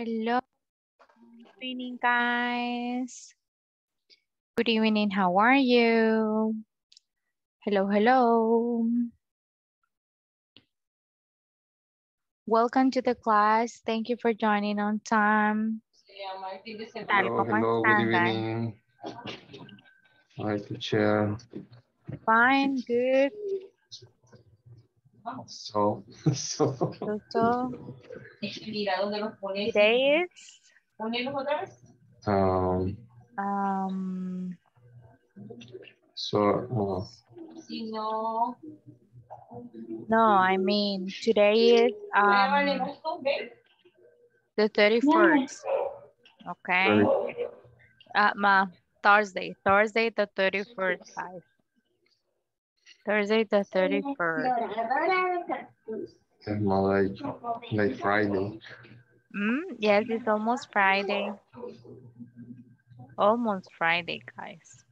Hello. Good evening, guys. Good evening. How are you? Hello, hello. Welcome to the class. Thank you for joining on time. ¿Qué tal? Hello, hello, good están, guys? evening. Hi, teacher. Fine, good. So, so, So, so today is um, um so, no, I mean today is um the 31st. uh, Okay. Uh, ma, Thursday, Thursday the 31st, guys. Thursday the 31st. it's more like, like Friday. Mm, yes, it's almost Friday. Almost Friday, guys.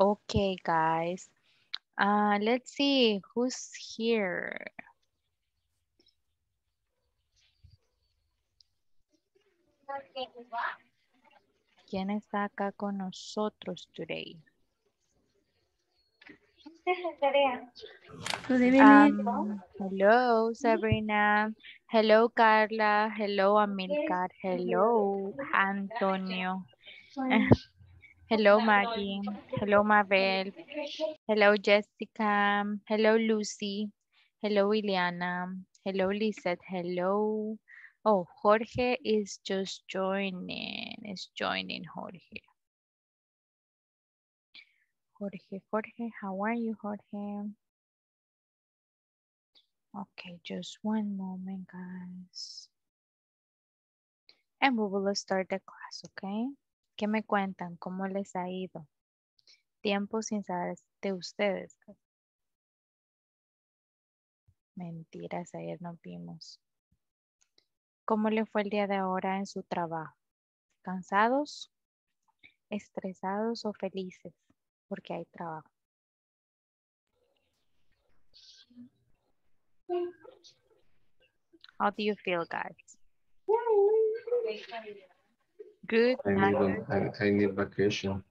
Okay, guys. Uh, let's see who's here. ¿Quién está acá con nosotros today? Um, hello, Sabrina. Hello, Carla. Hello, Amilcar. Hello, Antonio. Hello, Maggie. Hello, Mabel. Hello, Jessica. Hello, Lucy. Hello, Ileana. Hello, Lizette. Hello. Oh, Jorge is just joining. Is joining Jorge. Jorge, Jorge, how are you, Jorge? Okay, just one moment, guys. And we will start the class, okay? ¿Qué me cuentan? ¿Cómo les ha ido? Tiempo sin saber de ustedes. Mentiras, ayer nos vimos. ¿Cómo le fue el día de ahora en su trabajo? ¿Cansados? ¿Estresados o felices? Porque hay trabajo. How do you feel, guys? Good, I need, I, I need vacation.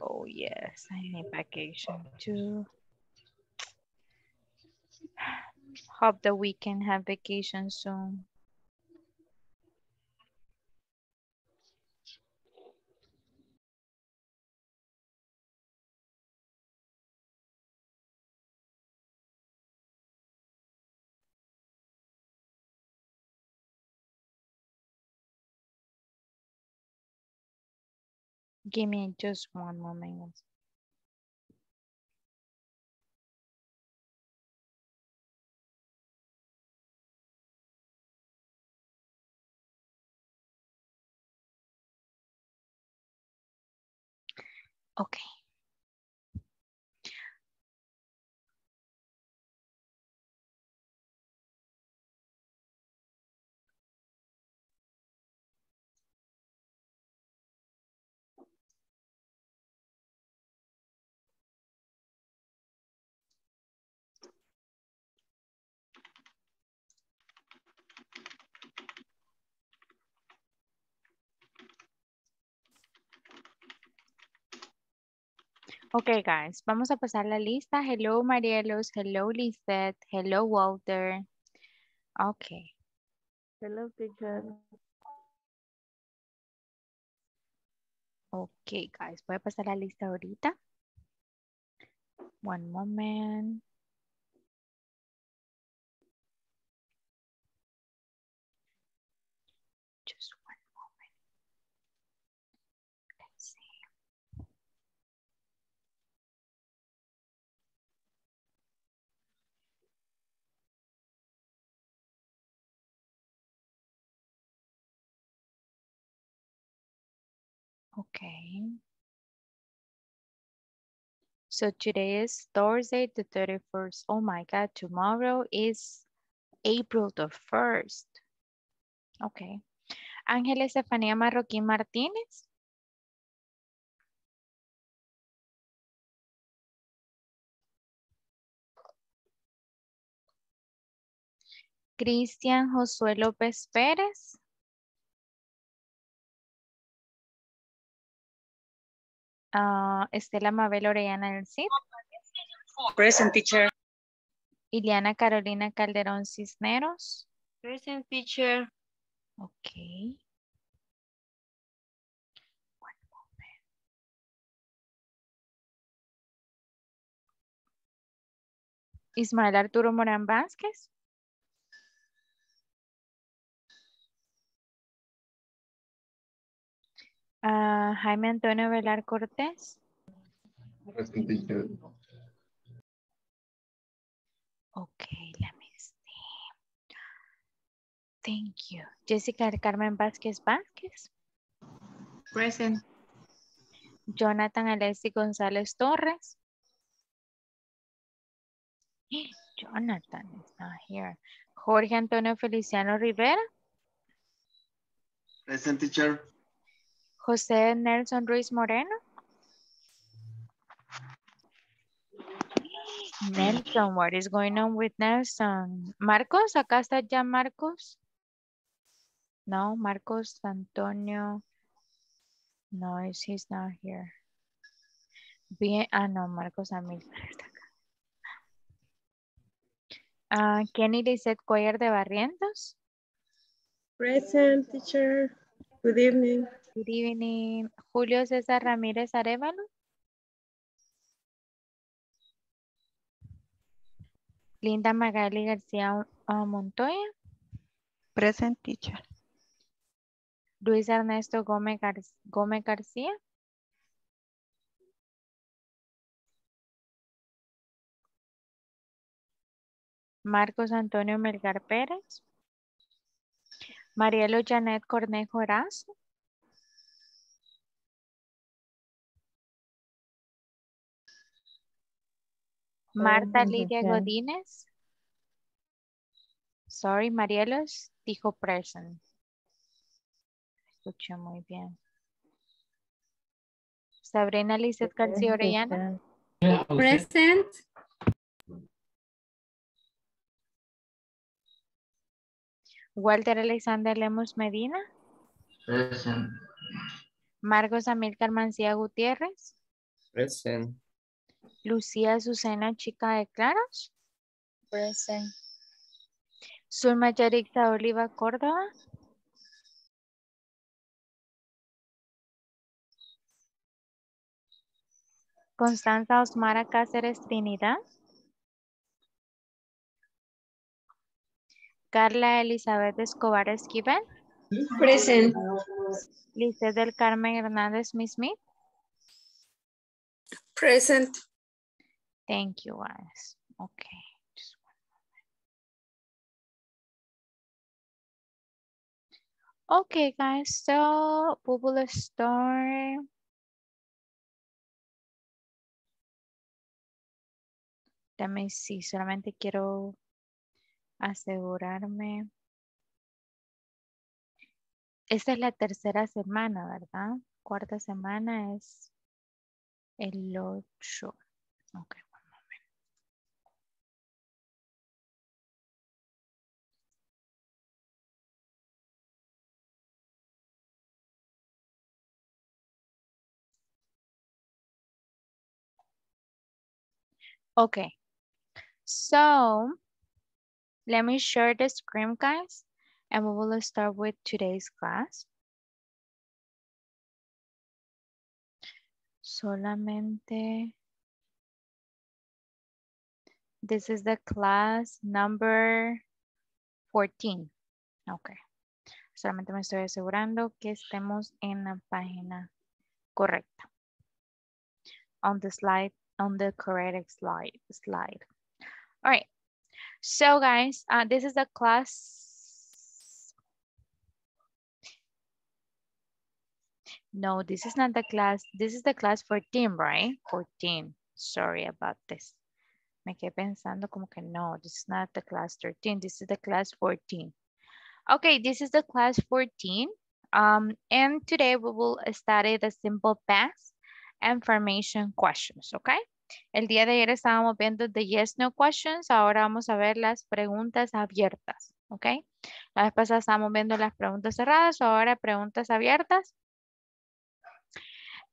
Oh, yes, I need vacation too. Hope that we can have vacation soon. Give me just one moment. Okay. Okay, guys, vamos a pasar la lista. Hello, Marielos. Hello, Lizette. Hello, Walter. Okay. Hello, teacher. Okay, guys, voy a pasar la lista ahorita. One moment. Okay. So today is Thursday, the 31st. Oh my God, tomorrow is April the 1st. Okay. Ángel Estefanía Marroquín Martínez. Cristian Josué López Pérez. Ah, Estela Mabel Orellana del CID. Present teacher. Iliana Carolina Calderón Cisneros. Present teacher. Ok. One moment. Ismael Arturo Morán Vázquez. Ah, Jaime Antonio Velar Cortés. Present teacher. Okay, let me see. Thank you. Jessica Carmen Vázquez Vázquez. Present. Jonathan Alexis González Torres. Jonathan is not here. Jorge Antonio Feliciano Rivera. Present teacher. José Nelson Ruiz Moreno. Nelson, what is going on with Nelson? Marcos, acá está ya Marcos. No, Marcos Antonio. No, he's not here. Bien, ah, no, Marcos Amílcar está acá. Ah, Kenny Lizette Cuellar de Barrientos. Present teacher. Good evening. Good evening. Julio César Ramírez Arevalo. Linda Magali García Montoya. Present teacher. Luis Ernesto Gómez, Gar- Gómez García. Marcos Antonio Melgar Pérez. Marielo Janet Cornejo Erazo. Marta Lidia Godínez. Sorry, Marielos dijo present. Escuché muy bien. Sabrina Lizeth García Orellana. Present. Walter Alexander Lemos Medina. Present. Marcos Amílcar Mancía Gutiérrez. Present. Lucía Azucena Chica de Claros. Present. Zulma Yarixa Oliva Córdoba. Constanza Osmara Cáceres Trinidad. Carla Elizabeth Escobar Esquivel. Present. Lizeth del Carmen Hernández Smith. Present. Thank you, guys. Okay. just one moment. Okay, guys, so we will start. Let me see, solamente quiero asegurarme. Esta es la tercera semana, ¿verdad? Cuarta semana es el 8. Ok, Okay, so let me share the screen, guys, and we will start with today's class. Solamente. This is the class number 14. Ok. Solamente me estoy asegurando que estemos en la página correcta. On the slide, on the correct slide. slide. All right. So guys, uh, this is the class. No, this is not the class. This is the class 14, right? 14. Sorry about this. Me quedé pensando como que no, this is not the class 13. This is the class 14. Okay, this is the class 14. Um, and today we will study the simple past and formation questions, okay? El día de ayer estábamos viendo the yes, no questions. Ahora vamos a ver las preguntas abiertas. ¿Ok? La vez pasada estábamos viendo las preguntas cerradas, ahora preguntas abiertas.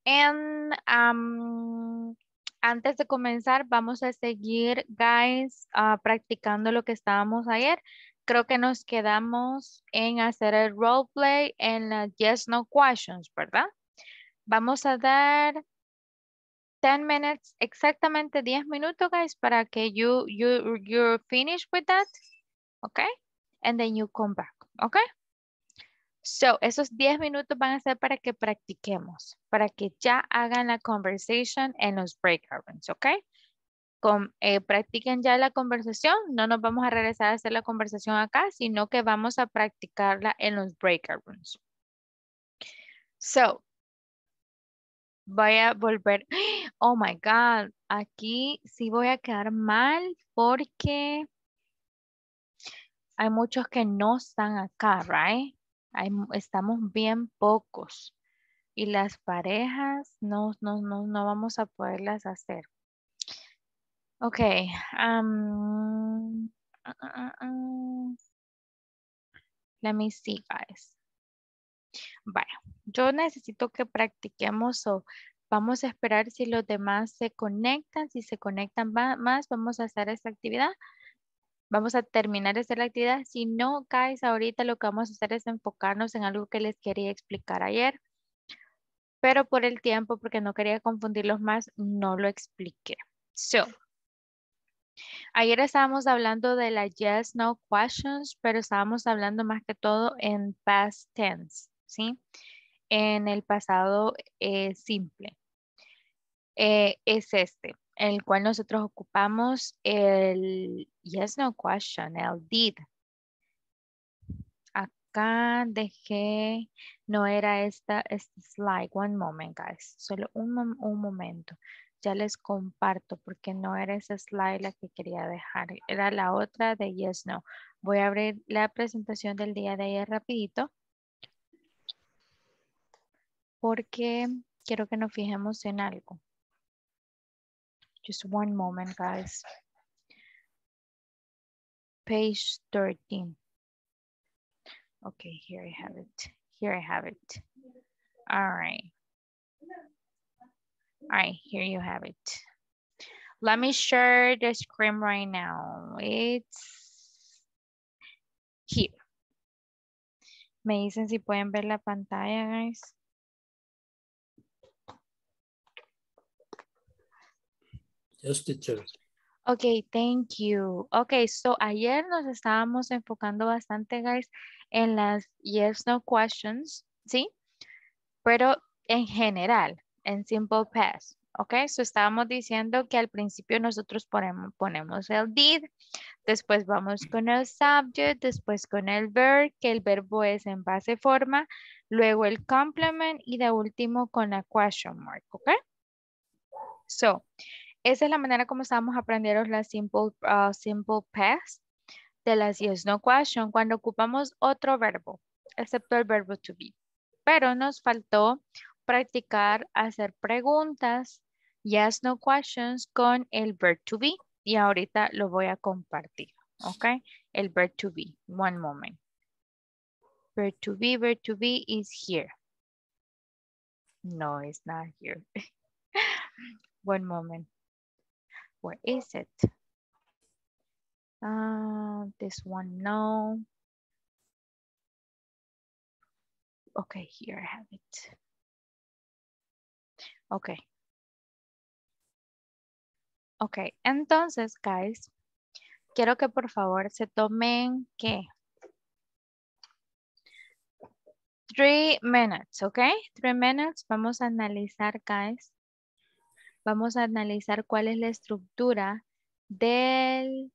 And, um, antes de comenzar, vamos a seguir, guys, ah, practicando lo que estábamos ayer. Creo que nos quedamos en hacer el roleplay en las yes, no questions, ¿verdad? Vamos a dar 10 minutes, exactamente 10 minutos, guys, para que you, you, you're finished with that, okay? And then you come back, okay? So, esos 10 minutos van a ser para que practiquemos, para que ya hagan la conversation en los breakout rooms, ¿ok? Con, eh, practiquen ya la conversación, no nos vamos a regresar a hacer la conversación acá, sino que vamos a practicarla en los breakout rooms. So, voy a volver, oh my God, aquí sí voy a quedar mal porque hay muchos que no están acá, right? estamos bien pocos y las parejas no, no, no, no vamos a poderlas hacer. Ok. Uh, uh, uh, let me see, guys. Vaya, yo necesito que practiquemos o vamos a esperar si los demás se conectan. Si se conectan más, vamos a hacer esta actividad. Vamos a terminar esta actividad. Si no, guys, ahorita lo que vamos a hacer es enfocarnos en algo que les quería explicar ayer. Pero por el tiempo, porque no quería confundirlos más, no lo expliqué. So, ayer estábamos hablando de la yes, no questions, pero estábamos hablando más que todo en past tense, ¿sí? En el pasado simple. Eh, es este el cual nosotros ocupamos el yes, no question, el did. Acá dejé, no era esta, este slide. One moment, guys. Solo un, un momento. Ya les comparto porque no era esa slide la que quería dejar. Era la otra de yes, no. Voy a abrir la presentación del día de ayer rapidito. Porque quiero que nos fijemos en algo. Just one moment, guys. Page 13. Okay, here I have it. Here I have it. All right. All right, here you have it. Let me share the screen right now. It's here. Me dicen si pueden ver la pantalla, guys. Yes, teacher. Ok, thank you. Ok, so ayer nos estábamos enfocando bastante, guys, en las yes, no questions, ¿sí? Pero en general, en simple past, ok? So estábamos diciendo que al principio nosotros ponemos, ponemos el did, después vamos con el subject, después con el verb, que el verbo es en base forma, luego el complement y de último con la question mark, ok? So, esa es la manera como estamos aprendiendo la simple, uh, simple past de las yes, no question cuando ocupamos otro verbo, excepto el verbo to be. Pero nos faltó practicar hacer preguntas, yes, no questions con el verb to be. Y ahorita lo voy a compartir, ¿ok? El verb to be. One moment. Verb to be, verb to be is here. No, it's not here. One moment. Where is it? Uh, this one, no. Okay, here I have it. Okay. Ok, entonces, guys, quiero que por favor se tomen, ¿qué? Three minutes, ok? Three minutes. Vamos a analizar, guys, vamos a analizar cuál es la estructura del,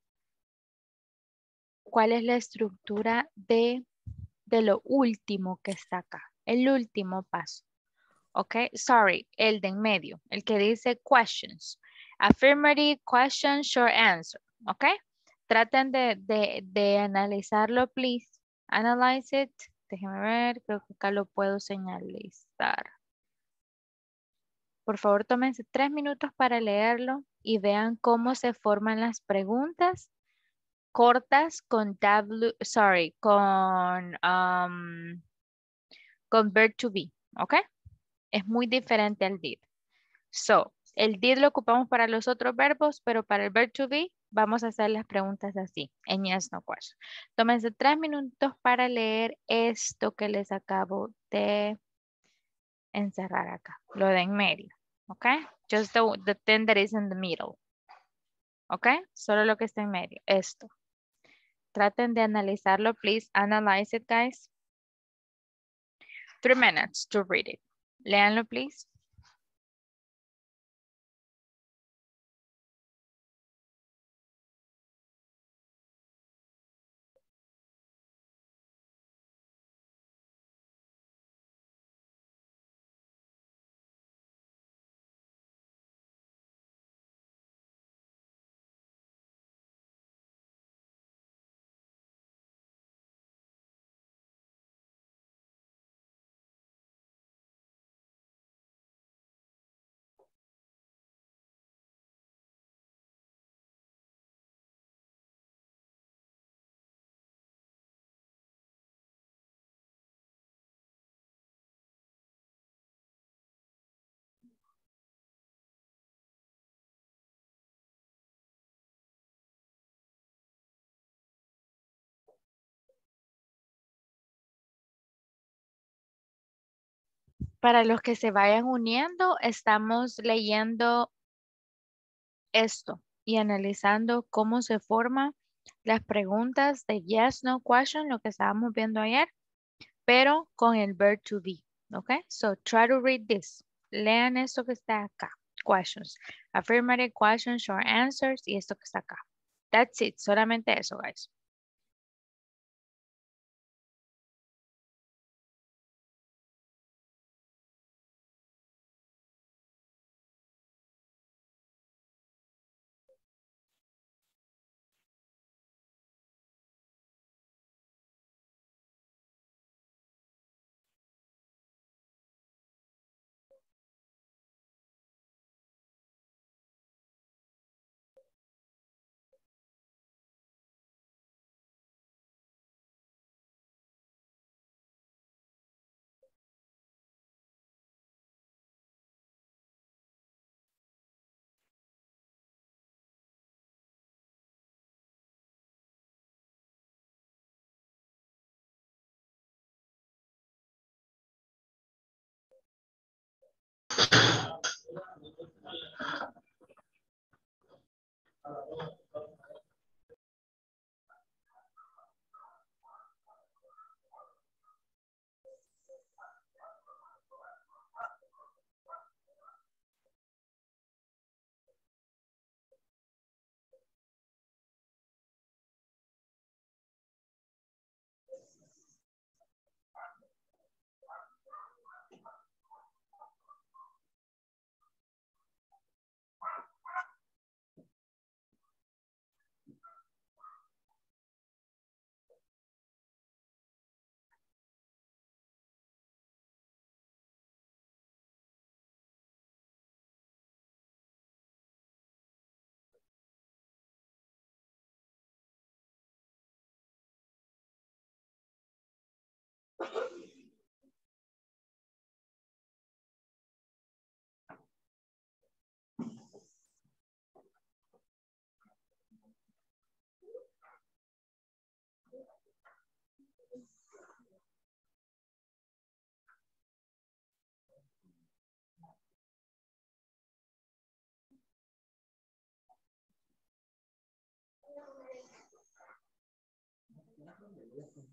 cuál es la estructura de, de lo último que está acá, el último paso. Ok, sorry, el de en medio, el que dice questions. Affirmative, question, short answer. Ok, traten de, de, de analizarlo, please. Analyze it. Déjenme ver, creo que acá lo puedo señalizar. Por favor, tómense tres minutos para leerlo y vean cómo se forman las preguntas cortas con W, sorry, con, um, con verb to be, ¿ok? Es muy diferente al did. So, el did lo ocupamos para los otros verbos, pero para el verb to be vamos a hacer las preguntas así, en yes, no question. Tómense tres minutos para leer esto que les acabo de encerrar acá, lo de en medio, ¿ok? Just the, the thing that is in the middle. ¿Ok? Solo lo que está en medio, esto. Traten de analizarlo, please analyze it, guys. Three minutes to read it. Leanlo, please. Para los que se vayan uniendo, estamos leyendo esto y analizando cómo se forman las preguntas de yes, no question, lo que estábamos viendo ayer, pero con el verb to be, ¿ok? So try to read this. Lean esto que está acá. Questions. Affirmative questions, short answers y esto que está acá. That's it. Solamente eso, guys. Uh,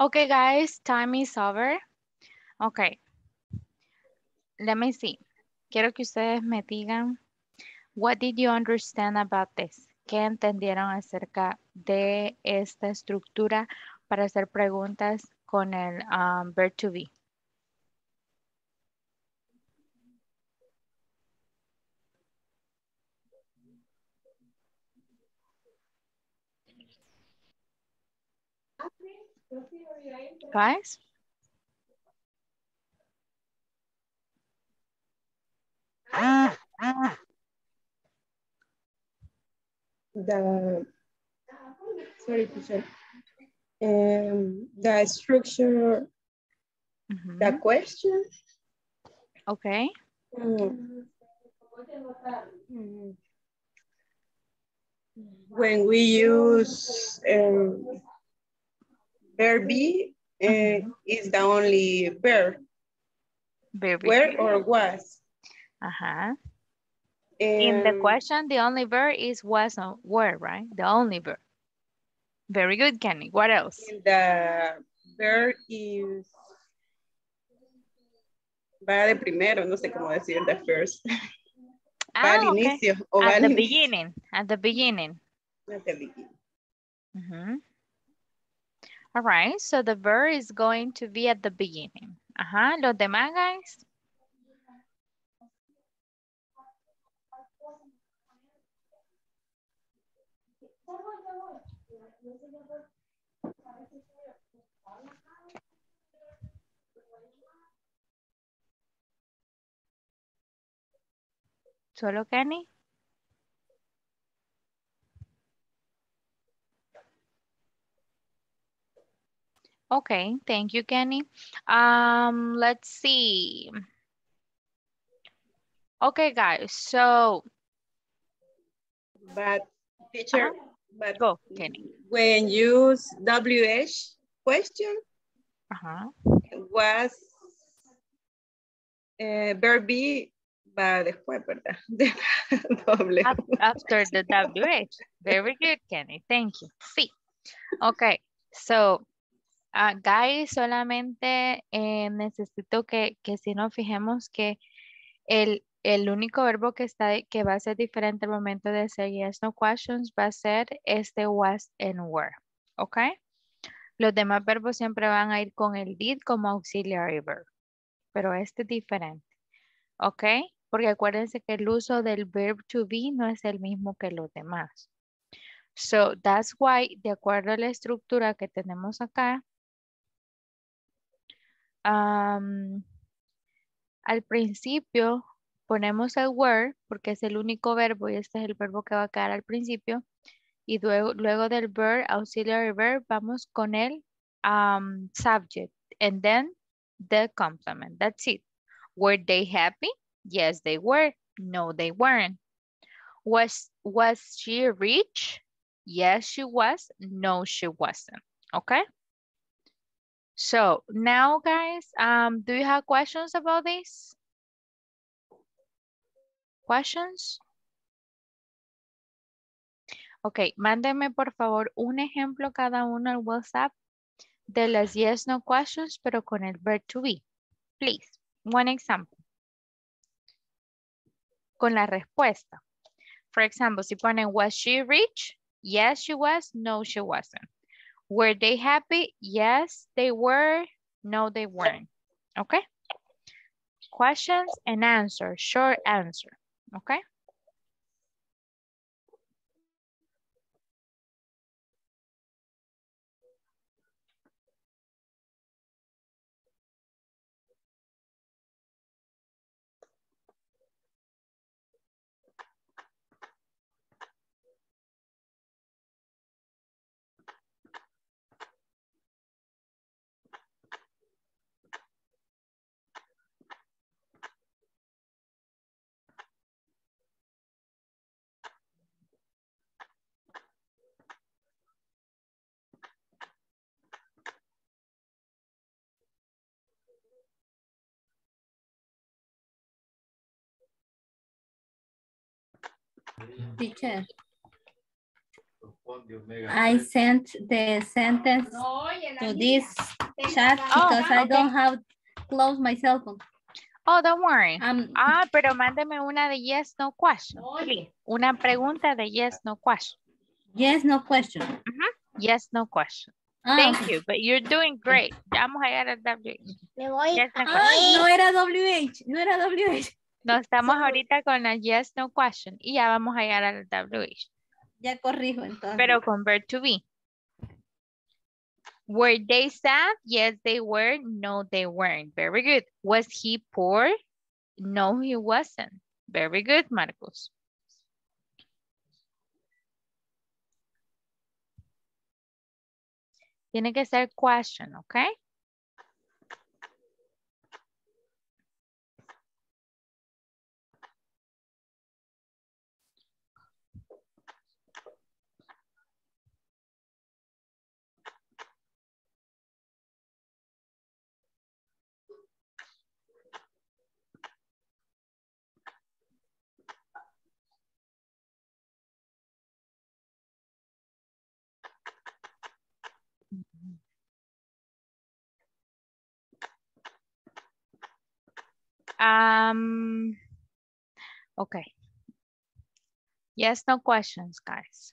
Okay, guys, time is over. Okay. Let me see. Quiero que ustedes me digan, what did you understand about this? ¿Qué entendieron acerca de esta estructura para hacer preguntas con el um, verb to be? Guys? The, sorry, teacher. Um, the structure, Ujú, the question. Okay. mm, mm, When we use um, verb be, uh, Mhm. is the only verb, where or was. Ajá. In the question, the only verb is was or were, right? The only verb. Very good, Kenny. What else? in the verb is va de primero, no sé cómo decir the first. Va al Ah, okay. inicio o At the inicio. beginning. At the beginning. At the beginning. Mhm. All right, so the verb is going to be at the beginning. Ajá, los demás, guys. ¿Solo Kenny? Okay, thank you, Kenny. Um, let's see. Okay, guys, so But teacher, but go, Kenny. when use WH question Ajá. was eh, verb be después, ¿verdad? Doble. Af- After the WH. Very good, Kenny. Thank you. Sí. Okay, so, guys, solamente eh, necesito que, que si nos fijemos que el, el único verbo que, está, que va a ser diferente al momento de hacer yes, no questions va a ser este was and were. ¿Ok? Los demás verbos siempre van a ir con el did como auxiliary verb. Pero este es diferente. ¿Ok? Porque acuérdense que el uso del verb to be no es el mismo que los demás. So that's why, de acuerdo a la estructura que tenemos acá, al principio ponemos el were porque es el único verbo y este es el verbo que va a quedar al principio. Y luego, luego del verb, auxiliary verb, vamos con el um, subject. And then the complement. That's it. Were they happy? Yes, they were. No, they weren't. Was, was she rich? Yes, she was. No, she wasn't. Okay? So now, guys, um, do you have questions about this? Questions? Ok, mándenme por favor un ejemplo cada uno al WhatsApp de las yes, no questions, pero con el verb to be. Please, one example. Con la respuesta. For example, si ponen, was she rich? Yes, she was. No, she wasn't. Were they happy? Yes, they were. No, they weren't. Okay? Questions and answers, short answer. Okay? Teacher. I sent the sentence to this chat because I don't have close my cell phone. Oh, don't worry. Um, Ah, pero mándeme una de yes, no question. please. Una pregunta de yes, no question. yes, no question. Yes, no question. Ah, Thank you, but you're doing great. Vamos a llegar al WH. Yes, no. Ay, no era WH, no era WH. No, estamos ahorita con la yes, no question. Y ya vamos a llegar al WH. Ya corrijo entonces. Pero con verb to be. Were they sad? Yes, they were. No, they weren't. Very good. Was he poor? No, he wasn't. Very good, Marcos. Tiene que ser question, ¿ok? Um, okay. Yes, no questions, guys.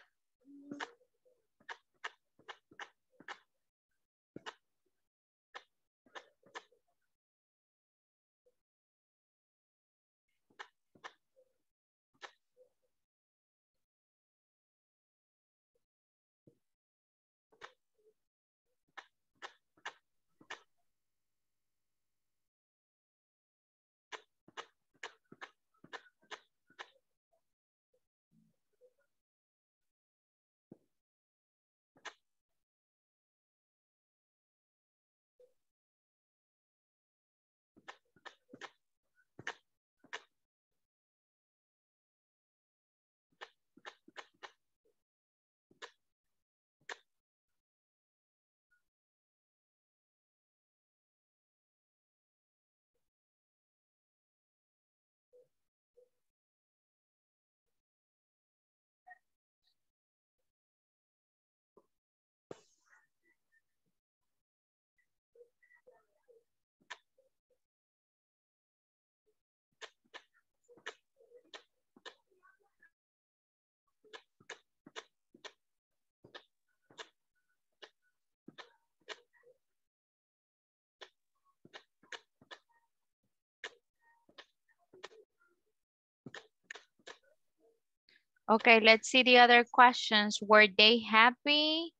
Okay, let's see the other questions. Were they happy?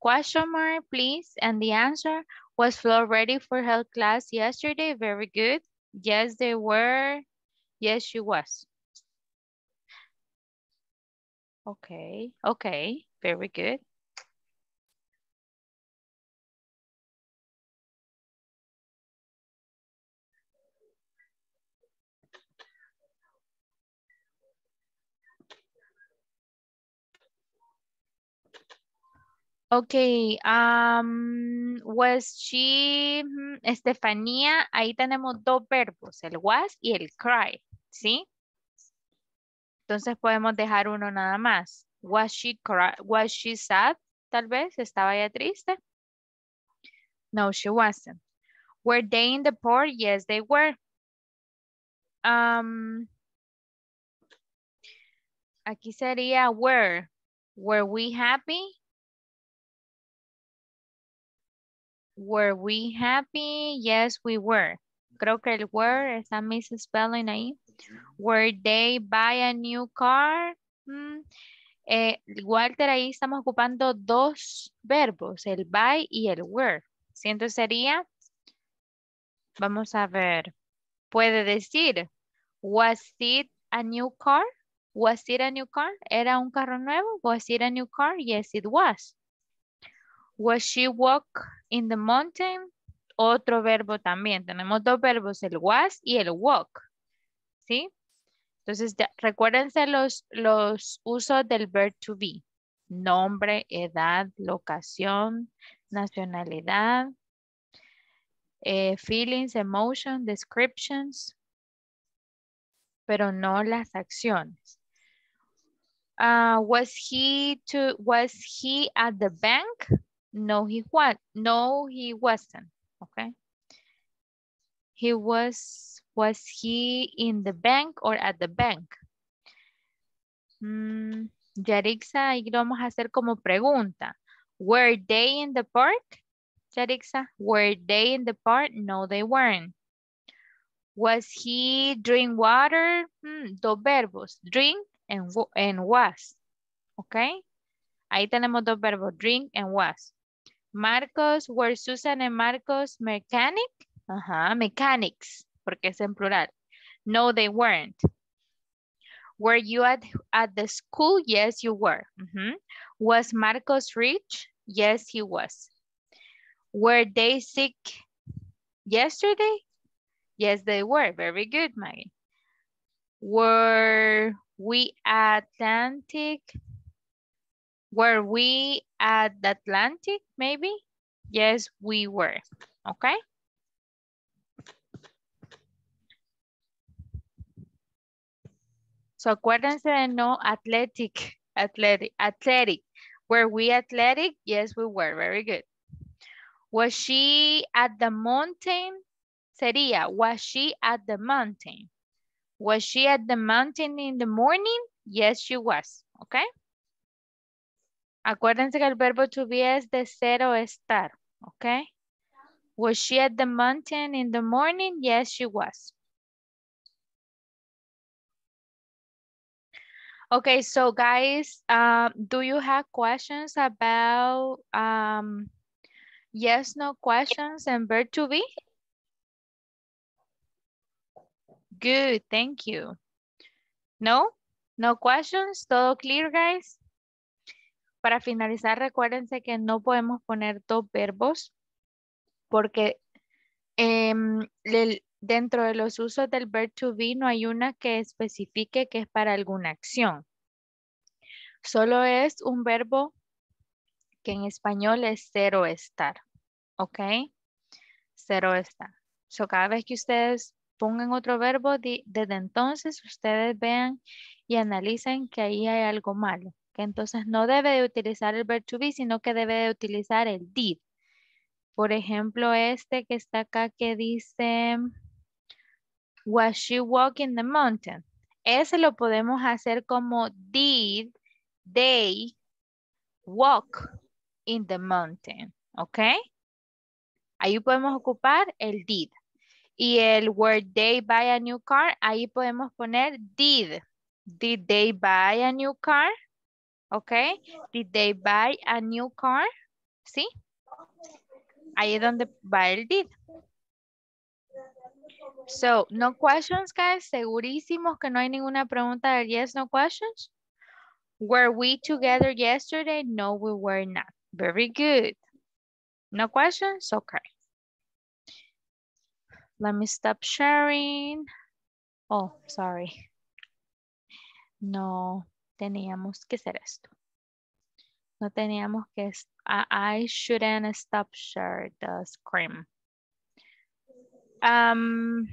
Question mark, please. And the answer, was Flo ready for her class yesterday? Very good. Yes, they were. Yes, she was. Okay, okay, very good. Um, was she, mm, Estefanía, ahí tenemos dos verbos, el was y el cry, ¿sí? Entonces podemos dejar uno nada más. Was she, cry, was she sad? Tal vez, ¿estaba ya triste? No, she wasn't. Were they in the port? Yes, they were. Aquí sería were. Were we happy? Were we happy? Yes, we were. Creo que el were está misspelling ahí. Were they buy a new car? Mm, eh, Walter, ahí estamos ocupando dos verbos, el buy y el were. ¿Sí? Entonces sería, vamos a ver, puede decir, was it a new car? Was it a new car? ¿Era un carro nuevo? Was it a new car? Yes, it was. Was she walk in the mountain? Otro verbo también. Tenemos dos verbos, el was y el walk. ¿Sí? Entonces, ya, recuérdense los, los usos del verb to be. Nombre, edad, locación, nacionalidad, eh, feelings, emotion, descriptions, pero no las acciones. Uh, was he to was he at the bank? No, he what? No, he wasn't. Okay. He was was he in the bank or at the bank? Mm, Yarixa, ahí lo vamos a hacer como pregunta. Were they in the park? Yarixa, were they in the park? No, they weren't. Was he drink water? Hmm, dos verbos, drink and, and was. ¿Ok? Ahí tenemos dos verbos, drink and was. Marcos, were Susan and Marcos mechanic? Ajá, mechanics, porque es en plural. No, they weren't. Were you at, at the school? Yes, you were. Was Marcos rich? Yes, he was. Were they sick yesterday? Yes, they were. Very good, Maggie. Were we Atlantic? Were we at the Atlantic, maybe? Yes, we were. Okay. So acuérdense de no athletic, athletic, athletic. Were we athletic? Yes, we were. Very good. Was she at the mountain? Sería, was she at the mountain? Was she at the mountain in the morning? Yes, she was. Okay. Acuérdense que el verbo to be es de ser o estar. Okay. Was she at the mountain in the morning? Yes, she was. Okay, so guys, um, do you have questions about um, yes, no questions and verb to be? Good, thank you. No? No questions? ¿Todo clear, guys? Para finalizar, recuérdense que no podemos poner dos verbos porque em, dentro de los usos del verb to be no hay una que especifique que es para alguna acción. Solo es un verbo que en español es cero estar. ¿Ok? Cero estar. So, cada vez que ustedes pongan otro verbo, desde entonces ustedes vean y analicen que ahí hay algo malo. Entonces no debe de utilizar el verb to be, sino que debe de utilizar el did. Por ejemplo, este que está acá que dice... Was she walking the mountain? Ese lo podemos hacer como did they walk in the mountain. ¿Ok? Ahí podemos ocupar el did. Y el were they buy a new car, ahí podemos poner did. Did they buy a new car? ¿Ok? Did they buy a new car? ¿Sí? Ahí es donde va el did. So, no questions, guys. Segurísimos que no hay ninguna pregunta yes, no questions. Were we together yesterday? No, we were not. Very good. No questions? Okay. Let me stop sharing. Oh, sorry. No teníamos que hacer esto. No teníamos que... I, I shouldn't stop share the screen. Um,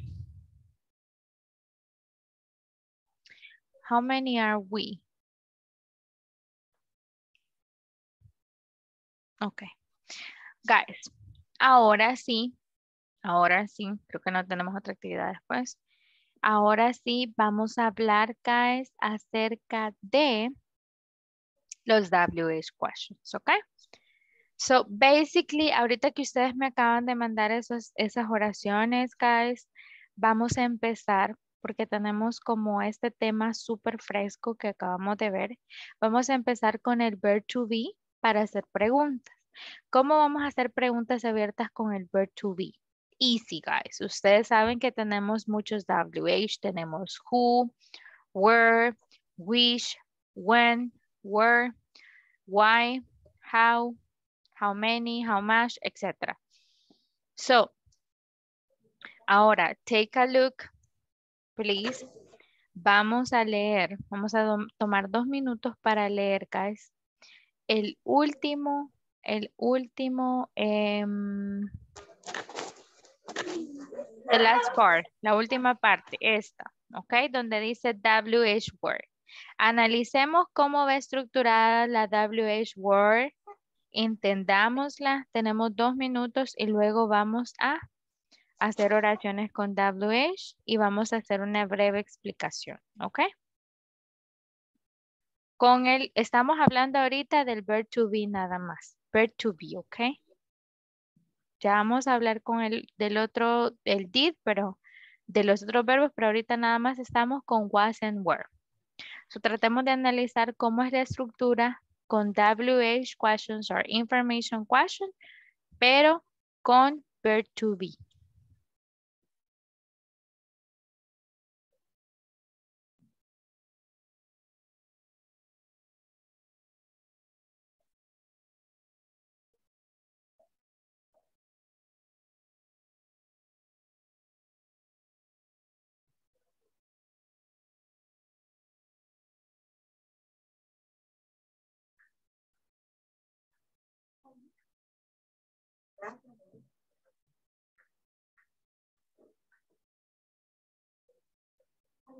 how many are we? Ok. Guys, ahora sí, ahora sí, creo que no tenemos otra actividad después. Ahora sí, vamos a hablar, guys, acerca de los WH questions, ¿ok? So, basically, ahorita que ustedes me acaban de mandar esas oraciones, guys, vamos a empezar porque tenemos como este tema súper fresco que acabamos de ver. Vamos a empezar con el verb to be para hacer preguntas. ¿Cómo vamos a hacer preguntas abiertas con el verb to be? Easy, guys. Ustedes saben que tenemos muchos WH, tenemos who, where, which, when, where, why, how, how many, how much, etc. So, ahora, take a look, please. Vamos a leer, vamos a tomar dos minutos para leer, guys. El último, el último, um, the last part, la última parte, esta, ¿ok? Donde dice WH word. Analicemos cómo va estructurada la WH word, entendámosla, tenemos dos minutos y luego vamos a hacer oraciones con WH y vamos a hacer una breve explicación, ¿ok? Con el, estamos hablando ahorita del verb to be nada más, verb to be, ¿ok? Ya vamos a hablar con el del otro, el did, pero de los otros verbos, pero ahorita nada más estamos con was and were. So, tratemos de analizar cómo es la estructura con WH questions or information question, pero con verb to be.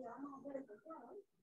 Mau beli.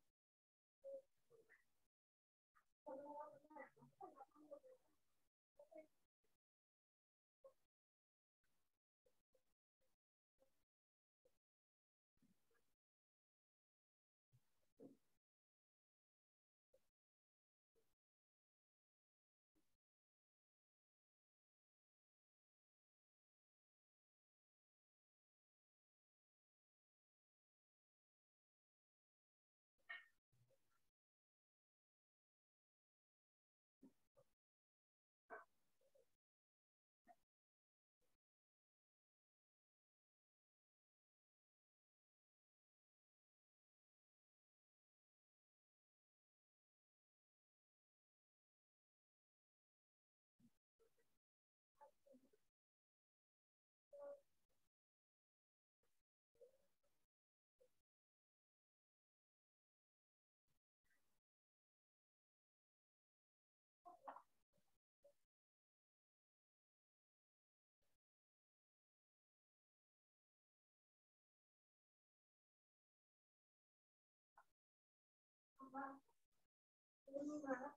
una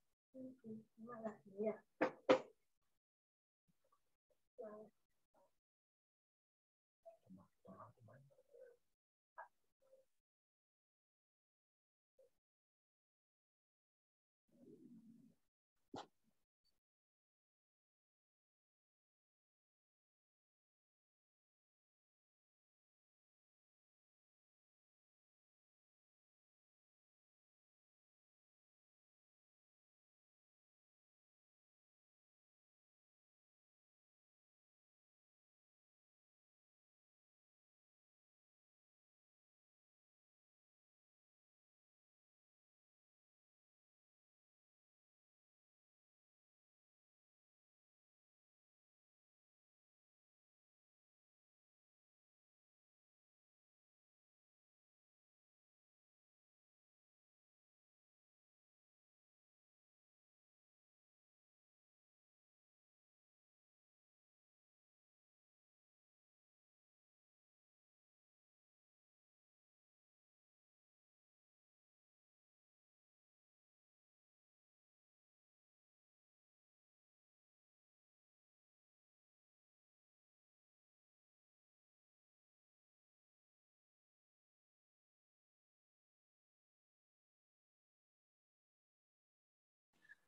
mala actividad.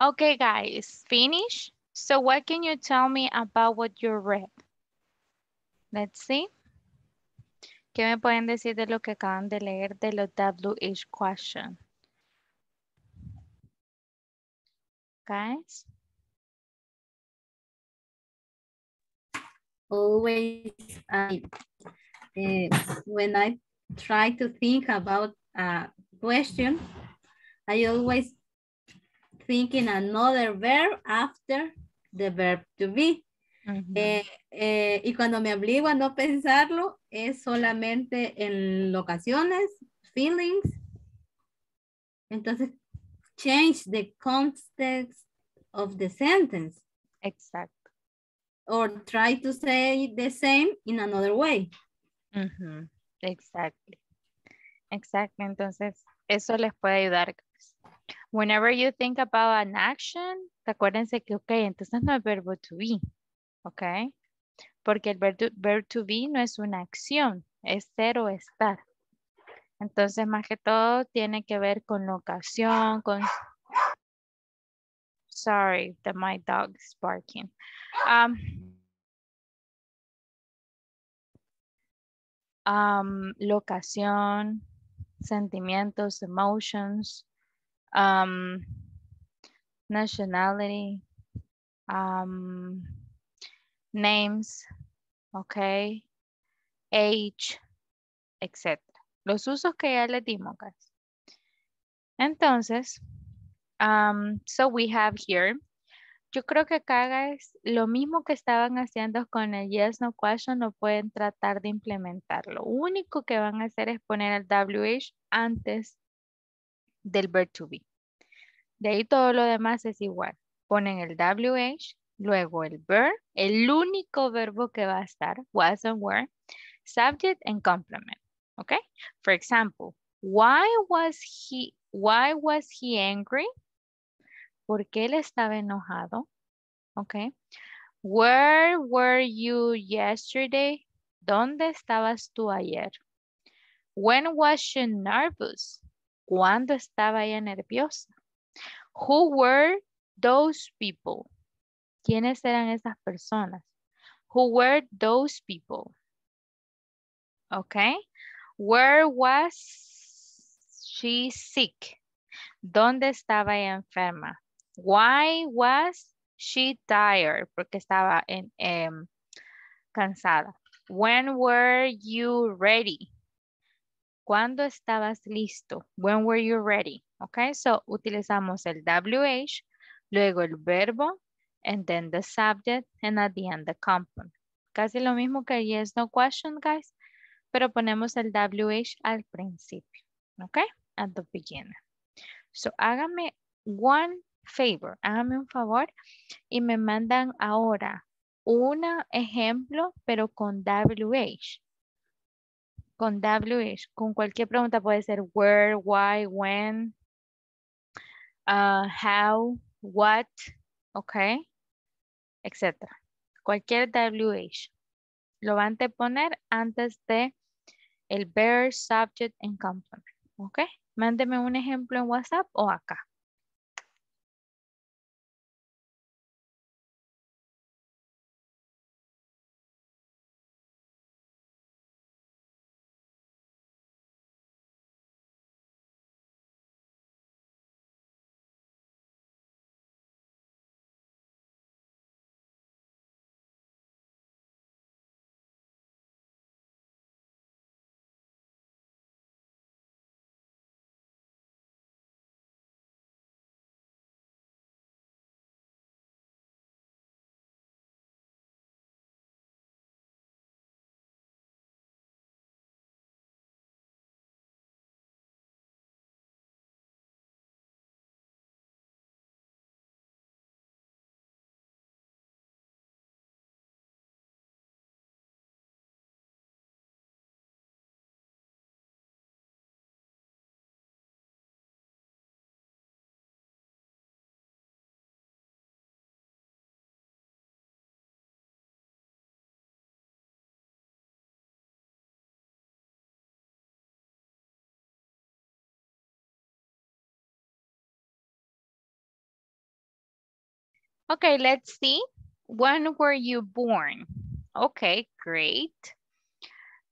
Okay, guys, finish. So what can you tell me about what you read? Let's see. ¿Qué me pueden decir de lo que acaban de leer de los WH question? Guys? Always, I, uh, when I try to think about a question, I always thinking another verb after the verb to be. Eh, eh, y cuando me obligo a no pensarlo, es solamente en ocasiones, feelings. Entonces, change the context of the sentence Exacto. or try to say the same in another way. Ujú, Exactly. Exacto. Entonces, eso les puede ayudar. Whenever you think about an action, acuérdense que, ok, entonces no es verbo to be. Ok. Porque el verbo to, verb to be no es una acción, es ser o estar. Entonces, más que todo, tiene que ver con la ocasión, con... Sorry, that my dog is barking. Um, um, locación, sentimientos, emotions, um, nationality, um, names, okay, age, etc. Los usos que ya les dimos, guys. Entonces, um, so we have here yo creo que acá guys, lo mismo que estaban haciendo con el yes, no question, no pueden tratar de implementar. Lo único que van a hacer es poner el WH antes del verb to be. De ahí todo lo demás es igual. Ponen el WH, luego el verb, el único verbo que va a estar, was and were, subject and complement. Okay? For example, why was he, why was he angry? ¿Por qué él estaba enojado? Ok. Where were you yesterday? ¿Dónde estabas tú ayer? When was she nervous? ¿Cuándo estaba ella nerviosa? Who were those people? ¿Quiénes eran esas personas? Who were those people? Okay. Where was she sick? ¿Dónde estaba ella enferma? Why was she tired? Porque estaba en, em, cansada. When were you ready? ¿Cuándo estabas listo? When were you ready? Okay, so utilizamos el WH, luego el verbo, and then the subject, and at the end the complement. Casi lo mismo que yes, no question, guys, pero ponemos el WH al principio. Okay, at the beginning. So hágame one favor, hágame un favor y me mandan ahora un ejemplo, pero con WH. Con WH, con cualquier pregunta puede ser where, why, when, uh, how, what, ok, etc. Cualquier WH. Lo van a poner antes de el verb, subject, and complement. Ok, mándeme un ejemplo en WhatsApp o acá. Okay, let's see. When were you born? Okay, great.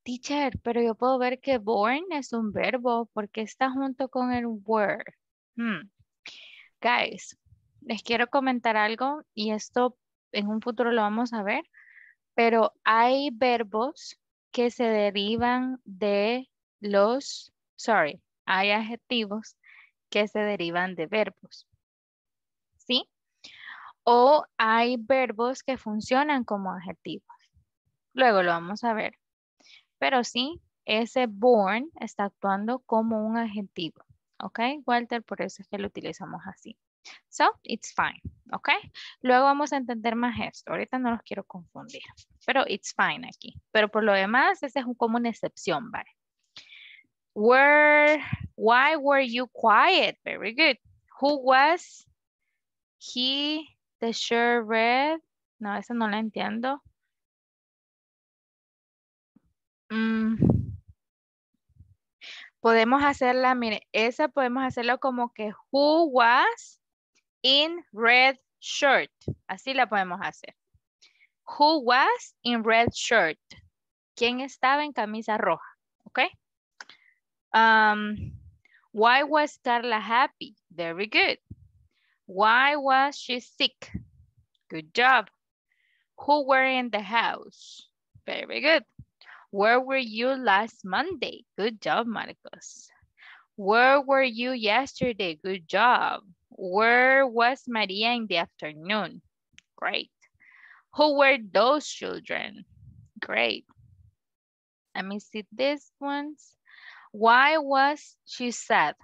Teacher, pero yo puedo ver que born es un verbo porque está junto con el were. Hmm. Guys, les quiero comentar algo y esto en un futuro lo vamos a ver, pero hay verbos que se derivan de los, sorry, hay adjetivos que se derivan de verbos. ¿Sí? O hay verbos que funcionan como adjetivos. Luego lo vamos a ver. Pero sí, ese born está actuando como un adjetivo. ¿Ok? Walter, por eso es que lo utilizamos así. So, it's fine, ¿ok? Luego vamos a entender más esto. Ahorita no los quiero confundir, pero it's fine aquí. Pero por lo demás, ese es como una excepción, ¿vale? Where, why were you quiet? Very good. Who was he, the shirt red? No, eso no lo entiendo. Mm. Podemos hacerla, mire, esa podemos hacerlo como que who was in red shirt. Así la podemos hacer. Who was in red shirt? ¿Quién estaba en camisa roja? ¿Ok? Um, why was Carla happy? Very good. Why was she sick? Good job. Who were in the house? Very good. Where were you last Monday? Good job, Marcos. Where were you yesterday? Good job. Where was Maria in the afternoon? Great. Who were those children? Great. Let me see these ones. Why was she sad?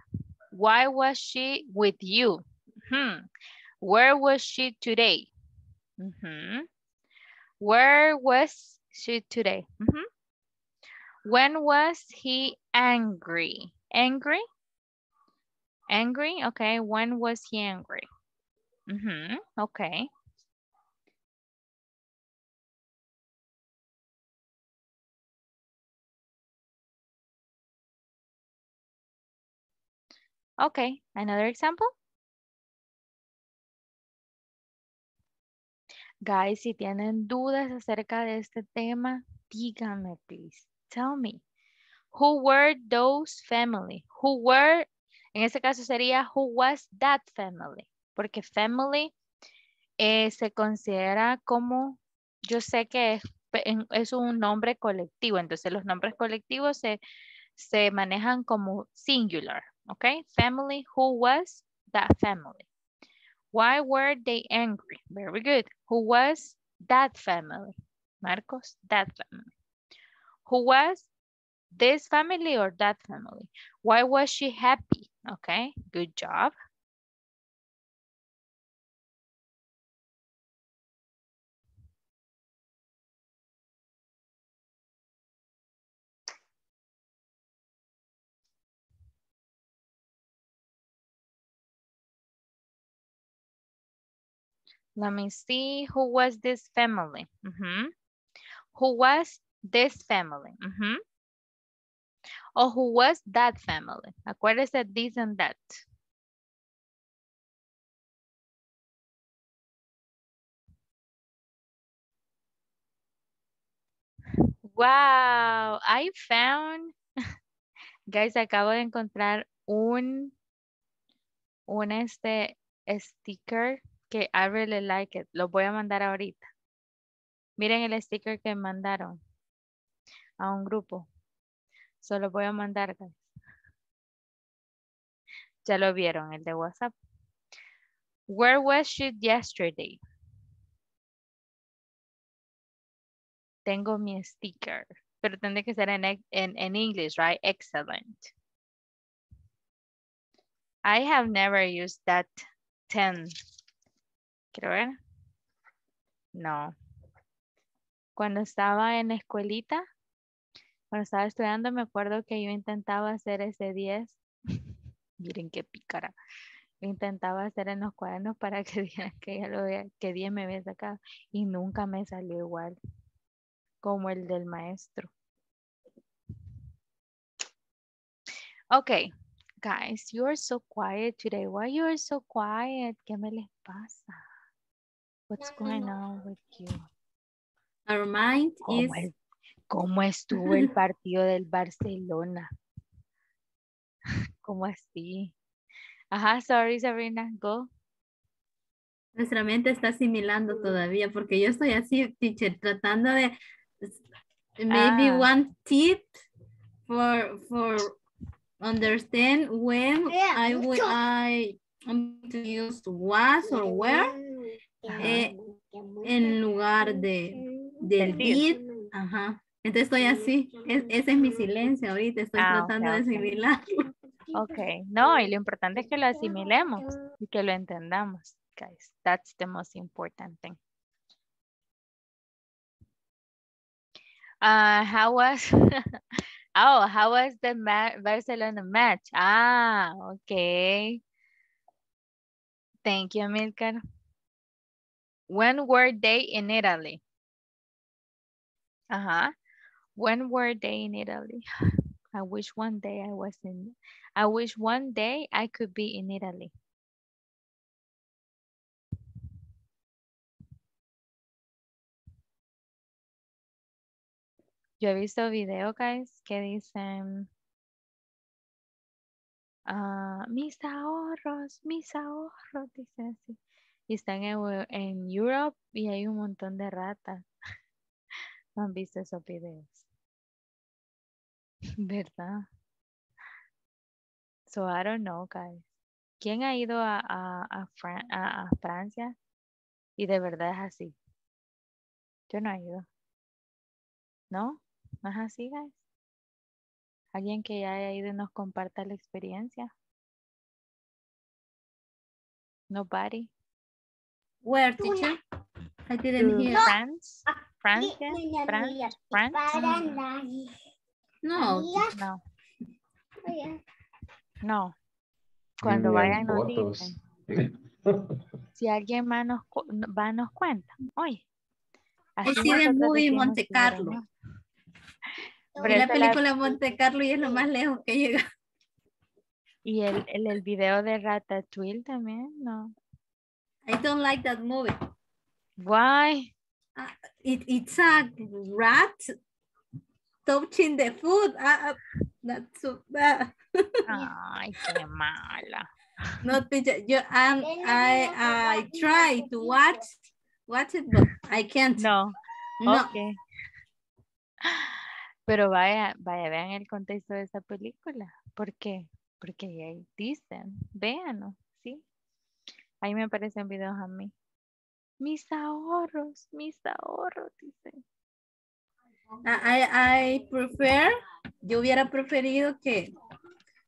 Why was she with you? Hmm. Where was she today? Mm -hmm. Where was she today? Mm -hmm. When was he angry? Angry? Angry? Okay. When was he angry? Mm -hmm. Okay. Okay, another example. Guys, si tienen dudas acerca de este tema, díganme, please. Tell me. Who were those family? Who were, en este caso sería who was that family? Porque family eh, se considera como, yo sé que es, es, un nombre colectivo, entonces los nombres colectivos se, se manejan como singular, ¿ok? Family, who was that family? Why were they angry? Very good. Who was that family? Marcos, that family. Who was this family or that family? Why was she happy? Okay, good job. Let me see, who was this family? Mm -hmm. Who was this family. Mm -hmm. O who was that family. Acuérdese this and that. Wow, I found, guys, acabo de encontrar un, un este sticker que I really like it. Lo voy a mandar ahorita. Miren el sticker que mandaron a un grupo. Solo voy a mandar. Ya lo vieron, el de WhatsApp. Where was she yesterday? Tengo mi sticker, pero tendré que ser en, en, en English, right? Excellent. I have never used that 10. Quiero ver. No. Cuando estaba en escuelita, cuando estaba estudiando me acuerdo que yo intentaba hacer ese 10. Miren qué pícara. Intentaba hacer en los cuadernos para que digan que ya lo que 10 me había sacado y nunca me salió igual como el del maestro. Okay, guys, you are so quiet today. Why you are so quiet? ¿Qué me les pasa? What's going on with you? Our mind is ¿Cómo estuvo el partido del Barcelona? ¿Cómo así? Ajá, sorry Sabrina, go. Nuestra mente está asimilando todavía porque yo estoy así, teacher, tratando de maybe ah. one tip for, for understand when I I I'm to use was or were eh, en lugar de del did. Ajá. Entonces estoy así. Es- ese es mi silencio ahorita. Estoy Ah, tratando de ok. asimilarlo. Ok, no, y lo importante es que lo asimilemos y que lo entendamos, guys. That's the most important thing. Uh, how was, oh, how was the ma Barcelona match? Ah, okay. Thank you, Milcar. When were they in Italy? Uh-huh. When were they in Italy? I wish one day I was in, I wish one day I could be in Italy. Yo he visto video, guys, que dicen, ah, mis ahorros, mis ahorros, dicen así. Están en, en Europe y hay un montón de ratas. ¿No han visto esos videos? ¿Verdad? So I don't know, guys. ¿Quién ha ido a, a, a Fran- a Francia? Y de verdad es así. Yo no he ido. ¿No? ¿No es así, guys? ¿Alguien que ya haya ido y nos comparta la experiencia? Nobody. Where, teacher? I didn't hear. France? Francia? Fran- France? No, No, no. Cuando vayan nos dicen. Si alguien más nos, va nos cuenta. Oye. I así the nosotros movie Monte Carlo. Pero la esa la- película Monte Carlo y es lo más lejos que llega. Y el, el, el video de Ratatouille también, no. I don't like that movie. Why? It, it's a rat touching the food. Ah, ah, that's so bad. Ay, qué mala. No, teacher, yo, um, I, I try to watch, watch it, but I can't. No, No. ok. Pero vaya, vaya, vean el contexto de esa película. ¿Por qué? Porque ahí dicen, véanlo. Ahí me aparecen videos a mí. Mis ahorros, mis ahorros, dicen. I, I prefer, yo hubiera preferido que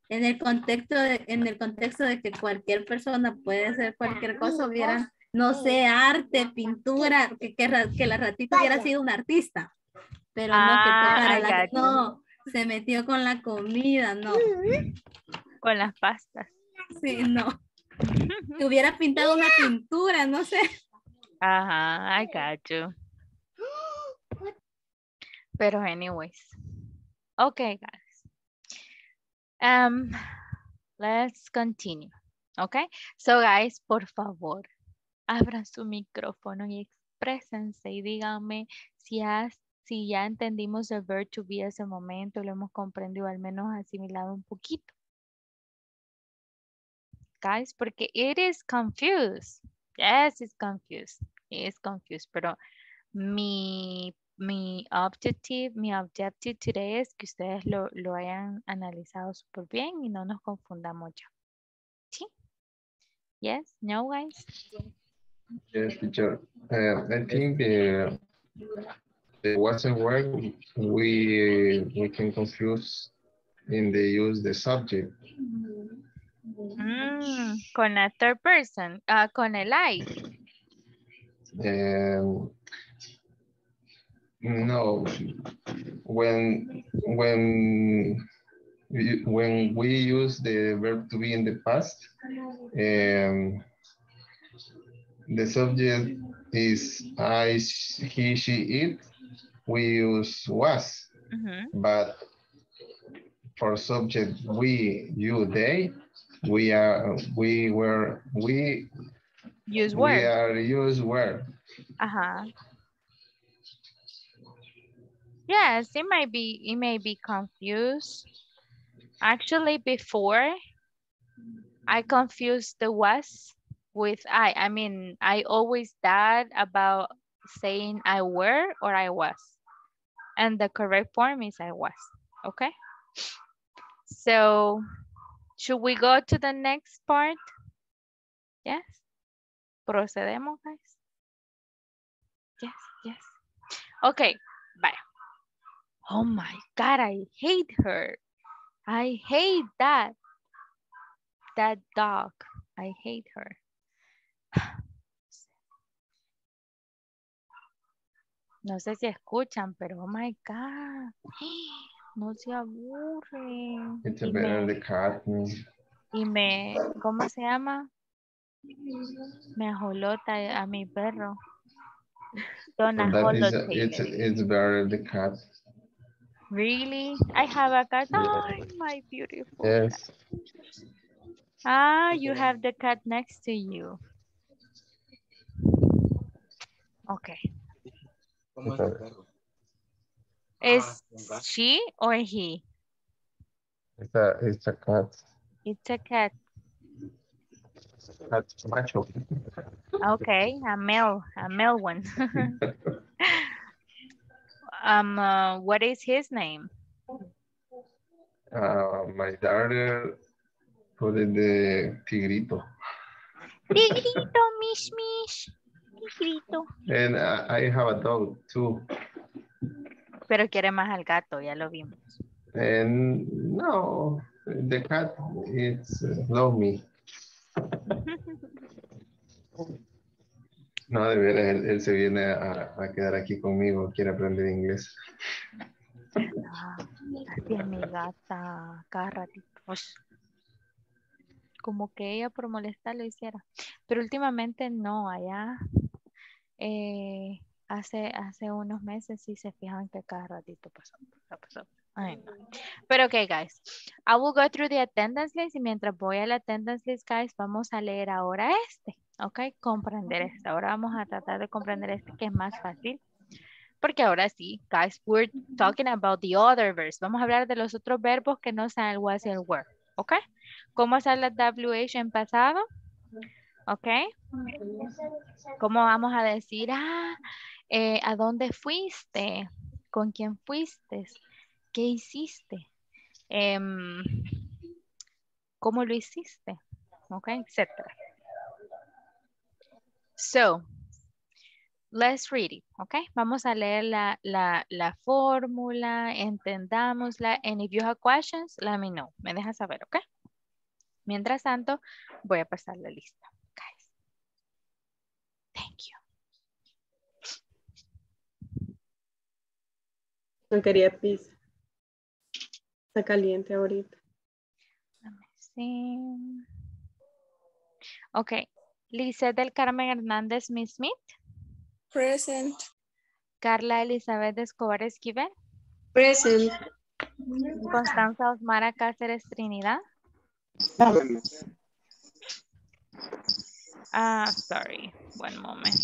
en el contexto de, en el contexto de que cualquier persona puede hacer cualquier cosa, hubiera, no sé, arte, pintura, que, que, la ratita hubiera sido un artista, pero no que Ah, tocara I la, no, se metió con la comida, no, Con las pastas. sí, no. Que hubiera pintado una pintura, no sé. Ajá, I got you. Pero anyways. Okay, guys. Um, let's continue. Okay. So, guys, por favor, abran su micrófono y exprésense y díganme si, has- si ya entendimos el verb to be ese momento, lo hemos comprendido, al menos asimilado un poquito. Guys, porque it is confused. Yes, it's confused. It's confused, pero mi, mi objective, mi objective today es que ustedes lo, lo hayan analizado súper bien y no nos confundamos ya. ¿Sí? Yes? No, guys? Yes, teacher. Uh, I think the wasn't work we we can confuse in the use the subject. Con a third person, ah, con el I. Um, no, when when when we use the verb to be in the past, um, the subject is I, he, she, it. We use was, Ujú. but for subject we, you, they, we are, we were, we, Use where? we are use where uh-huh Yes, it might be, it may be confused. Actually, before, I confused the was with I. I mean, I always thought about saying I were or I was. And the correct form is I was, okay? So, should we go to the next part? Yes. Procedemos, guys. Yes, yes. Okay, bye. Oh my God, I hate her. I hate that. That dog. I hate her. No sé si escuchan, pero oh my God. No se aburren. It's Y a better me, the cat. y me, ¿cómo se llama? Me ajolota a mi perro. Don't ajolotate it's, it. it's better the cat. Really? I have a cat. Yeah. Oh, my beautiful. Yes. Ah, you have the cat next to you. Okay. ¿Cómo es el perro? Is un she or he? It's a, it's a cat. It's a cat. Cat macho. Okay, a male, a male one. um, uh, what is his name? Uh, my daughter put it the tigrito. Tigrito, mish, mish. Tigrito. And I, I have a dog too. Pero quiere más al gato, ya lo vimos. And no, the cat it's uh, love me. No, de veras, él, él se viene a, a quedar aquí conmigo, quiere aprender inglés. Ah, así es mi gata, cada ratito. Como que ella por molestar lo hiciera. Pero últimamente no, allá eh, hace, hace unos meses sí se fijan que cada ratito pasó, pasó. Ay, no. Pero ok, guys. I will go through the attendance list y mientras voy a la attendance list, guys, vamos a leer ahora este. Ok, comprender este. Ahora vamos a tratar de comprender este que es más fácil. Porque ahora sí, guys, we're talking about the other verbs. Vamos a hablar de los otros verbos que no sean el was y el were. ¿Ok? ¿Cómo sale la WH en pasado? ¿Ok? ¿Cómo vamos a decir, ah, eh, ¿a dónde fuiste? ¿Con quién fuiste? ¿Qué hiciste? Em, ¿Cómo lo hiciste? ¿Ok? Etcétera. So, let's read it, ¿ok? Vamos a leer la, la, la fórmula, entendámosla, and if you have questions, let me know. Me dejas saber, ¿ok? Mientras tanto, voy a pasar la lista, guys. Thank you. No quería pizza. Está caliente ahorita. Sí. Ok. Lizeth del Carmen Hernández Miss Smith. Present. Carla Elizabeth Escobar Esquivel. Present. Constanza Osmara Cáceres Trinidad. Ah, sorry. One moment.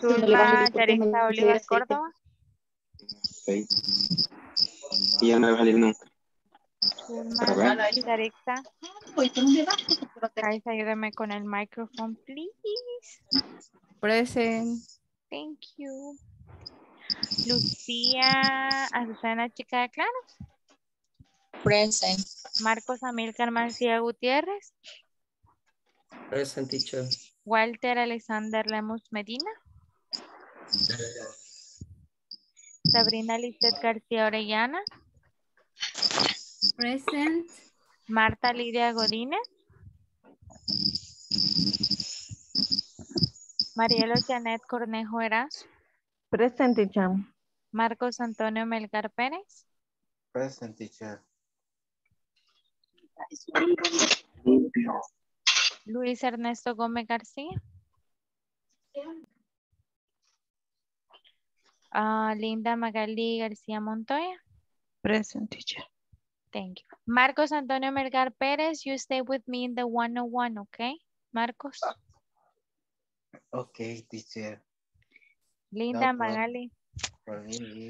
Zulma Teresa Olivas Córdoba. Y ya no va a salir nunca. Zulma Teresa. Guys, ayúdame con el micrófono, please. Present. Thank you. Lucía Azucena Chica de Claro. Present. Marcos Amílcar Mancía Gutiérrez. Present teacher. Walter Alexander Lemus Medina. Sabrina Lizeth García Orellana. Present. Marta Lidia Godínez. Marielo Janet Cornejo Eras. Present teacher. Marcos Antonio Melgar Pérez. Present teacher. Luis Ernesto Gómez García. Ah, Linda Magali García Montoya. Present teacher. Thank you. Marcos Antonio Melgar Pérez, you stay with me in the 101, okay? Marcos. Okay, teacher. Linda. Magali.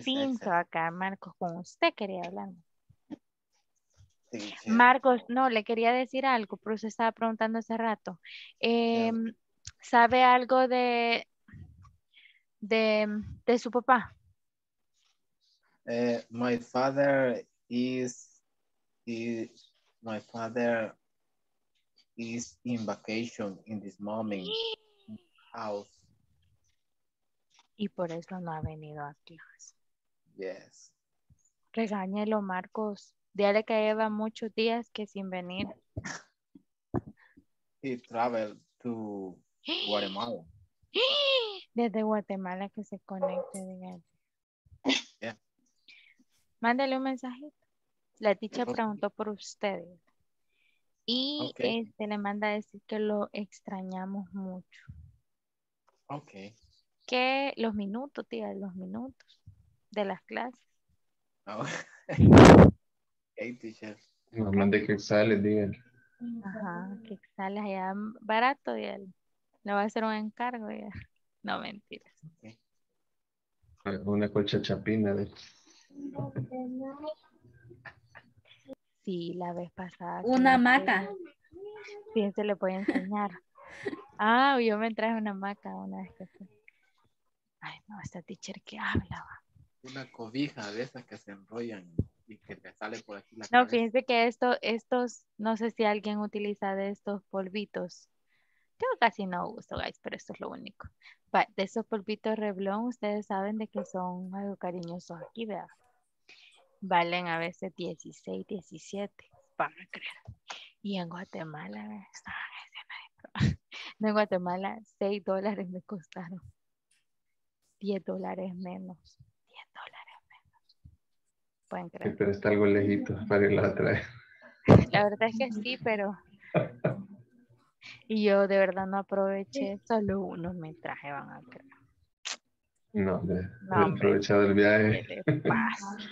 Pinto acá, Marcos, con usted quería hablar. Marcos, no, le quería decir algo, pero se estaba preguntando hace rato. Em, ¿Sabe algo de, de, de su papá? Uh, my father is, is my father is in vacation in this moment. House. Y por eso no ha venido a clase. Yes. Regáñelo, Marcos. Dígale que lleva muchos días que sin venir. He traveled to Guatemala. Desde Guatemala que se conecte, dígale. Yeah. Mándale un mensajito. La Ok. preguntó por ustedes. Y Ok. este le manda a decir que lo extrañamos mucho. Okay. Que los minutos, tía, los minutos de las clases. Oh. okay, teacher. No, mande que sale, dígale. Ajá, que sale allá barato, dígale. Le va a hacer un encargo, ya. No, mentiras. Una colcha chapina. De... Sí, la vez pasada. Una hamaca. fui, Fíjense, le voy a enseñar. Ah, yo me traje una hamaca una vez que fui. Ay, no, esta teacher que habla. Una cobija de esas que se enrollan y que te sale por aquí la No, cabeza. fíjense que esto, estos, no sé si alguien utiliza de estos polvitos. Yo casi no uso, guys, pero esto es lo único. Va, de esos polvitos Revlon, ustedes saben de que son algo cariñosos aquí, vea. Valen a veces 16, 17, van a creer. Y en Guatemala, no, en Guatemala, 6 dólares me costaron. 10 dólares menos. 10 dólares menos. Pueden Sí, creer. pero está algo lejito para irla a traer. La verdad es que sí, pero. Y yo de verdad no aproveché, solo uno me traje, van a creer. No, de, No, aprovechado el viaje.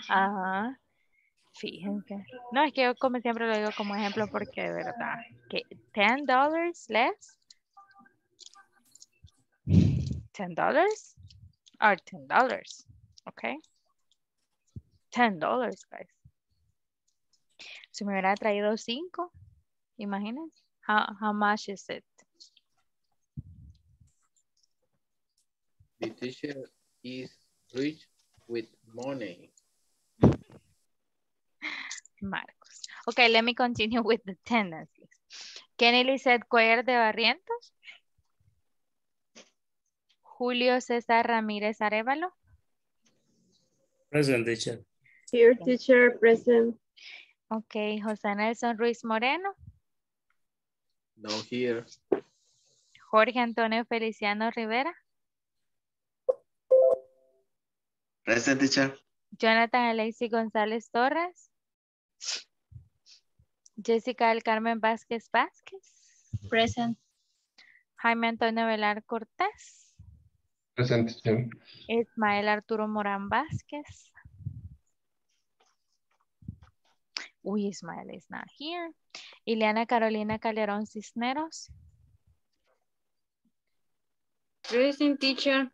Ajá. Fíjense. No, es que yo como siempre lo digo como ejemplo porque de verdad, que 10 dólares less. 10 dólares are 10 dólares. Okay. 10 dólares, guys. Si me hubiera traído 5, imagínense. How, how much is it? The teacher is rich with money. Marcos. Okay, let me continue with the tendencies. Kenny Lizeth Cuellar de Barrientos. Julio César Ramírez Arevalo. Present teacher. Here, teacher, present. Ok, José Nelson Ruiz Moreno. No here. Jorge Antonio Feliciano Rivera. Present teacher. Jonathan Alexi González Torres. Jessica del Carmen Vázquez Vázquez. Present. Jaime Antonio Velar Cortés. Present teacher. Ismael Arturo Morán Vázquez. Uy, Ismael is not here. Ileana Carolina Calderón Cisneros. Present teacher.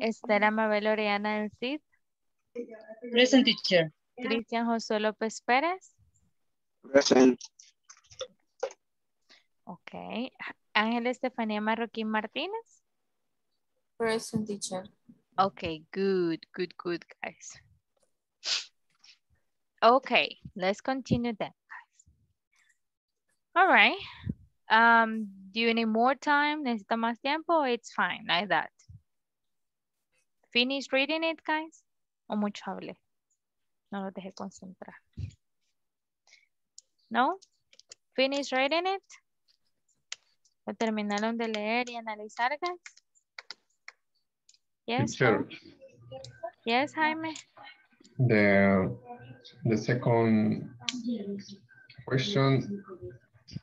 Estela Mabel Oriana del Cid. Present teacher. Cristian Josué López Pérez. Present. Ok. Ángel Estefanía Marroquín Martínez. Present teacher. Okay, good, good, good, guys. Okay, let's continue then, guys. All right. Um, do you need more time? ¿Necesita más tiempo? It's fine, like that. Finish reading it, guys. O mucho hablé. No lo dejé concentrar. No? Finish reading it. ¿Lo terminaron de leer y analizar, guys? Yes, Juan? Yes, Jaime. The, the second question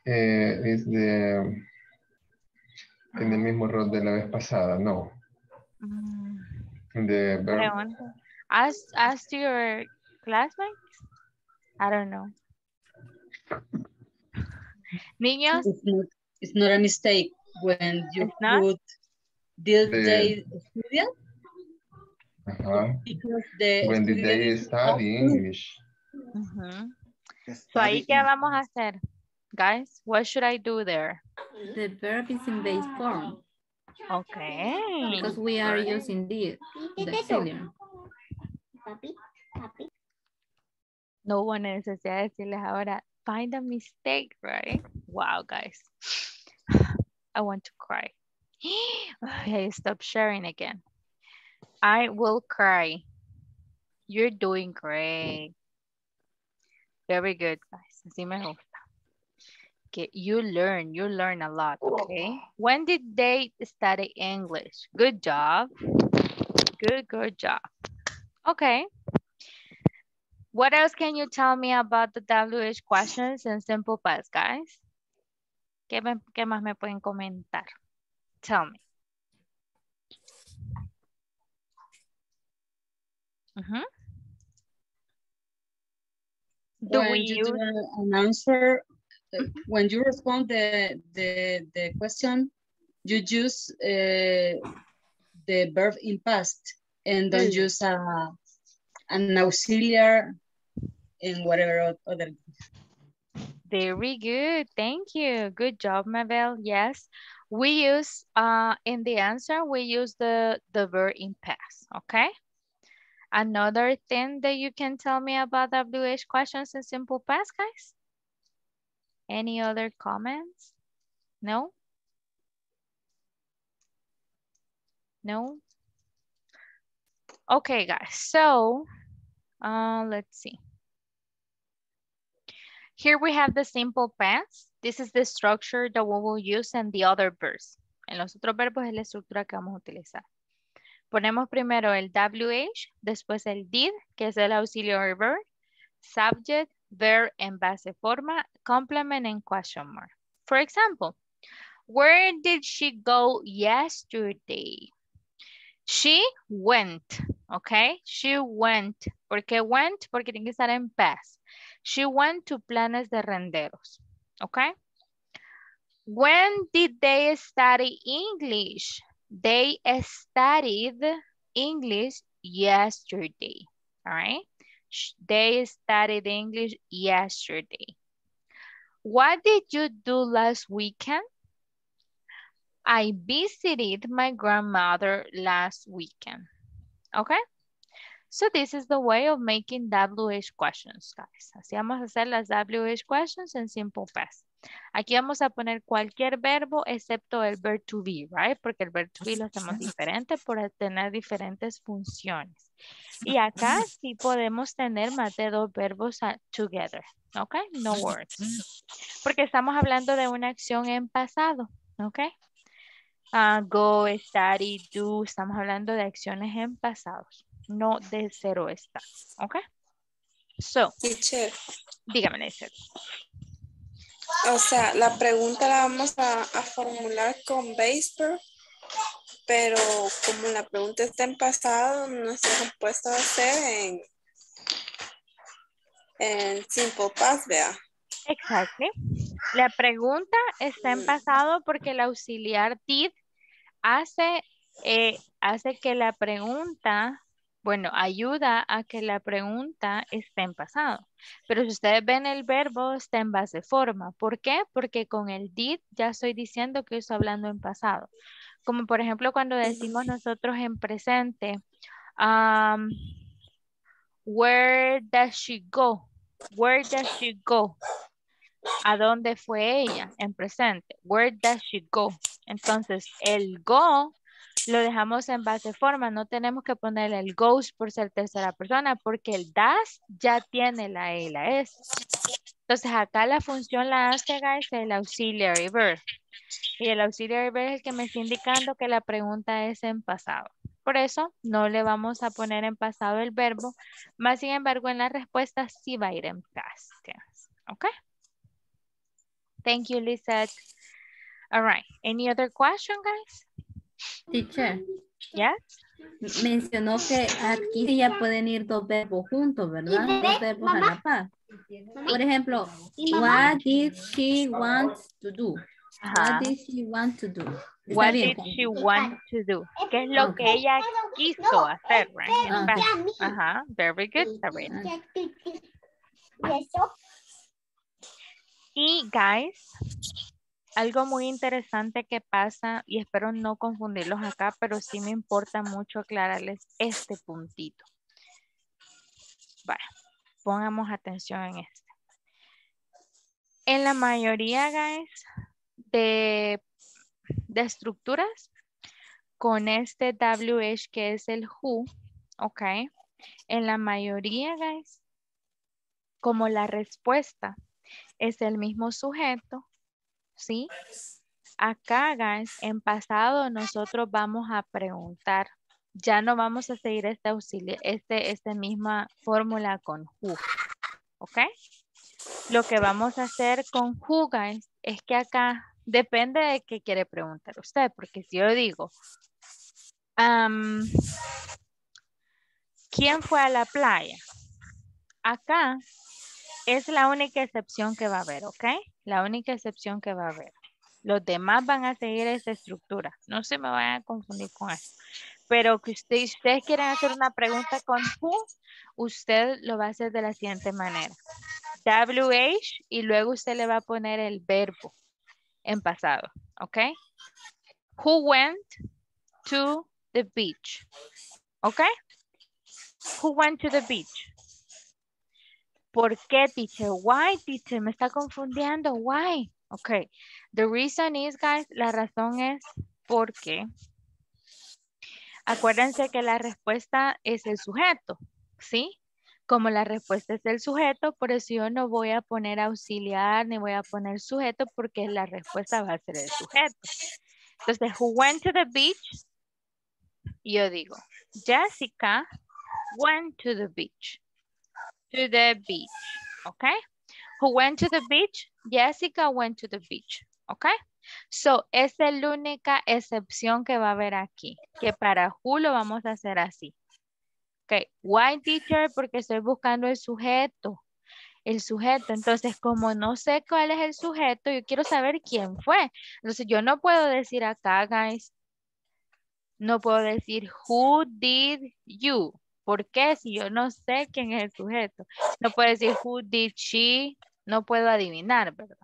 eh, is the en el mismo rol de la vez pasada, no. Mm, the verb. Ask, ask your classmates. I don't know. Niños, It's not, it's not a mistake when you It's not? put did The- they study ajá. because the when did they study not- English? ujú. So Study ahí qué in- vamos a hacer? Guys, what should I do there? The verb is in base form Okay. because we are using the, the auxiliary. No hubo necesidad de decirles ahora, find a mistake, right? Wow, guys. I want to cry. I stop sharing again. I will cry. You're doing great. Very good, guys. Así me gusta. Okay, you learn, you learn a lot, okay? When did they study English? Good job. Good, good job. Okay. What else can you tell me about the WH questions and simple past, guys? ¿Qué, me- qué más me pueden comentar? Tell me. Ujú. Do when we you use do an answer, uh, when you respond the, the, the question, you use uh, the verb in past and don't Mm. use a, an auxiliary in whatever other. Very good. Thank you. Good job, Mabel. Yes. We use, uh, in the answer, we use the, the verb in past, okay? Another thing that you can tell me about WH questions in simple past, guys? Any other comments? No? No? Okay, guys. So, uh, let's see. Here we have the simple past. This is the structure that we will use in the other verbs. En los otros verbos es la estructura que vamos a utilizar. Ponemos primero el WH, después el did, que es el auxiliary verb, subject, verb en base forma, complement and question mark. For example, where did she go yesterday? She went, okay? She went. ¿Por qué went? Porque tiene que estar en past. She went to planes de renderos, okay? When did they study English? They studied English yesterday, all right? They studied English yesterday. What did you do last weekend? I visited my grandmother last weekend. Okay? So this is the way of making WH questions, guys. Así vamos a hacer las WH questions en simple past. Aquí vamos a poner cualquier verbo excepto el verb to be, right? Porque el verb to be lo hacemos diferente por tener diferentes funciones. Y acá sí podemos tener más de dos verbos together, ¿ok? No words. Porque estamos hablando de una acción en pasado, ¿ok? Ah, go, study, do, estamos hablando de acciones en pasados, no de cero está, ¿ok? So, Teacher, dígame, Neisser. O sea, la pregunta la vamos a, a formular con Basper, pero como la pregunta está en pasado, nuestra respuesta va a ser en, en Simple Past, vea. Exactly. La pregunta está en pasado porque el auxiliar did hace, eh, hace que la pregunta, bueno, ayuda a que la pregunta esté en pasado. Pero si ustedes ven el verbo, está en base forma. ¿Por qué? Porque con el did ya estoy diciendo que estoy hablando en pasado. Como por ejemplo cuando decimos nosotros en presente, um, where does she go? Where does she go? ¿A dónde fue ella? En presente. Where does she go? Entonces, el go lo dejamos en base forma. No tenemos que poner el goes por ser tercera persona porque el does ya tiene la E la S. Entonces, acá la función la hace, guys, el auxiliary verb. Y el auxiliary verb es el que me está indicando que la pregunta es en pasado. Por eso, no le vamos a poner en pasado el verbo. Más sin embargo, en la respuesta sí va a ir en past tense. ¿Ok? Thank you, Lizette. All right. Any other question, guys? Teacher, Yes? mencionó que aquí ya pueden ir dos verbos juntos, ¿verdad? Dos verbos a la par. Por ejemplo, what did she want to do? Ajá. What did she want to do? What bien. did she want to do? ¿Qué es lo que ella quiso hacer, right? Ah. Ajá. Very good, Sabrina. Y guys, algo muy interesante que pasa, y espero no confundirlos acá, pero sí me importa mucho aclararles este puntito. Vaya, pongamos atención en este. En la mayoría, guys, de, de estructuras, con este WH que es el who, ok, en la mayoría, guys, como la respuesta es el mismo sujeto, ¿sí? Acá, guys, en pasado nosotros vamos a preguntar. Ya no vamos a seguir este auxilio, este, esta misma fórmula con who, ¿ok? Lo que vamos a hacer con who, guys, es que acá depende de qué quiere preguntar usted, porque si yo digo, ¿quién fue a la playa? Acá es la única excepción que va a haber, ¿ok? La única excepción que va a haber. Los demás van a seguir esa estructura. No se me vayan a confundir con eso. Pero que usted, ustedes quieren hacer una pregunta con who, usted lo va a hacer de la siguiente manera. WH y luego usted le va a poner el verbo en pasado, ¿ok? Who went to the beach? ¿Ok? Who went to the beach? ¿Por qué, teacher? Why, teacher? Me está confundiendo. Why? Ok. The reason is, guys, la razón es porque acuérdense que la respuesta es el sujeto, ¿sí? Como la respuesta es el sujeto, por eso yo no voy a poner auxiliar ni voy a poner sujeto porque la respuesta va a ser el sujeto. Entonces, who went to the beach? Yo digo, Jessica went to the beach. To the beach, okay? Who went to the beach? Jessica went to the beach, okay? So, es la única excepción que va a haber aquí, que para who lo vamos a hacer así. Ok, why teacher? Porque estoy buscando el sujeto. El sujeto. Entonces, como no sé cuál es el sujeto, yo quiero saber quién fue. Entonces, yo no puedo decir acá, guys. No puedo decir, who did you? ¿Por qué? Si yo no sé quién es el sujeto. No puedo decir, who did she? No puedo adivinar, ¿verdad?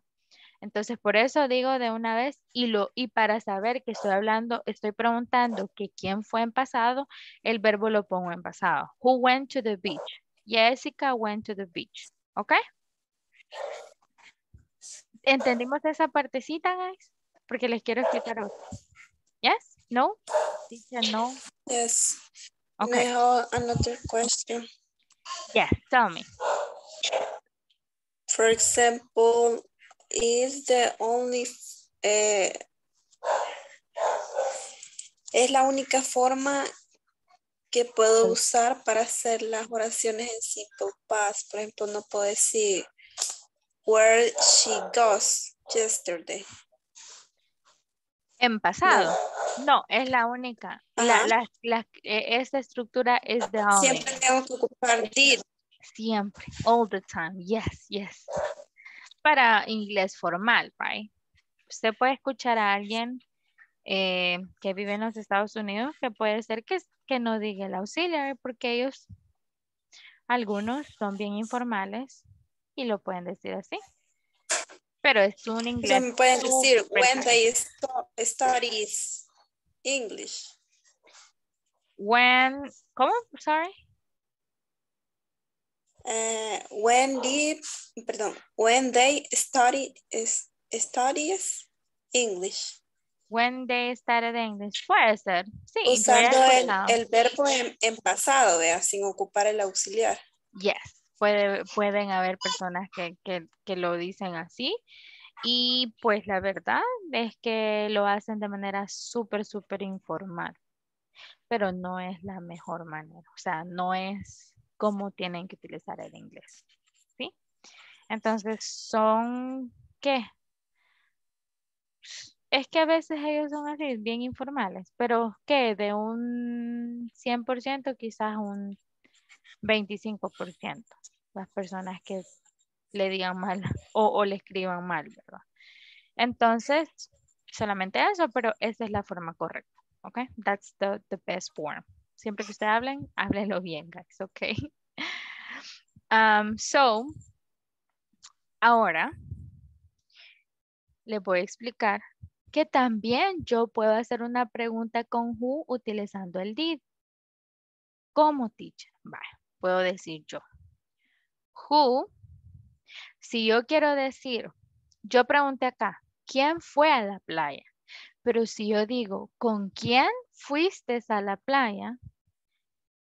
Entonces, por eso digo de una vez y, lo, y para saber que estoy hablando, estoy preguntando que quién fue en pasado, el verbo lo pongo en pasado. Who went to the beach? Jessica went to the beach. ¿Ok? ¿Entendimos esa partecita, guys? Porque les quiero explicar otra. Yes? No? Dice no. Yes. Okay. Now another question. Yes, tell me. For example, is the only eh, es la única forma que puedo usar para hacer las oraciones en simple past. Por ejemplo, no puedo decir where she goes yesterday. En pasado. No, es la única. La, la, la, eh, esta estructura es de. Siempre tengo que did. Siempre. All the time. Yes, yes. Para inglés formal, right? Usted puede escuchar a alguien eh, que vive en los Estados Unidos que puede ser que, que no diga el auxiliar porque ellos, algunos son bien informales y lo pueden decir así. Pero es un inglés. me pueden decir when they study English. When, ¿cómo? Sorry. Uh, when did, perdón, when they study studies English. When they started English. Puede ser. Sí. Usando el, el, verbo en, en pasado, vea, sin ocupar el auxiliar. Yes. Puede, pueden haber personas que, que, que lo dicen así. Y pues la verdad es que lo hacen de manera súper, súper informal. Pero no es la mejor manera. O sea, no es como tienen que utilizar el inglés. ¿Sí? Entonces son, ¿qué? Es que a veces ellos son así, bien informales. Pero ¿qué? De un 100% quizás un 25%. Las personas que le digan mal o, le escriban mal, ¿verdad? Entonces, solamente eso, pero esa es la forma correcta, ¿ok? That's the, the best form. Siempre que usted hablen, háblenlo bien, guys, ¿ok? Um, so, ahora, le voy a explicar que también yo puedo hacer una pregunta con who utilizando el did. ¿Cómo, teacher? Vale, puedo decir yo. Who, si yo quiero decir, yo pregunté acá, ¿quién fue a la playa? Pero si yo digo, ¿con quién fuiste a la playa?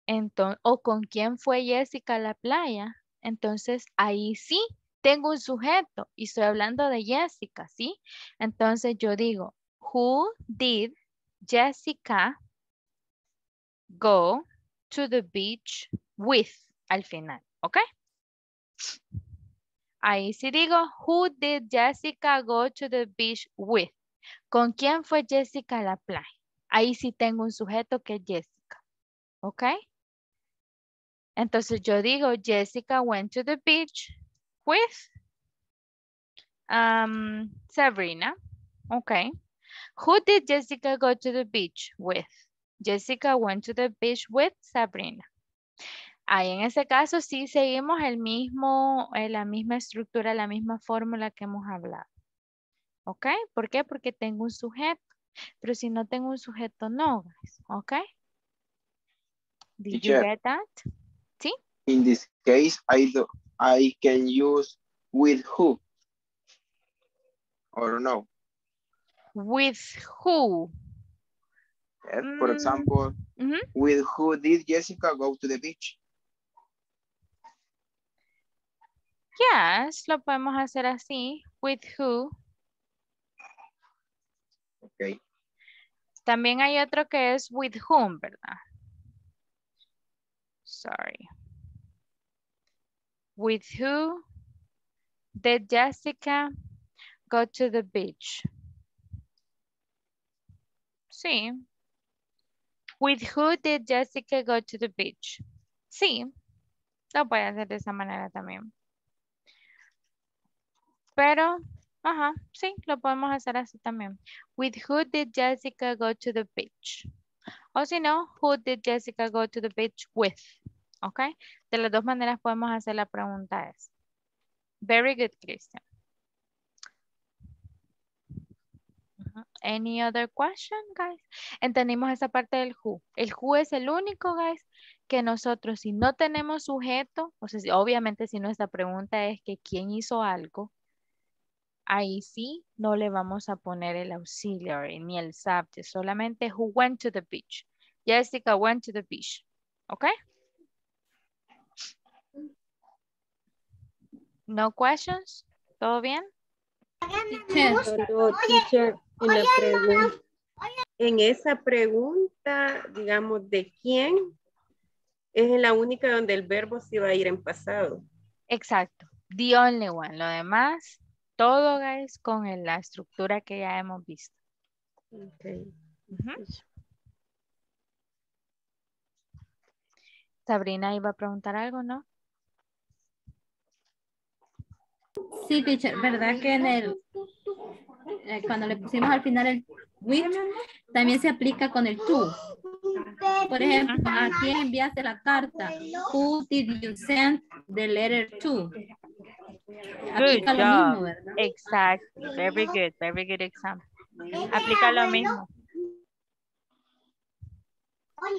Entonces, o con quién fue Jessica a la playa, entonces ahí sí tengo un sujeto y estoy hablando de Jessica, ¿sí? Entonces yo digo, who did Jessica go to the beach with al final, ¿ok? Ahí sí digo, who did Jessica go to the beach with? ¿Con quién fue Jessica a la playa? Ahí sí tengo un sujeto que es Jessica, ¿ok? Entonces yo digo, Jessica went to the beach with um, Sabrina. Okay. Who did Jessica go to the beach with? Jessica went to the beach with Sabrina. Ahí en ese caso sí seguimos el mismo, eh, la misma estructura, la misma fórmula que hemos hablado. ¿Ok? ¿Por qué? Porque tengo un sujeto. Pero si no tengo un sujeto, no, guys. ¿Ok? Did you get that? ¿Sí? In this case, I do, I can use with who or no. With who? Yes, For Mm. example, with who did Jessica go to the beach? Yes, lo podemos hacer así. With who? Okay. También hay otro que es with whom, ¿verdad? Sorry. With who did Jessica go to the beach? Sí. With who did Jessica go to the beach? Sí. Lo puede hacer de esa manera también. Pero, ajá, sí, lo podemos hacer así también. With who did Jessica go to the beach? O si no, who did Jessica go to the beach with? ¿Ok? De las dos maneras podemos hacer la pregunta es. Very good, Christian. Any other question, guys? Entendimos esa parte del who. El who es el único, guys, que nosotros si no tenemos sujeto, o sea, obviamente si nuestra pregunta es que quién hizo algo, ahí sí no le vamos a poner el auxiliary ni el subject, solamente who went to the beach. Jessica went to the beach. ¿Ok? No questions? ¿Todo bien? Teacher, en la pregunta, en esa pregunta, digamos, de quién, es la única donde el verbo se va a ir en pasado. Exacto. The only one. Lo demás, todo, guys, con el- la estructura que ya hemos visto. Okay. Ujú. Sabrina iba a preguntar algo, ¿no? sí, teacher, ¿verdad que en el, eh, cuando le pusimos al final el with, también se aplica con el to? Por ejemplo, ¿a quién enviaste la carta? Who did you send the letter to? Lo job. mismo. Exacto. Very good. Very good example. Aplica lo mismo.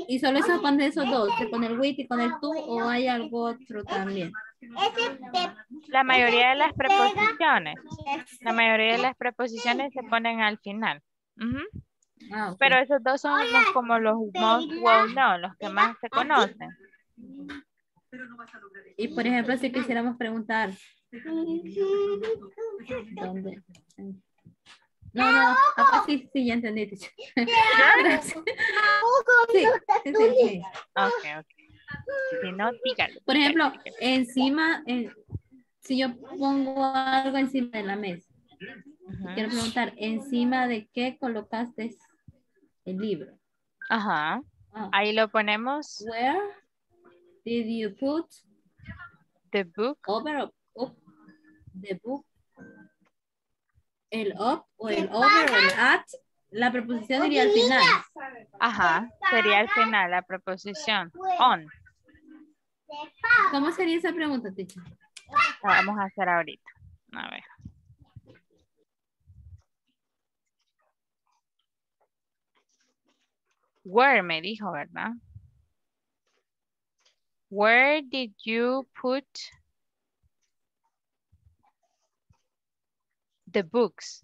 Y solo se pone esos dos, se pone el with y con el to o hay algo otro también. La mayoría de las preposiciones, la mayoría de las preposiciones se ponen al final. Ujú. Ah, ok. Pero esos dos son los, como los most well known, los que más se conocen. Y por ejemplo, si quisiéramos preguntar, ¿dónde? No, no, acá sí, sí, ya entendí. teacher. Gracias. Sí, sí, sí, sí. Ok, ok. Si no, dígalo. Por ejemplo, encima, en- si yo pongo algo encima de la mesa, Ujú. quiero preguntar, ¿encima de qué colocaste el libro? Ajá. Ah, Ahí lo ponemos, Where did you put the book. over the book? El up o el over o el at, la preposición iría al final. Ajá. Sería al final la preposición. On. ¿Cómo sería esa pregunta, teacher? La vamos a hacer ahorita. A ver. Where me dijo, ¿verdad? Where did you put the books.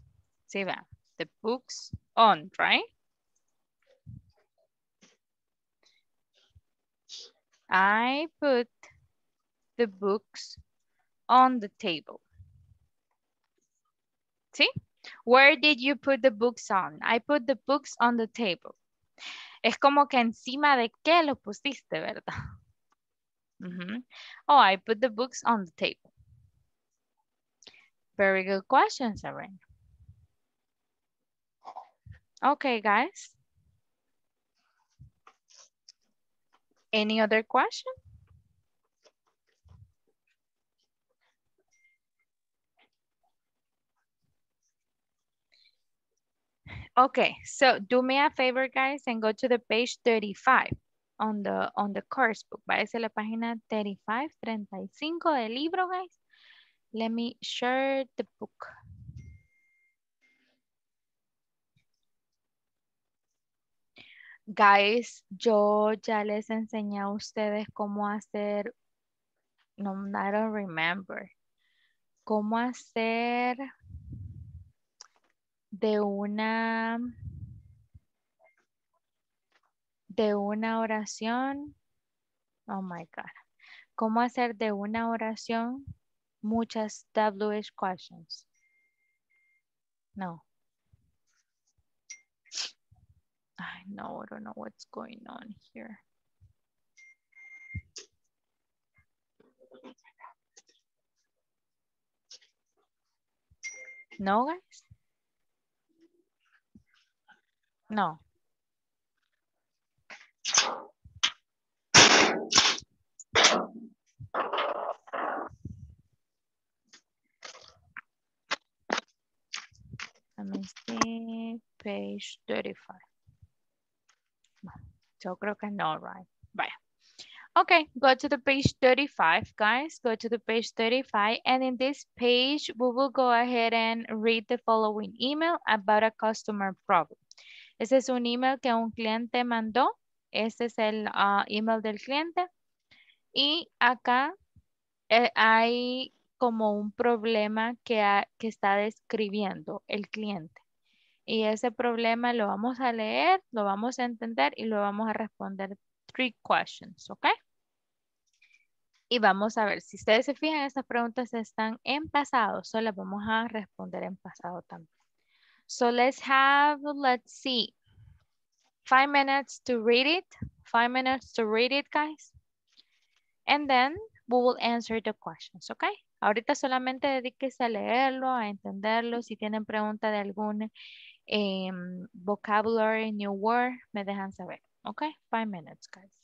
That? The books on, right? I put the books on the table. See? Where did you put the books on? I put the books on the table. Es como que encima de qué lo pusiste, ¿verdad? Mm -hmm. Oh, I put the books on the table. Very good question, Serena. Okay, guys. Any other question? Okay, so do me a favor, guys, and go to the page 35 on the on the course book. Váyase a la página 35, 35 del libro, guys. Let me share the book. Guys, yo ya les enseñé a ustedes cómo hacer, no, I don't remember, cómo hacer de una, de una oración, oh my God, cómo hacer de una oración muchas WH questions. No. I know, I don't know what's going on here. No, guys? No. Let me see, page 35. Yo creo que no, right? Vaya. Okay, go to the page 35, guys. Go to the page 35. And in this page, we will go ahead and read the following email about a customer problem. Ese es un email que un cliente mandó. Este es el uh, email del cliente. Y acá eh, hay como un problema que, ha, que está describiendo el cliente. Y ese problema lo vamos a leer, lo vamos a entender y lo vamos a responder three questions, ¿ok? Y vamos a ver, si ustedes se fijan, estas preguntas están en pasado, solo las vamos a responder en pasado también. So let's have, let's see, five minutes to read it. Five minutes to read it, guys. And then we will answer the questions, okay? Ahorita solamente dedíquese a leerlo, a entenderlo. Si tienen pregunta de algún eh, vocabulary, new word, me dejan saber. Okay, five minutes, guys.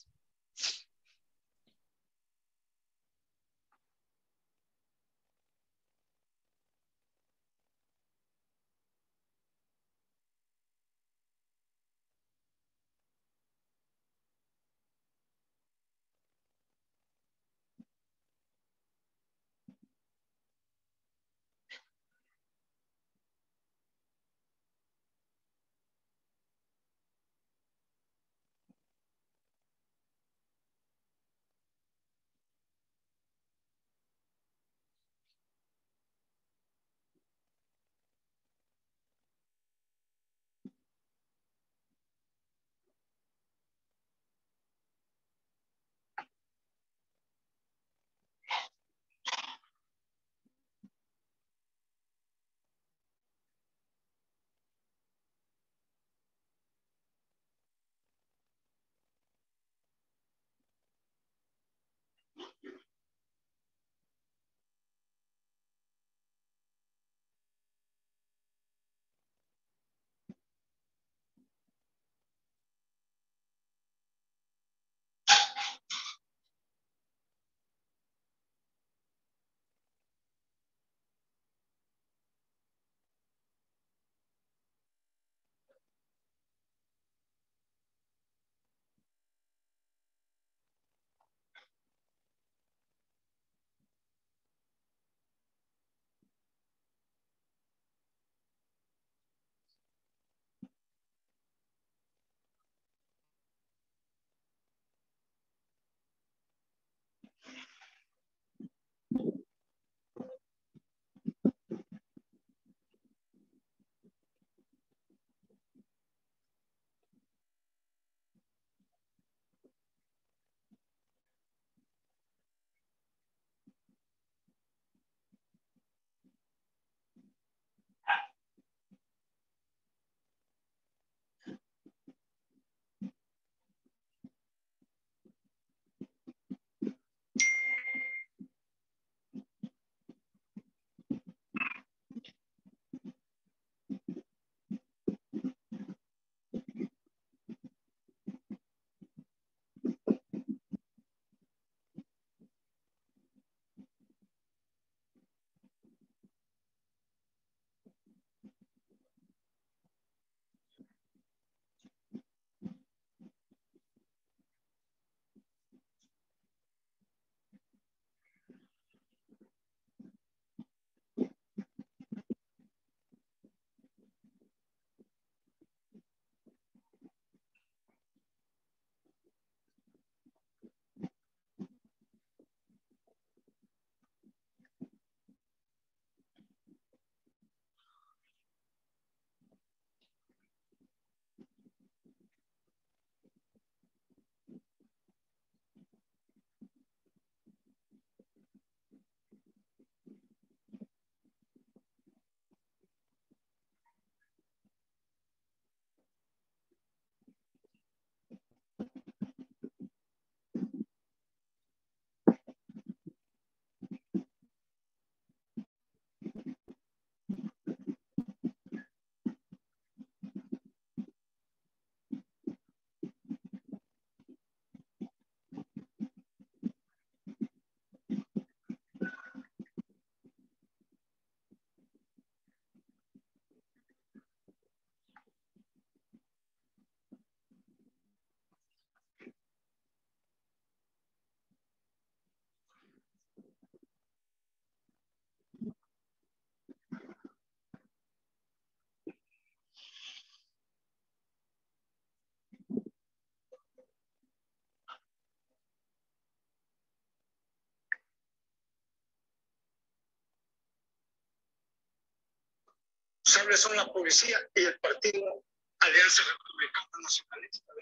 Son la policía y el partido Alianza Republicana Nacionalista.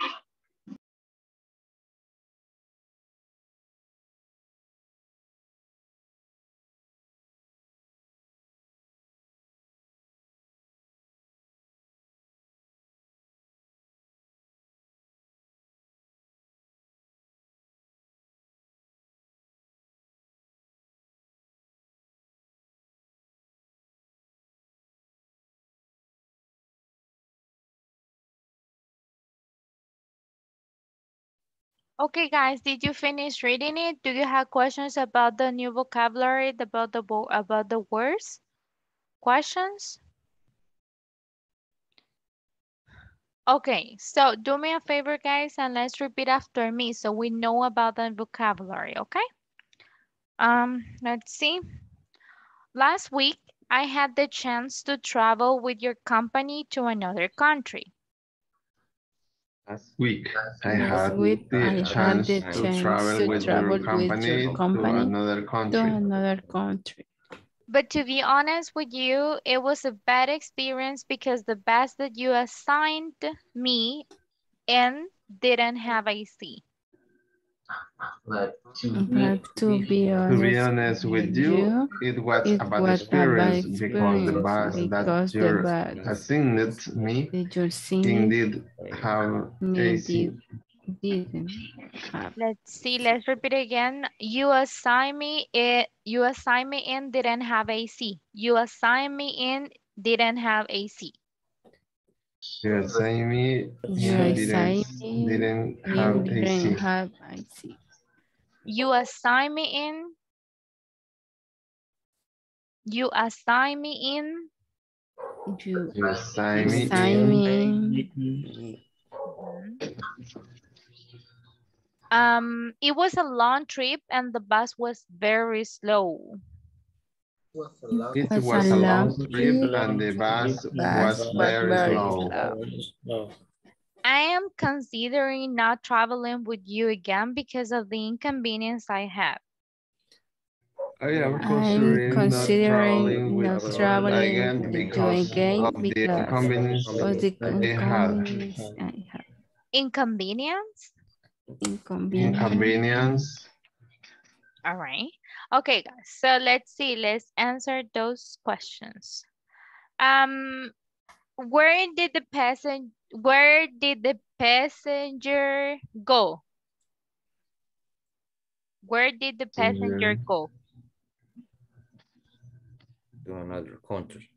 Okay, guys, did you finish reading it? Do you have questions about the new vocabulary, about the about the words? Questions? Okay, so do me a favor, guys, and let's repeat after me so we know about the vocabulary, okay? Um, let's see. Last week, I had the chance to travel with your company to another country. Last week, I had week, the I had chance the to chance travel to with travel your with company to company another to country. another country. But to be honest with you, it was a bad experience because the bus that you assigned me in didn't have AC. But to be To honest, be honest with you, it was it a bad was a bad experience because the bus because that the you bus assigned me that your singing indeed have AC. did, didn't have. Let's see, let's repeat again. You assigned me it you assigned me in didn't have AC. You assigned me in didn't have AC. You assigned me You and assigned didn't, me didn't You have didn't AC. have AC. You assigned me in you assigned me in You You assigned me assigned in. me um it was a long trip and the bus was very slow. It was was a a long long trip trip and the bus bus was was very very slow. I am considering not traveling with you again because of the inconvenience I had. I am I'm considering not traveling considering with not traveling again because again of the inconvenience of the inconvenience I have. Inconvenience? Inconvenience. Inconvenience. All right. Okay, guys. So let's see. Let's answer those questions. Um, where did the passenger where did the passenger go? Where did the passenger Passenger. go? To another country.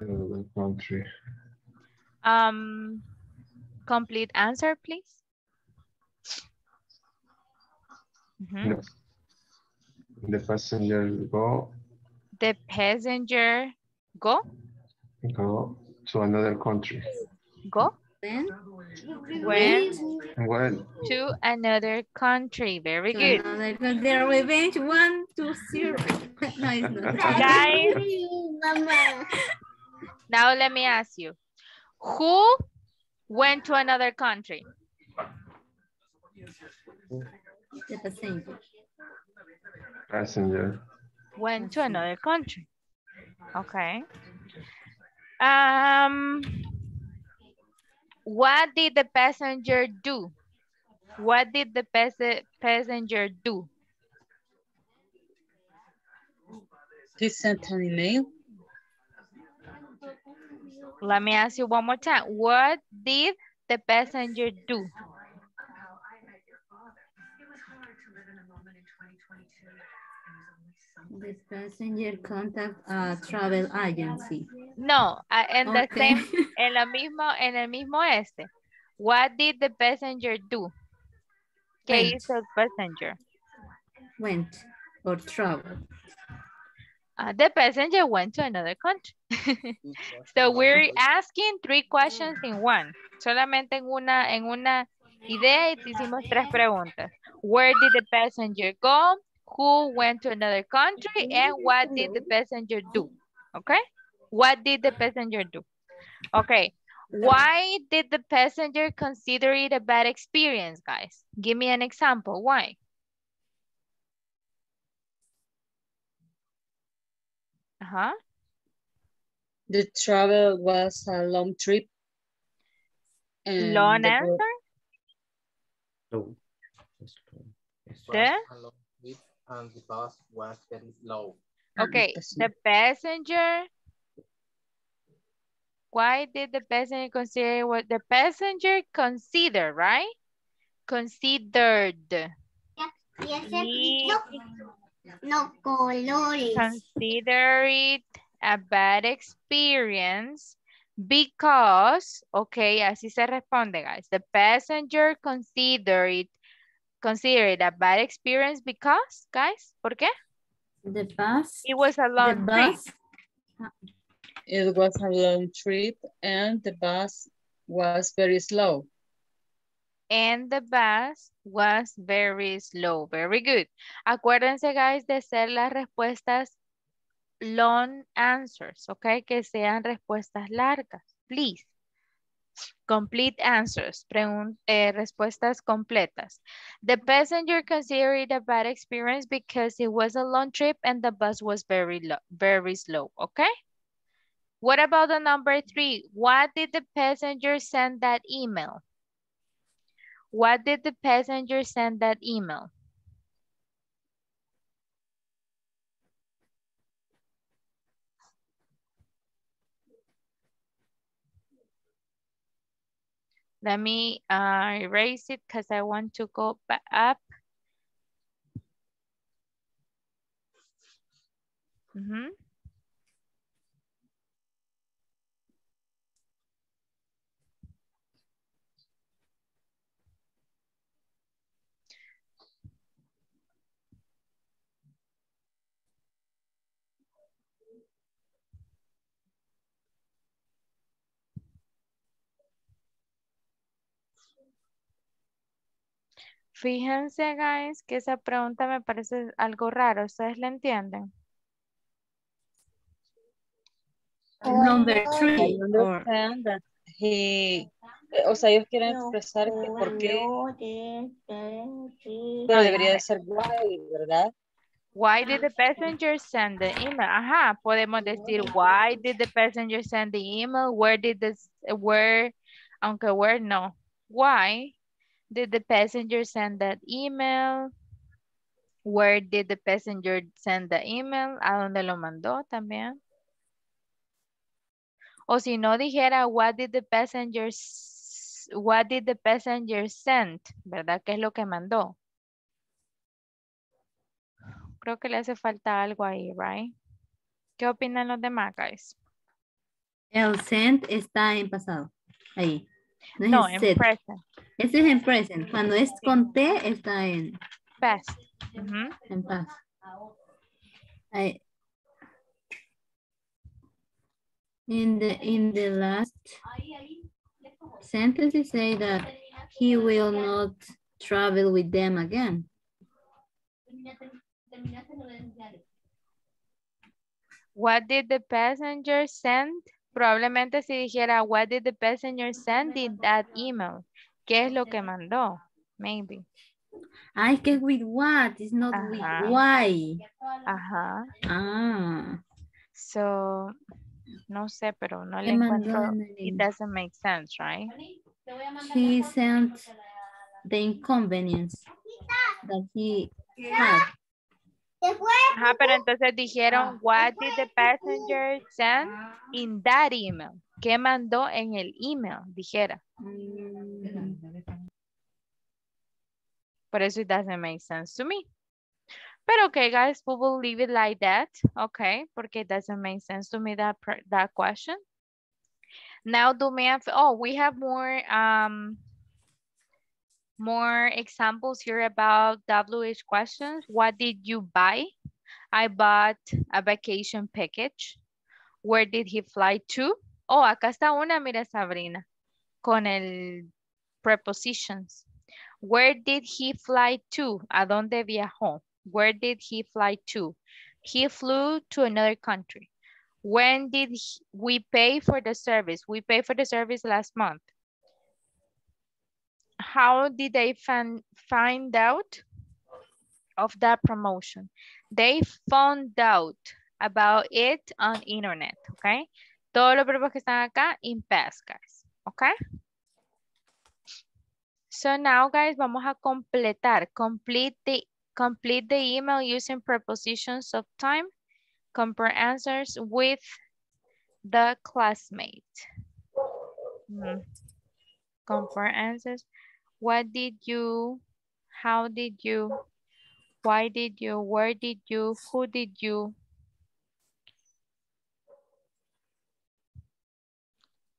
Another country. Um, complete answer, please. Mhm. The, the passenger go The passenger go go to another country. go When? went When to another country. Very To good. another country. Their revenge one, two, zero. no, it's not. Guys, now let me ask you, who went to another country? The passenger. Passenger. Went to another country. Okay. Um, what did the passenger do? What did the pas passenger do? He sent an email. Let me ask you one more time. What did the passenger do? The passenger contact a travel agency. No, uh, en the Okay. same, en lo mismo, en el mismo este. What did the passenger do? ¿Qué Went. hizo el passenger? Went or travel. Uh, the passenger went to another country. so we're asking three questions in one. Solamente en una, en una idea hicimos tres preguntas. Where did the passenger go? Who went to another country? And what did the passenger do? Okay? What did the passenger do? Okay. Why did the passenger consider it a bad experience, guys? Give me an example. Why? Uh-huh. The travel was a long trip. and Long the boat- answer? Slow. Slow. The? A long trip and the bus was very slow. Okay, the passenger. Why did the passenger consider what the passenger considered, right? Considered. He No colores. consider it a bad experience because, okay, así se responde, guys. The passenger considered it, consider it a bad experience because, guys, ¿por qué? The bus. It was a long trip. bus. It was a long trip and the bus was very slow. And the bus was very slow. Very good. Acuérdense, guys, de hacer las respuestas long answers, ¿ok? Que sean respuestas largas, please. Complete answers, eh, respuestas completas. The passenger considered a bad experience because it was a long trip and the bus was very, very slow, okay? What about the number three? What did the passenger send that email? What did the passenger send that email? Let me uh, erase it because I want to go back up. Mhm. Fíjense, guys, que esa pregunta me parece algo raro. ¿Ustedes la entienden? Number three. he, o sea, ellos quieren expresar que por qué, pero debería de ser why, ¿verdad? Why did the passenger send the email? Ajá, podemos decir why did the passenger send the email? Where did this, where, aunque where no. Why did the passenger send that email? Where did the passenger send the email? ¿A dónde lo mandó también? O si no dijera what did the passenger, what did the passenger send? ¿Verdad? ¿Qué es lo que mandó? Creo que le hace falta algo ahí, right? ¿Qué opinan los demás, guys? El sent está en pasado. Ahí. No, No, en present, Ese es en present. Cuando es con T, está en, past. Ujú. en past. I- in the in the last sentence, it say that he will not travel with them again. What did the passenger send? Probablemente si dijera what did the passenger send in that email? ¿Qué es lo que mandó? Maybe. Ay, que es with what? It's not with why. Ajá. Ah. So, no sé, pero no le ¿Qué mandó encuentro. It doesn't make sense, right? He sent the inconvenience that he had. Ajá, pero entonces dijeron, what did the passenger send in that email? ¿Qué mandó en el email? Dijera. Por eso it doesn't make sense to me. But okay, guys, we will leave it like that. Okay, porque it doesn't make sense to me that that question. Now, do me have, oh, we have more um more examples here about WH questions. What did you buy? I bought a vacation package. Where did he fly to? Oh, acá está una, mira Sabrina, con el prepositions. Where did he fly to? ¿A dónde viajó? Where did he fly to? He flew to another country. When did he- we pay for the service? We paid for the service last month. How did they fin- find out of that promotion? They found out about it on internet, okay? Todos los verbos que están acá in past, guys. Okay? So now, guys, vamos a completar. Complete the, complete the email using prepositions of time. Compare answers with the classmate. Mm. Compare answers. What did you, how did you, why did you, where did you, who did you?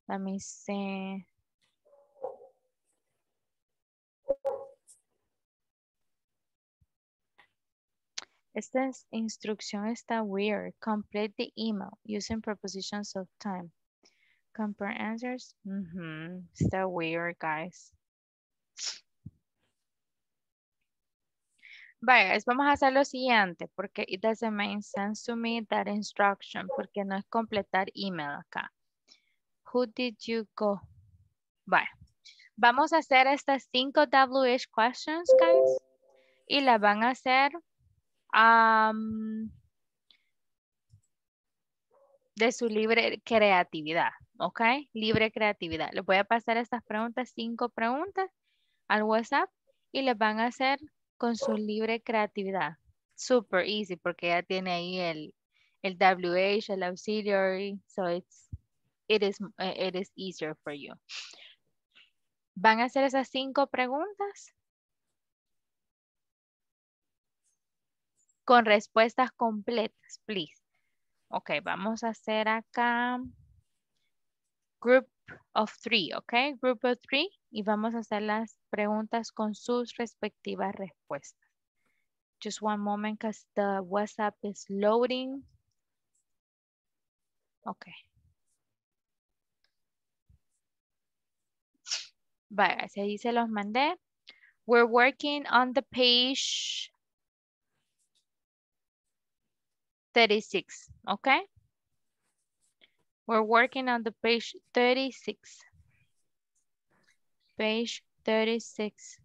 Let me see. Esta es- instrucción está weird. Complete the email using prepositions of time. Compare answers. Mhm, Está weird, guys. Vaya, vamos a hacer lo siguiente porque it doesn't make sense to me that instruction porque no es completar email acá. Who did you go? Vaya. Vamos a hacer estas cinco WH questions, guys. Y las van a hacer de su libre creatividad, ¿ok? Libre creatividad. Les voy a pasar estas preguntas, cinco preguntas al WhatsApp y les van a hacer con su libre creatividad. Super easy porque ya tiene ahí el, el WH, el auxiliary, so it's, it is, eh, it is easier for you. Van a hacer esas cinco preguntas con respuestas completas, please. Ok, vamos a hacer acá group of three, ok? Group of three y vamos a hacer las preguntas con sus respectivas respuestas. Just one moment because the WhatsApp is loading. Ok. Vaya, se los mandé. We're working on the page 36, okay? We're working on the page 36. Page 36.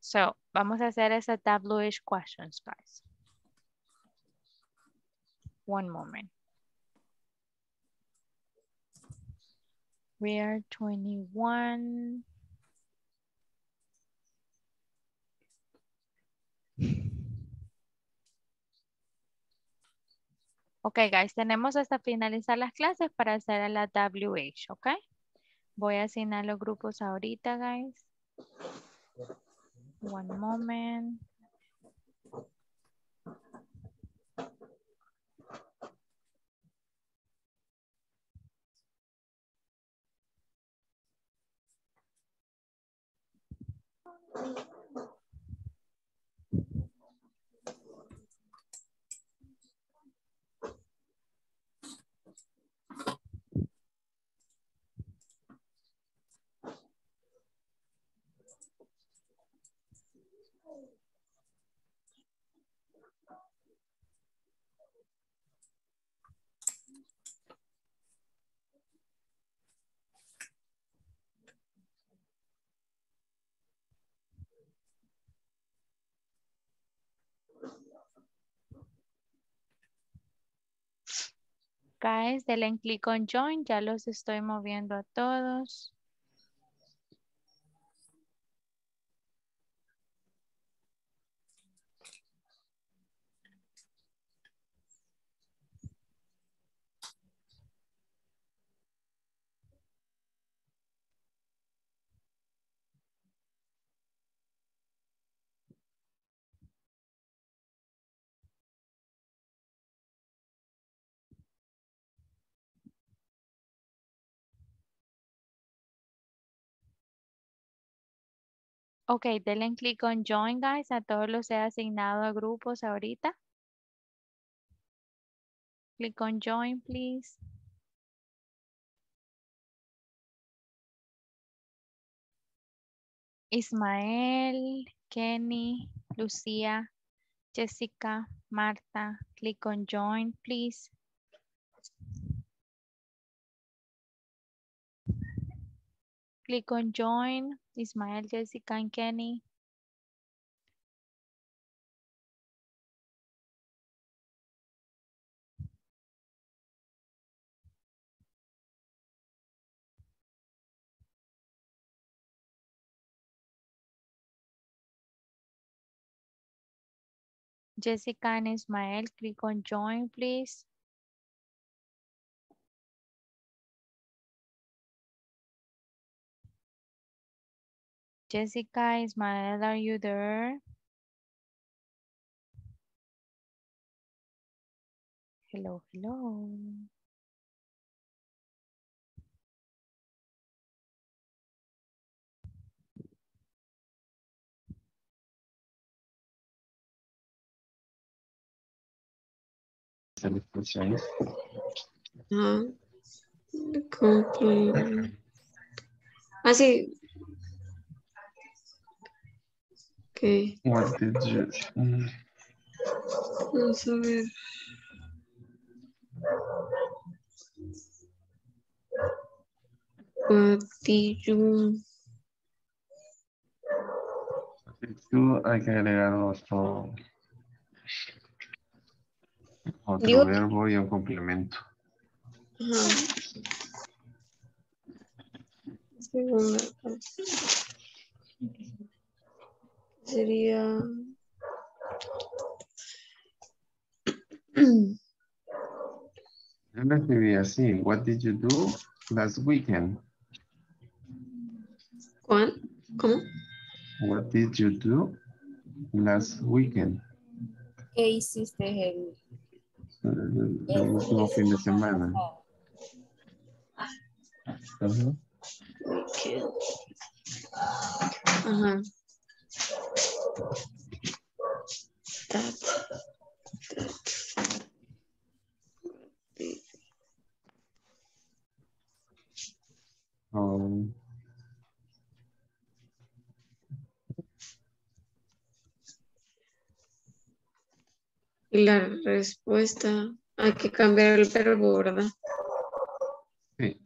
So, vamos a hacer esa WH questions, guys. One moment. We are 21. Ok, guys, tenemos hasta finalizar las clases para hacer a la WH, ok? Voy a asignar los grupos ahorita, guys. One moment. Guys, denle clic on join. Ya los estoy moviendo a todos. Ok, denle clic on join, guys. A todos los he asignado a grupos ahorita. Click on join, please. Ismael, Kenny, Lucía, Jessica, Marta. Click on join, please. Click on join, Ismael, Jessica, and Kenny. Jessica and Ismael, click on join, please. Jessica, Ismael, are you there? Hello, hello. Expresiones. Ajá. Concluir. Ok. What did you? mm, Vamos a ver. What did you... Tú hay que agregar otro, otro Digo- verbo y un complemento. Ajá. Sería... Yo lo escribí así. What did you do last weekend? ¿Cuál? ¿Cómo? What did you do last weekend? ¿Qué hiciste el, El, el último fin de semana. Ajá. Weekend. Ajá. That. That. Um, Y la respuesta, hay que cambiar el verbo, ¿verdad? sí.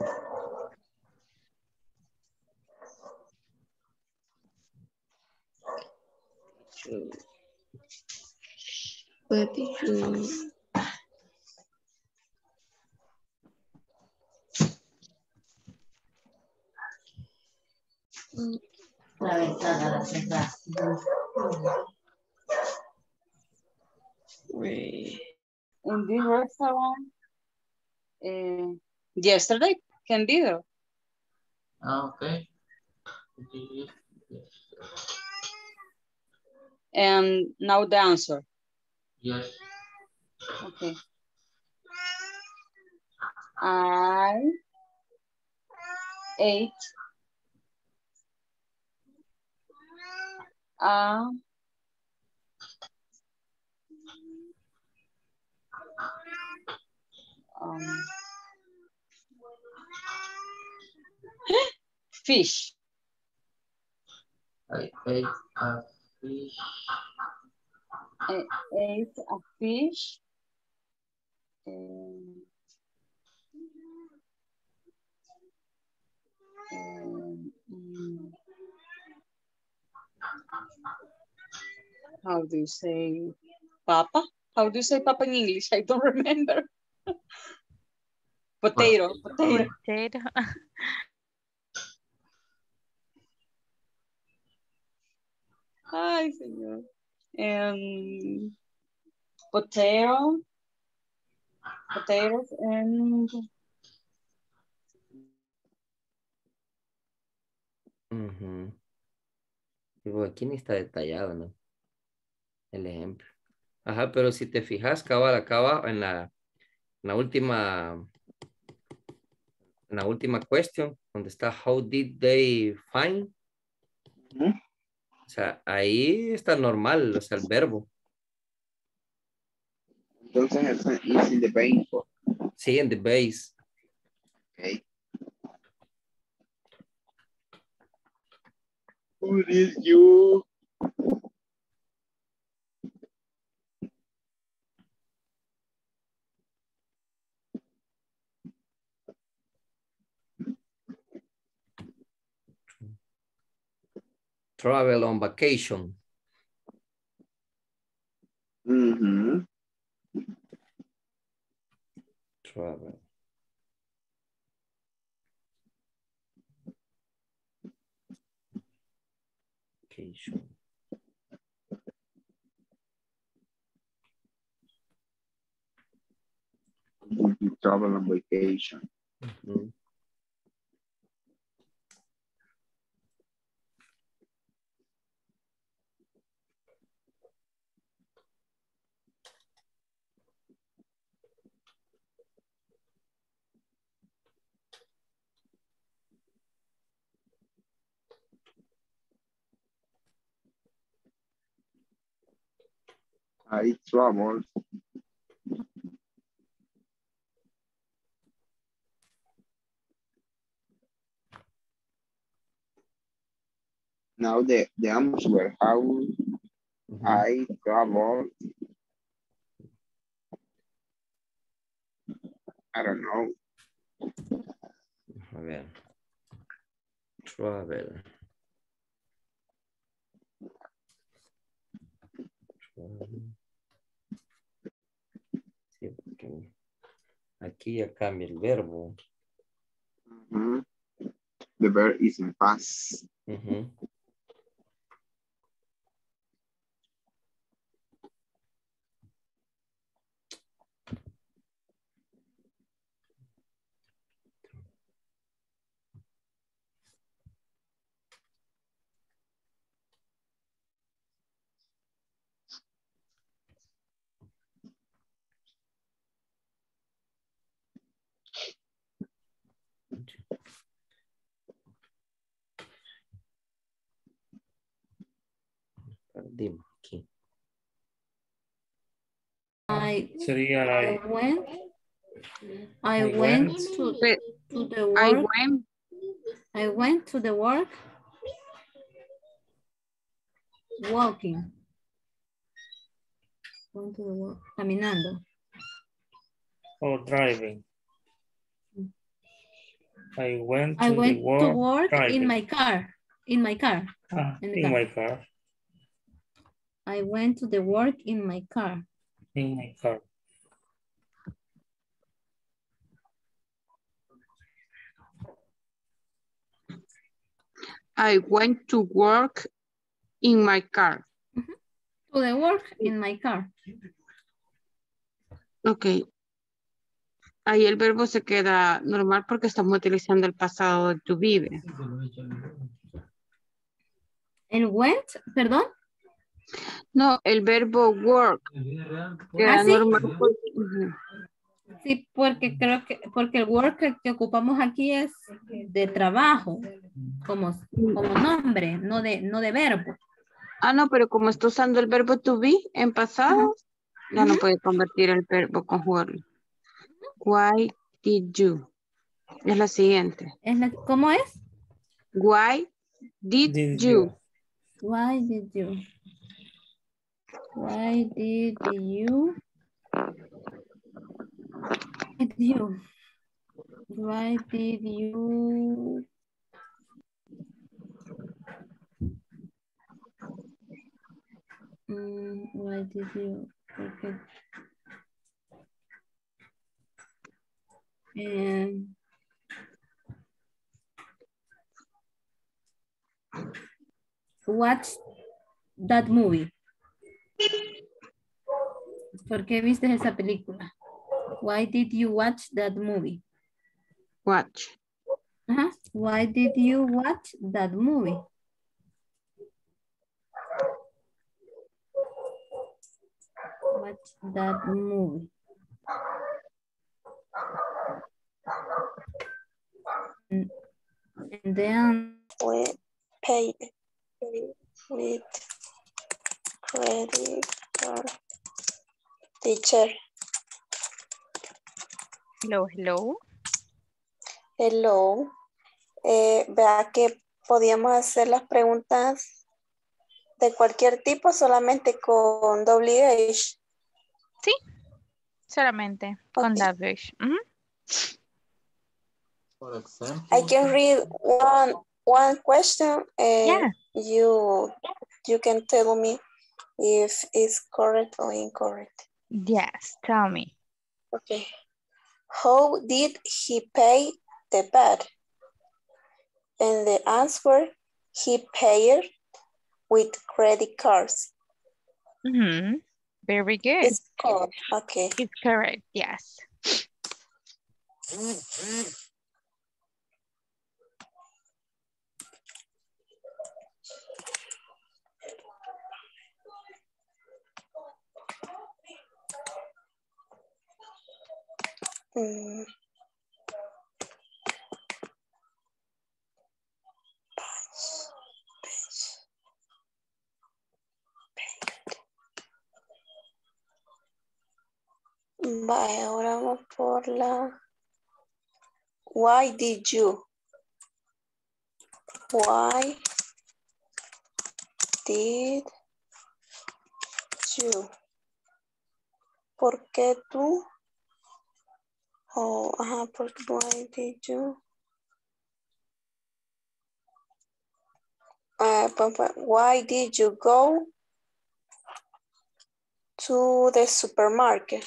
Did you... La ventana la. Wait. In this restaurant, eh, yesterday, Candido. Ah, ok. And now the answer. Yes. Okay. I ate a um, fish. I ate a ate a fish. Um, um, how do you say papa? How do you say papa in English? I don't remember. potato, potato. Potato. Ay, señor. Um, potato, potatoes and Ujú. Digo, aquí ni está detallado, ¿no? El ejemplo. Ajá, pero si te fijas, cabal, acaba en la, en la última, en la última question, donde está how did they find? O sea, ahí está normal, o sea, el verbo. Entonces, es is in the base. Sí, en the base. Okay. Who did you? travel on vacation. Mm-hmm. Travel. Vacation. Mm-hmm. Travel on vacation. Mm -hmm. I travel. Now the, the answer, how I travel. I don't know. A ver. Travel. Travel. Porque aquí ya cambia el verbo. The verb is in past. Aquí. I, Sería I I, went, I I went went. to, to the work. I work. went, I went to the work walking. Went to the work, caminando. or driving. I went to I the went to work work in my car. In my car. Ah, in in car. my car. I went to the work in my car. In my car. I went to work in my car. To the work in my car. Ok. Ahí el verbo se queda normal porque estamos utilizando el pasado de tu vive. El went, perdón. No, el verbo work ¿Ah, sí? normal. Ujú. Sí, porque creo que, porque el work que, ocupamos aquí es de trabajo, como, como nombre, no de, no de verbo. Ah, no, pero como está usando el verbo to be en pasado, ya no puede convertir el verbo conjugarlo. Why did you? Es la siguiente. Es la- ¿Cómo es? Why did, Did you? Why did you? Why did you? Did you? Why did you? Mm, why did you? Okay. And watch that movie. ¿Por qué viste esa película? Why did you watch that movie? Watch. Ajá. Why did you watch that movie? Watch that movie. And then We paid with credit card. Teacher, Hello, hello. hello. Eh, vea que podíamos hacer las preguntas de cualquier tipo solamente con WH. Sí, solamente con. Por ejemplo. I can read one one question and Yeah. you you can tell me if it's correct or incorrect. Yes, tell me. Okay. How did he pay the bad? And the answer, he paid with credit cards. Mhm. Very good. It's correct. Okay. It's correct, yes. Mm. Vaya, ahora vamos por la. Why did you? Why did you? ¿Por qué tú? Oh, ajá, por why did you? Uh, why did you go to the supermarket?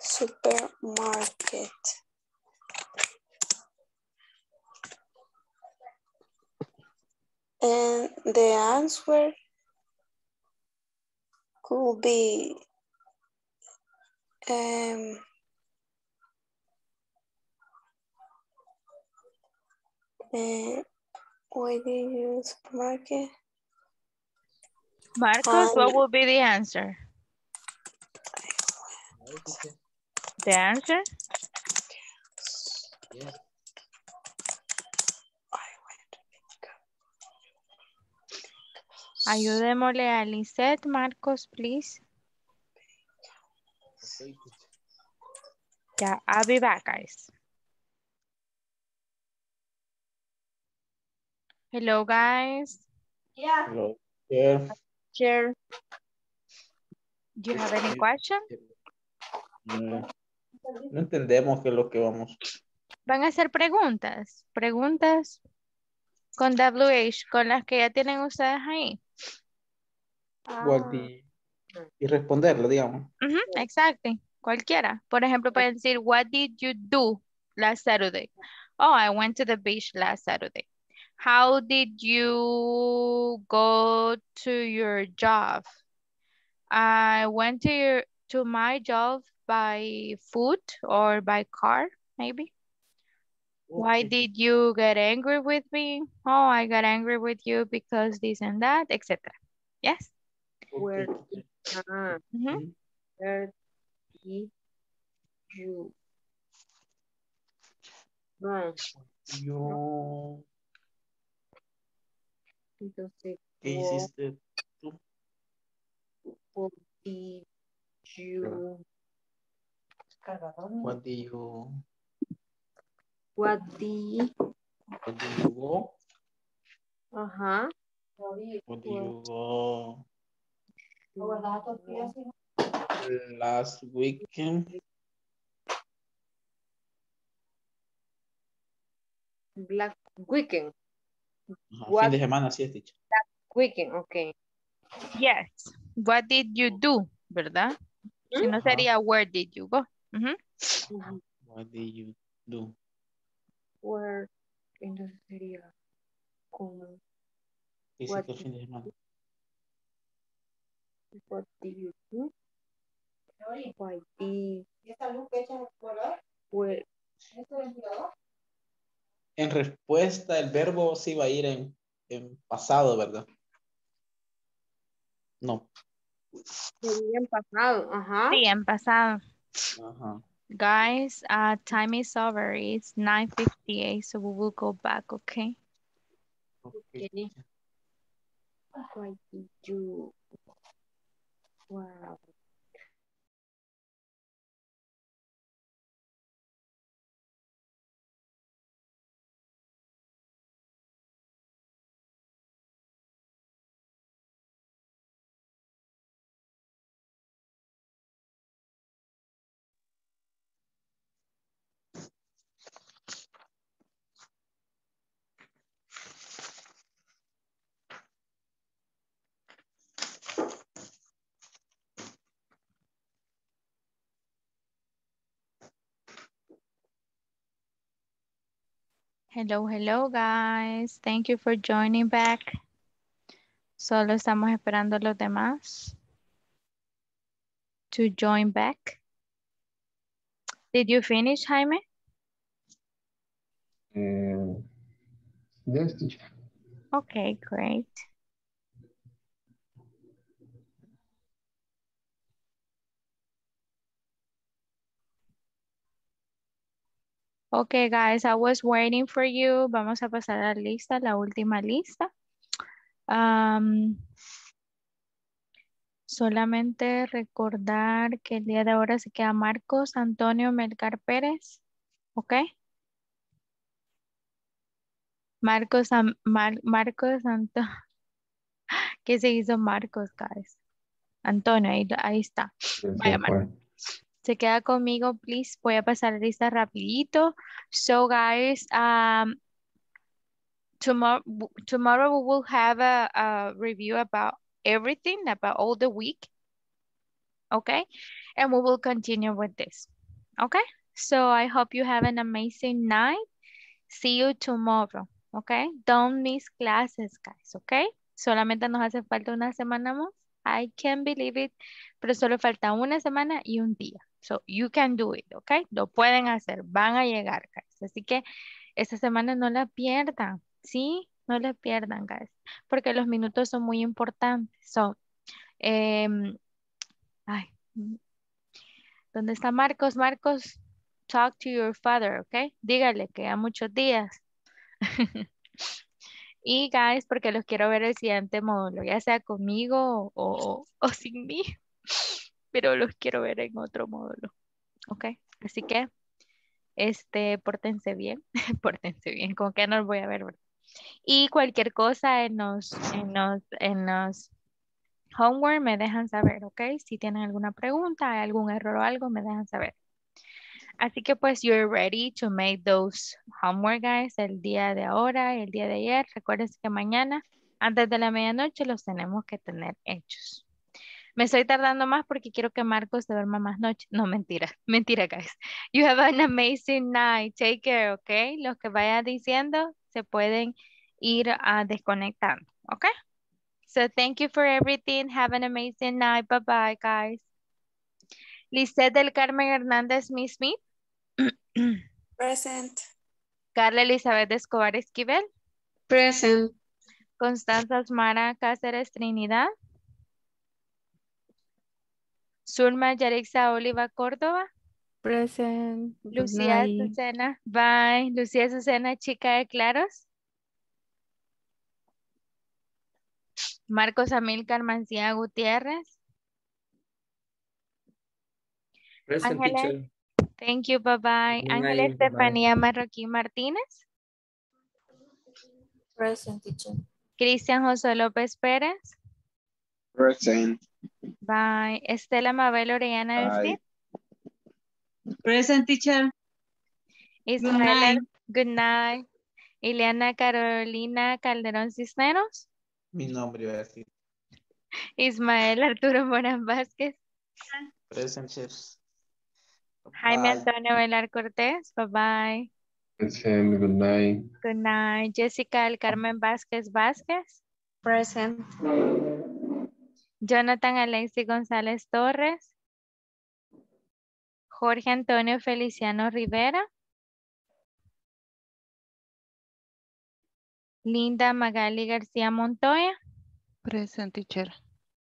Supermarket. And the answer could be um, uh, why did you use supermarket? Marcos, Um, what would be the answer? The answer? Yes. Ayudémosle a Lisette, Marcos, please. Yeah, I'll be back, guys. Hello, guys. Yeah. Hello. Yeah. Sure. Do you have any question? Mm, No entendemos qué es lo que vamos. Van a hacer preguntas. Preguntas con WH, con las que ya tienen ustedes ahí. What ah. the- y responderlo, digamos. Ujú, exacto. Cualquiera. Por ejemplo, pueden decir, what did you do last Saturday? Oh, I went to the beach last Saturday. How did you go to your job? I went to your, to my job by foot or by car, maybe. Why did you get angry with me? Oh, I got angry with you because this and that, etc. Yes? Where did, ah, Mhm. where did you run? Yo, Entonces, ¿qué what, hiciste tú? what did you, What last weekend? Black Weekend, Ajá, What- fin de semana, sí, teacher. Weekend, okay. Yes. What did you do? ¿Verdad? Si no sería where did you go? Ujú. What do you do? Where, entonces sería como, ¿Qué What hiciste el fin de semana? En respuesta, el verbo sí va a ir en, en pasado, ¿verdad? No. en pasado, ajá. Sí, en pasado. Ajá. Guys, uh, time is over. It's 9.58, so we will go back, okay? Okay. Why did you, wow. Hello, hello, guys. Thank you for joining back. Solo estamos esperando a los demás. to join back. Did you finish, Jaime? Uh, yes, teacher. Okay, great. Okay, guys, I was waiting for you. Vamos a pasar a la lista, la última lista. Am, solamente recordar que el día de ahora se queda Marcos Antonio Melgar Pérez. ¿Ok? Marcos, Mar- Marcos Antonio. ¿Qué se hizo Marcos, guys? Antonio, ahí, ahí está. Vaya, Marcos. Se queda conmigo, please. Voy a pasar la lista rapidito. So, guys, um, tomorrow, tomorrow we will have a, a review about everything, about all the week. Okay? And we will continue with this. Okay? So, I hope you have an amazing night. See you tomorrow. Okay? Don't miss classes, guys. Okay? Solamente nos hace falta una semana más. I can't believe it. Pero solo falta una semana y un día. So, you can do it, ¿ok? Lo pueden hacer, van a llegar, guys. Así que esta semana no la pierdan, ¿sí? No la pierdan, guys. Porque los minutos son muy importantes. So, em, ay, ¿dónde está Marcos? Marcos, talk to your father, ¿ok? Dígale que a muchos días. Y, guys, porque los quiero ver el siguiente módulo, ya sea conmigo o- o sin mí, pero los quiero ver en otro módulo, ¿ok? Así que, este, pórtense bien, pórtense bien, como que no los voy a ver, ¿verdad? Y cualquier cosa en los, en los, en los homework me dejan saber, ¿ok? Si tienen alguna pregunta, algún error o algo, me dejan saber. Así que pues you're ready to make those homework, guys, el día de ahora el día de ayer. Recuerden que mañana, antes de la medianoche, los tenemos que tener hechos. Me estoy tardando más porque quiero que Marcos se duerma más noche. No, mentira, mentira, guys. You have an amazing night. Take care, ¿ok? Los que vayan diciendo se pueden ir a desconectando, ¿ok? So thank you for everything. Have an amazing night. Bye bye, guys. Lisette del Carmen Hernández Miss Smith. Present. Carla Elizabeth Escobar Esquivel. Present. Constanza Osmara Cáceres Trinidad. Zulma Yarixa Oliva Córdoba. Present. Good Lucía. Azucena. Bye. Lucía Azucena, chica de Claros. Marcos Amílcar Mancía Gutiérrez. Present Ángeles. teacher. Thank you, bye bye. Good Ángela bye-bye. Estefanía Marroquín Martínez. Present teacher. Cristian José López Pérez. Present. Bye. Estela Mabel Orellana Bye. Present teacher. Ismael, night. good night. Ileana Carolina Calderón Cisneros. Mi nombre iba a decir. Ismael Arturo Morán Vázquez. Present chefs. Jaime Bye. Antonio Velar Cortés. Bye bye. Present, good night. Good night. Jessica del Carmen Vázquez Vázquez. Present. Jonathan Alexi González Torres. Jorge Antonio Feliciano Rivera. Linda Magali García Montoya. Present teacher.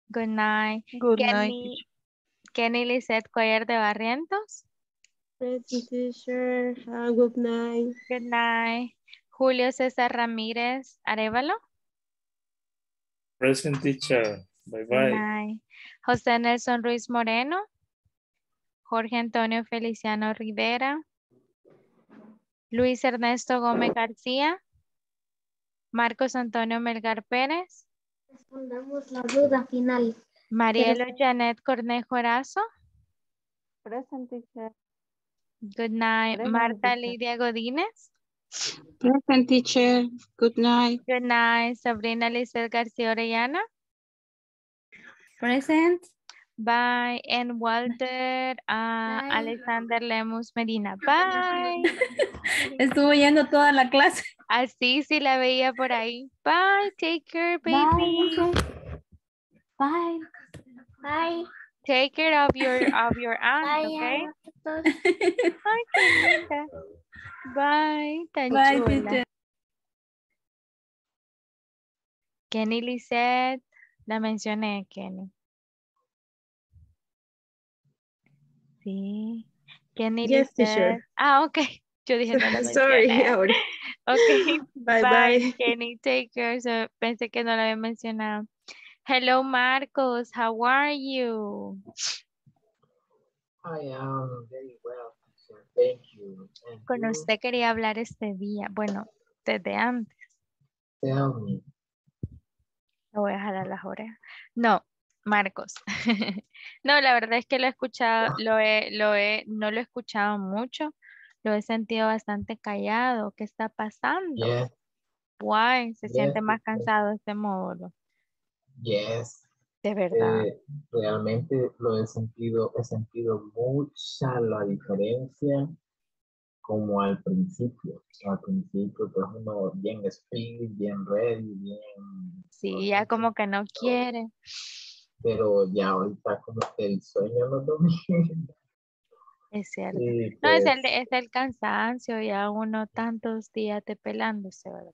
Good night. Good night. Kenny, Kenny Lisette Cuellar de Barrientos. Present teacher. Have a good night. Good night. Julio César Ramírez Arevalo. Present teacher. Bye Good bye. night. José Nelson Ruiz Moreno. Jorge Antonio Feliciano Rivera. Luis Ernesto Gómez García. Marcos Antonio Melgar Pérez. Respondamos la duda final. Marielo Janet Cornejo Erazo. Present teacher. Good night. Present, Marta teacher. Lidia Godínez. Present teacher. Good night. Good night. Sabrina Lizeth García Orellana. Present. Bye. And Walter ah, Bye. Alexander Lemus Medina. Bye. Estuvo yendo toda la clase. Así sí la veía por ahí. Bye. Take care, baby. Bye. Bye. Take care of your of your aunt, okay? Bye, tan Bye, chula. teacher. Kenny Lisette, la mencioné, Kenny. Sí. Kenny Yes, teacher. Ah, ok. Yo dije no la Sorry, ahora. Ok, Bye, bye, bye. Kenny, take care. So, pensé que no lo había mencionado. Hello, Marcos. How are you? I am very well. Thank you. And Con you usted quería hablar este día. Bueno, desde antes. tell me. Lo voy a jalar las orejas. No, Marcos. No, la verdad es que lo he escuchado, lo he, lo he, no lo he escuchado mucho. Lo he sentido bastante callado. ¿Qué está pasando? Yes, Why? Se yes, siente más cansado de este módulo. Yes. De verdad. Eh, realmente lo he sentido, he sentido mucha la diferencia como al principio. Al principio, pues uno bien speed, bien ready, bien, Sí, ya como que no quiere. pero ya ahorita como que el sueño no domina. Es cierto. No, es el, pues, es el cansancio, ya uno tantos días te pelándose, ¿verdad?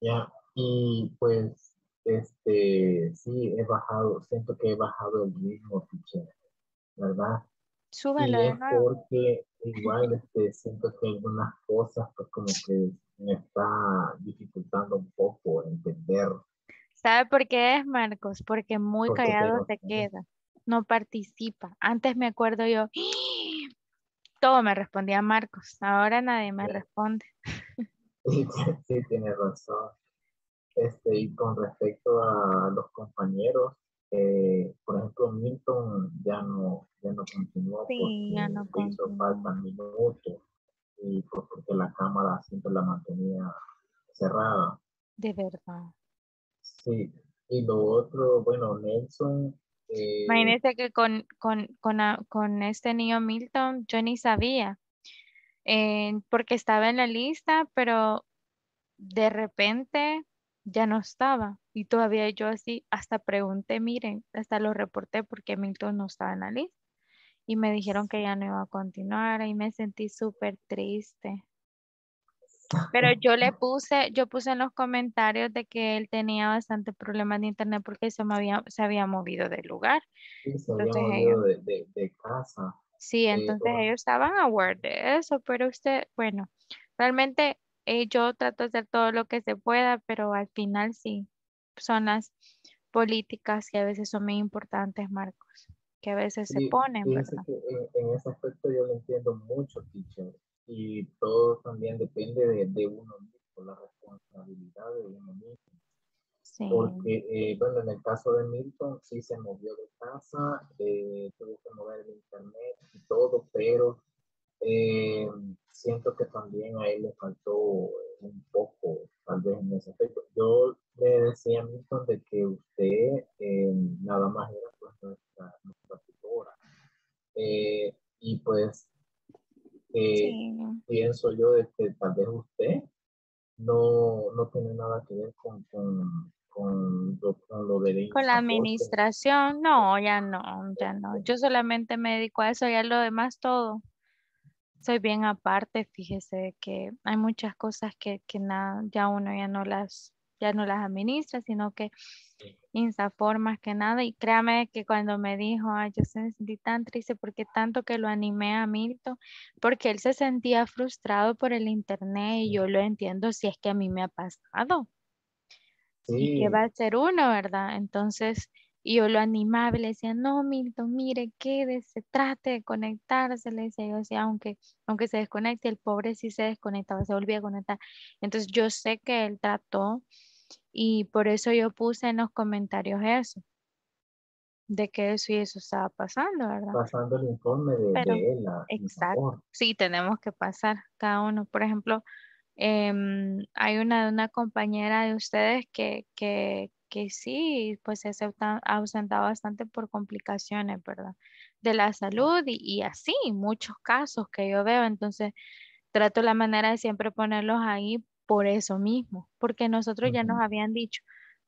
ya, y pues, este, sí, he bajado, siento que he bajado el ritmo, teacher, ¿verdad? Y es porque igual este, siento que algunas cosas pues como que me está dificultando un poco entender ¿Sabe por qué es, Marcos? Porque muy porque callado se queda, no participa. Antes me acuerdo yo, todo me respondía Marcos, ahora nadie me Sí. responde. sí, sí, tiene razón. Este, y con respecto a los compañeros, eh, por ejemplo, Milton ya no, ya no continuó Sí, ya no porque hizo continúa. falta minutos y pues porque la cámara siempre la mantenía cerrada. De verdad. Sí, y lo otro, bueno, Nelson, eh, Imagínese que con, con, con, a- con este niño Milton yo ni sabía, eh, porque estaba en la lista, pero de repente ya no estaba. Y todavía yo así, hasta pregunté, miren, hasta lo reporté porque Milton no estaba en la lista. Y me dijeron que ya no iba a continuar y me sentí súper triste. Pero yo le puse, yo puse en los comentarios de que él tenía bastante problemas de internet porque se, me había, se había movido del lugar. sí, se había Entonces movido ellos, de, de, de casa. sí, Eh, entonces bueno, ellos estaban aware de eso, pero usted, bueno, realmente eh, yo trato de hacer todo lo que se pueda, pero al final sí, son las políticas que a veces son muy importantes, Marcos, que a veces se sí, ponen, ¿verdad? que en, en ese aspecto yo lo entiendo mucho, teacher, y todo también depende de, de uno mismo, la responsabilidad de uno mismo. Sí, Porque, eh, bueno, en el caso de Milton, sí se movió de casa, eh, tuvo que mover el internet y todo, pero eh, siento que también a él le faltó un poco, tal vez en ese aspecto. Yo le decía a Milton de que usted eh, nada más era pues, nuestra, nuestra tutora. Eh, y pues eh, sí. pienso yo de que tal vez usted no, no tiene nada que ver con, con, con, lo, con lo del Con la administración, no, ya no, ya no. Yo solamente me dedico a eso, ya lo demás todo. Soy bien aparte, fíjese que hay muchas cosas que, que nada, ya uno ya no las, ya no las administra, sino que Insafor más que nada. Y créame que cuando me dijo, ay, yo se sentí tan triste porque tanto que lo animé a Milton, porque él se sentía frustrado por el internet y yo lo entiendo si es que a mí me ha pasado. ¿Y qué Sí, va a hacer uno, verdad? Entonces, y yo lo animaba y le decía, no, Milton, mire, quédese, trate de conectarse, le decía yo, decía, aunque, aunque se desconecte, el pobre sí se desconectaba, se volvía a conectar. Entonces, yo sé que él trató y por eso yo puse en los comentarios eso, de que eso y eso estaba pasando, ¿verdad? pasando el informe de, Pero, de él a exacto, sí, tenemos que pasar cada uno. Por ejemplo, em, hay una, una compañera de ustedes que, que, que sí, pues se ha ausentado bastante por complicaciones, ¿verdad? De la salud y, y así, muchos casos que yo veo. Entonces, trato la manera de siempre ponerlos ahí por eso mismo, porque nosotros ya nos habían dicho,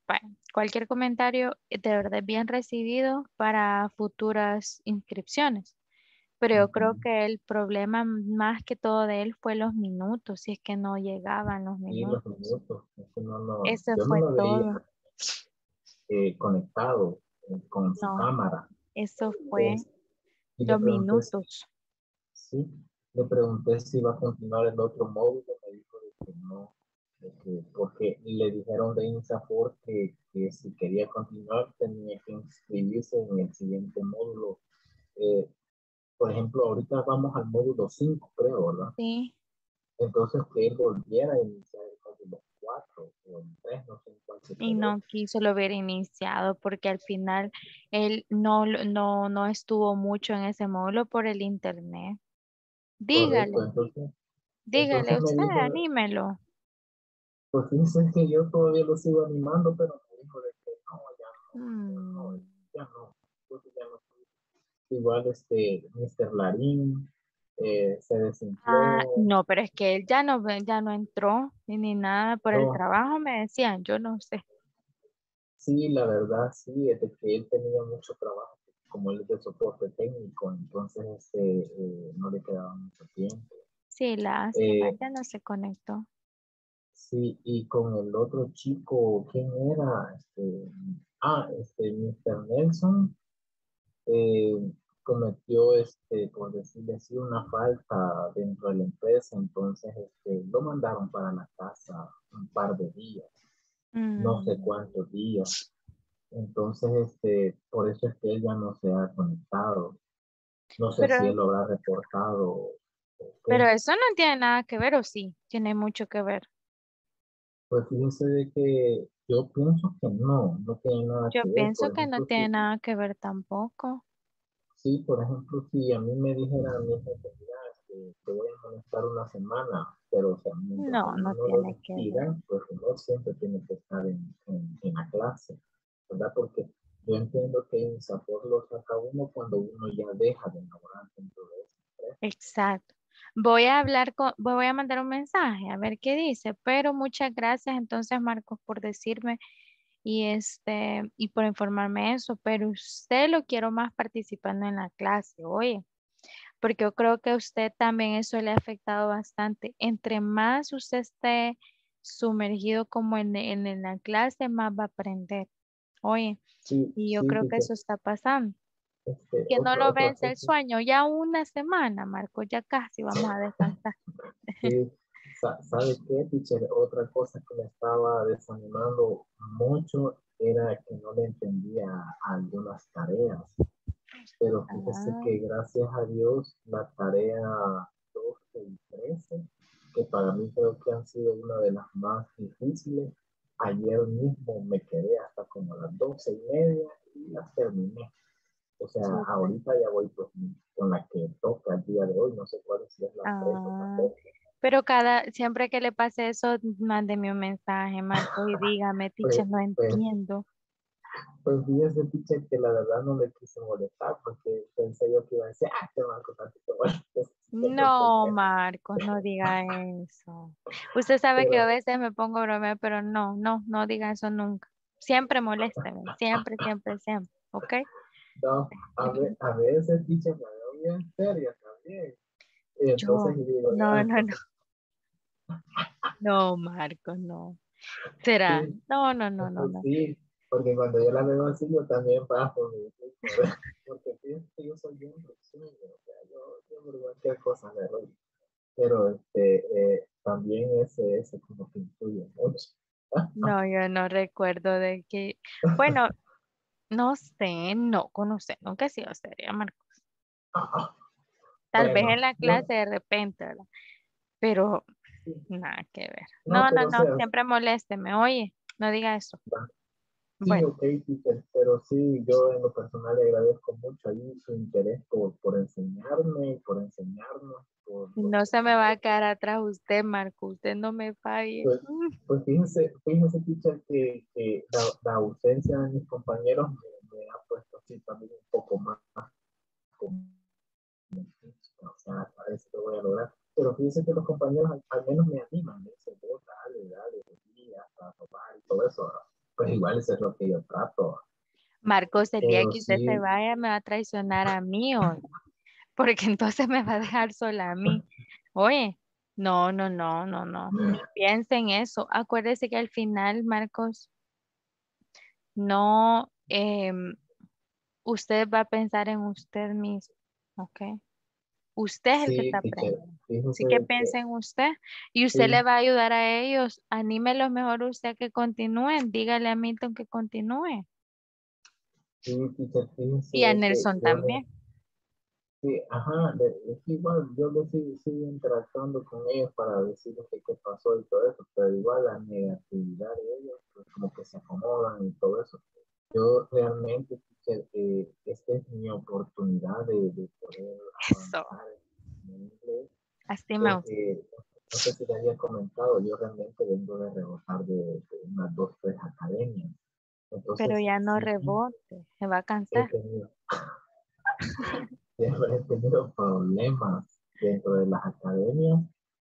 Bueno, cualquier comentario eh, de verdad es bien recibido para futuras inscripciones. Pero yo creo que el problema más que todo de él fue los minutos, si es que no llegaban los Y los minutos. minutos, es que no lo- Eso yo no fue lo veía, todo. Eh, conectado eh, con su No. cámara. Eso fue y si- minutos. Sí, le pregunté si iba a continuar el otro módulo, me dijo que no, que- porque le dijeron de INSAFOR que, que si quería continuar tenía que inscribirse en el siguiente módulo. Eh, por ejemplo, ahorita vamos al módulo 5, creo, ¿verdad? Sí. Entonces que él volviera a iniciar el módulo 4 o el 3, no sé en cuál se Y no quiso lo hubiera iniciado porque al final él no, no, no estuvo mucho en ese módulo por el internet. Dígale, Correcto, entonces, dígale entonces usted, dijo- anímelo. pues fíjense que yo todavía lo sigo animando, pero me dijo de que no, ya Mm, ya no, entonces ya no. Igual este Mr. Larín eh, se desinfló. Ah, no, pero es que él ya no, ve- ya no entró ni, ni nada por el trabajo, me decían, yo no sé. Sí, la verdad sí, es de que él tenía mucho trabajo, como él es de soporte técnico, entonces este, eh, no le quedaba mucho tiempo. Sí, Eh, ya no se conectó. Sí, y con el otro chico, ¿quién era? Este, ah, este, Mr. Nelson eh, cometió, este, por decirle así, una falta dentro de la empresa, entonces este, lo mandaron para la casa un par de días, no sé Mm, cuántos días. Entonces, este, por eso es que él ya no se ha conectado. No sé Pero- si él lo habrá reportado. Pero eso no tiene nada que ver, ¿o sí? Tiene mucho que ver. Pues fíjese de que yo pienso que no, no tiene nada Yo que ver. pienso Por que no tiene nada que ver tampoco. Sí, por ejemplo, si a mí me dijera mi jefe, mira, este, te voy a molestar una semana, pero o sea, No, a no no lo tiene que despidan, pues uno siempre tiene que estar en, en, en la clase, ¿verdad? Porque yo entiendo que en Sapor lo saca uno cuando uno ya deja de laborar dentro de empresa. Exacto. Voy a hablar con, voy a mandar un mensaje a ver qué dice, pero muchas gracias entonces Marcos por decirme y este y por informarme eso, pero usted lo quiero más participando en la clase, oye, porque yo creo que a usted también eso le ha afectado bastante. Entre más usted esté sumergido como en, en, en la clase, más va a aprender. Oye, Sí, y yo sí, creo que eso está pasando. Este, Que no lo vence el sueño, ya una semana, Marcos, ya casi vamos a descansar. Sí, ¿sabe qué, teacher? Otra cosa que me estaba desanimando mucho era que no le entendía algunas tareas. Pero fíjese Ah. que gracias a Dios la tarea 12 y 13, que para mí creo que han sido una de las más difíciles, ayer mismo me quedé hasta como a las 12 y media y las terminé. O sea, Súper. ahorita ya voy pues, con la que toca el día de hoy, no sé cuál es, si es la 3 o la Ah, 4. Pero cada, siempre que le pase eso, mándeme un mensaje, Marcos, y dígame, teacher, no pues, entiendo. Pues fíjese, teacher, que la verdad no le quise molestar porque pensé yo que iba a decir, ah, qué Marco tantito. Pues, No, Marcos, no diga eso. Usted sabe que a veces me pongo a bromear, pero no, no, no diga eso nunca. Siempre molésteme, siempre, siempre, siempre, ¿ok? No, a, ve- a veces, teacher, me veo bien seria también. Entonces Yo, digo, no, "Ah, no, no. No, Marcos, no. ¿Será? Sí. No, no, no, no, no. sí, porque cuando yo la veo así, yo también bajo porque fíjate que yo soy bien o sea, yo, yo por cualquier cosa me doy. Pero este, eh, también ese, ese como que influye mucho. No, yo no recuerdo de que, bueno, no sé, no con usted, nunca he sido seria, Marcos. Tal vez en la clase de repente, ¿verdad? Pero nada que ver. No, No, no, no, sea- siempre molésteme, oye, no diga eso. Sí, Bueno, ok, teacher, pero sí, yo en lo personal le agradezco mucho ahí su interés por, por enseñarme, por enseñarnos, por no se me va a quedar atrás usted, Marco, usted no me falle. Pues, Mm, pues fíjense, fíjense, teacher, que, que la, la ausencia de mis compañeros me, me ha puesto así también un poco más, más como, o sea, parece que voy a lograr. Pero fíjense que los compañeros al, al menos me animan, me dicen, vos dale, dale, sí, hasta tomar y todo eso. pues igual eso es lo que yo trato. Marcos, el día Pero que usted sí. se vaya me va a traicionar a mí hoy, porque entonces me va a dejar sola a mí. Oye, no, no, no, no, no, ni piense en eso. Acuérdese que al final, Marcos, no, em, usted va a pensar en usted mismo, ¿ok? Usted es el que está aprendiendo. Así que de piense en usted y usted Sí. le va a ayudar a ellos. Anímelo mejor usted a que continúen. Dígale a Milton que continúe. sí, teacher, fíjese Y a que Nelson también. Sí, ajá, es igual yo le sigo, sigo interactuando con ellos para decirles que qué pasó y todo eso, pero igual la negatividad de ellos, pues como que se acomodan y todo eso. Yo realmente, eh, esta es mi oportunidad de, de poder Eso. en inglés, Así me gusta. no sé si les había comentado, yo realmente vengo de rebotar de, de unas dos, tres academias. Entonces, Pero ya no rebote. Se va a he cansar. tenido, siempre he tenido problemas dentro de las academias,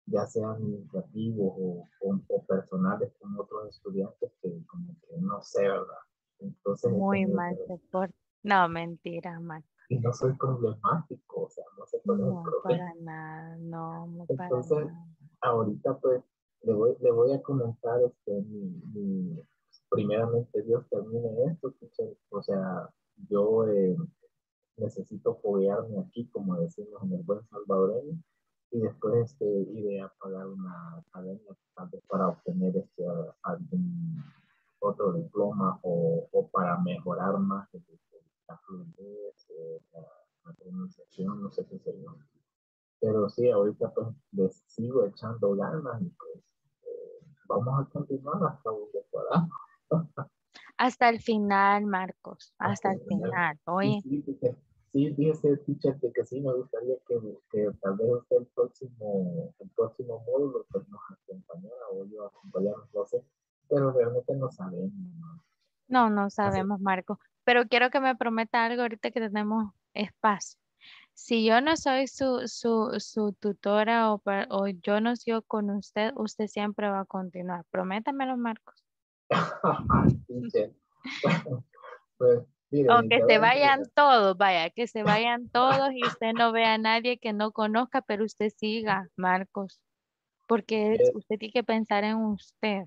ya sean administrativos o, o- o personales con otros estudiantes que como que no sé, ¿verdad? Entonces Muy mal se porta. No, mentira, Marcos. y no soy problemático, o sea, no sé cuál es el problema. para nada. No, no para Entonces, nada. ahorita pues le voy, le voy a comentar este, mi, mi- primeramente Dios termine esto, o sea, yo eh, necesito foguearme aquí, como decimos en el buen salvadoreño, y después este, iré a pagar una academia para obtener este, algún otro diploma o, o para mejorar más el, la fluidez, eh, la, pronunciación, no sé qué yo. Pero sí, ahorita pues les sigo echando ganas y pues eh, vamos a continuar hasta donde podamos. Hasta el final, Marcos. Hasta el final. final. Oye, sí, sí, fíjese, teacher, que sí me gustaría que, que tal vez usted el próximo, el próximo módulo pues nos acompañara o yo acompañarnos, no sé, pero realmente no sabemos. ¿no? no, sabemos, Marcos. Pero quiero que me prometa algo ahorita que tenemos espacio. Si yo no soy su, su, su tutora o, o yo no sigo con usted, usted siempre va a continuar. Prométamelo, Marcos. Teacher, pues mire, O que se vayan todos, vaya, que se vayan todos y usted no vea a nadie que no conozca, pero usted siga, Marcos, porque es- usted tiene que pensar en usted.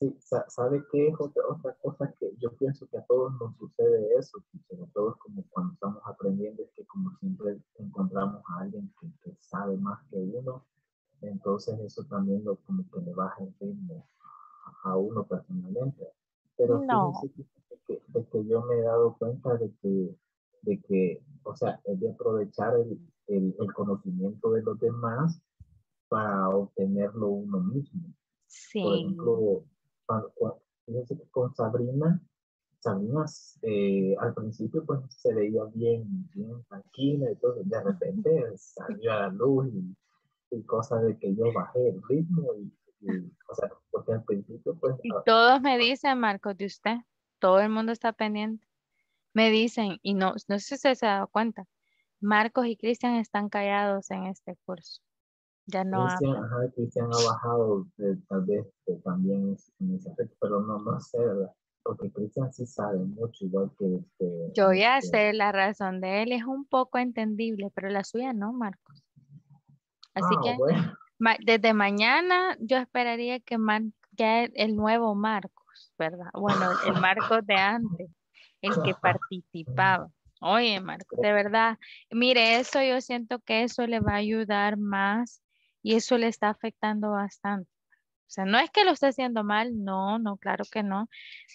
Sí, sa- ¿sabe qué es otra, otra cosa que yo pienso que a todos nos sucede eso? A todos como cuando estamos aprendiendo es que como siempre encontramos a alguien que, que sabe más que uno, entonces eso también lo, como que le baja el ritmo a, a uno personalmente. Pero No, que, de que, de que yo me he dado cuenta de que, de que o sea, es de aprovechar el, el, el conocimiento de los demás para obtenerlo uno mismo. Por sí, fíjense que con Sabrina, Sabrina eh, al principio pues se veía bien, bien tranquila, entonces de repente salió a la luz y, y cosas de que yo bajé el ritmo y, y, o sea, porque al principio pues y ah, todos me dicen, Marcos, de usted, todo el mundo está pendiente. Me dicen, y no, no sé si usted se ha dado cuenta, Marcos y Cristian están callados en este curso, ya no Cristian, ajá, Cristian ha bajado eh, tal vez eh, también en ese aspecto, pero no, no sé, ¿verdad? Porque Cristian sí sabe mucho, igual que este, Yo ya este, sé la razón de él, es un poco entendible, pero la suya no, Marcos. Así ah, que bueno. ma- desde mañana yo esperaría que Mar- ya el, el nuevo Marcos, ¿verdad? Bueno, el Marcos de antes, el que participaba. Oye, Marcos, de verdad, mire, eso yo siento que eso le va a ayudar más y eso le está afectando bastante. O sea, no es que lo esté haciendo mal, no, no, claro que no,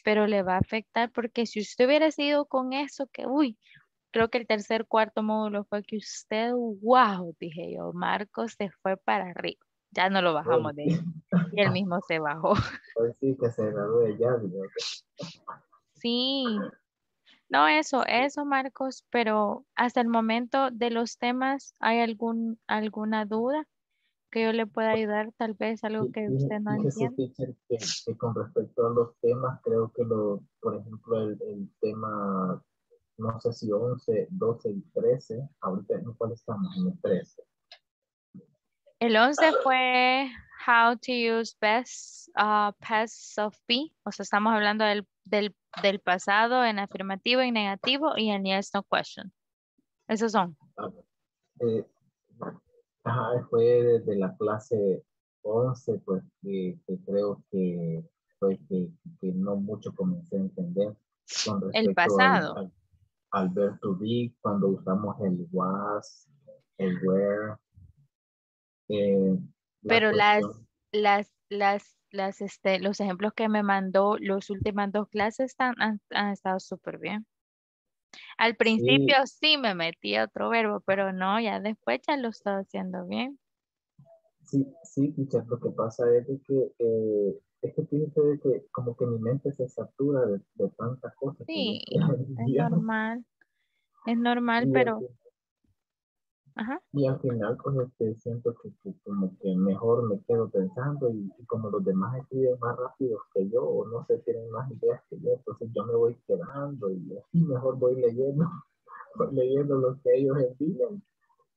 pero le va a afectar porque si usted hubiera sido con eso, que, uy, creo que el tercer, cuarto módulo fue que usted, wow, dije yo, Marcos se fue para arriba, ya no lo bajamos de ahí y él mismo se bajó. pues sí, que se gradúe ya, digo. Sí, no eso, eso Marcos, pero hasta el momento de los temas, ¿hay algún, alguna duda que yo le pueda ayudar? Tal vez algo que usted no entiende. que, que con respecto a los temas, creo que lo, por ejemplo, el, el tema, no sé si 11, 12 y 13, ahorita en cuál estamos, en el 13. El 11 fue how to use best uh, passive of be. O sea, estamos hablando del, del, del pasado en afirmativo y negativo y en yes, no question. Esos son. Eh, ajá, fue desde la clase 11, pues que, que creo que fue que, que no mucho comencé a entender con respecto El pasado. Al, verb to be, cuando usamos el was, el were. eh, la Pero las, las, las, las, este, los ejemplos que me mandó los últimas dos clases están, han, han estado súper bien. Al principio sí me metí otro verbo, pero no, ya después ya lo estaba haciendo bien. Sí, sí, lo que pasa es de que, eh, es que fíjese de que como que mi mente se satura de, de tantas cosas. Sí, es normal. Es normal, pero, ajá. Y al final, pues, este, siento que, que como que mejor me quedo pensando y, y como los demás escriben más rápido que yo, o no sé, tienen más ideas que yo, entonces yo me voy quedando y así mejor voy leyendo, voy leyendo lo que ellos envían.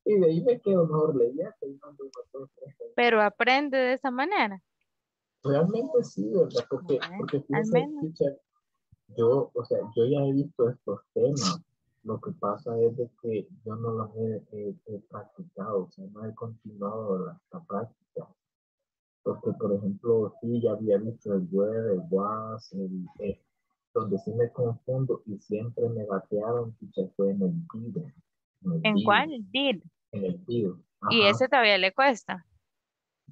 Y de ahí me quedo mejor leyendo y mando tres. Pero aprende de esa manera. Realmente sí, ¿verdad? Porque, Bueno, porque al menos. teacher, yo, o sea, yo ya he visto estos temas. Lo que pasa es de que yo no los he, he- he practicado, o sea, no he continuado la, la práctica. Porque, por ejemplo, sí, ya había visto el where, el was, el, eh, donde sí me confundo y siempre me batearon, teacher, fue en el did. En el ¿En cuál? Did. En el did. Y ese todavía le cuesta.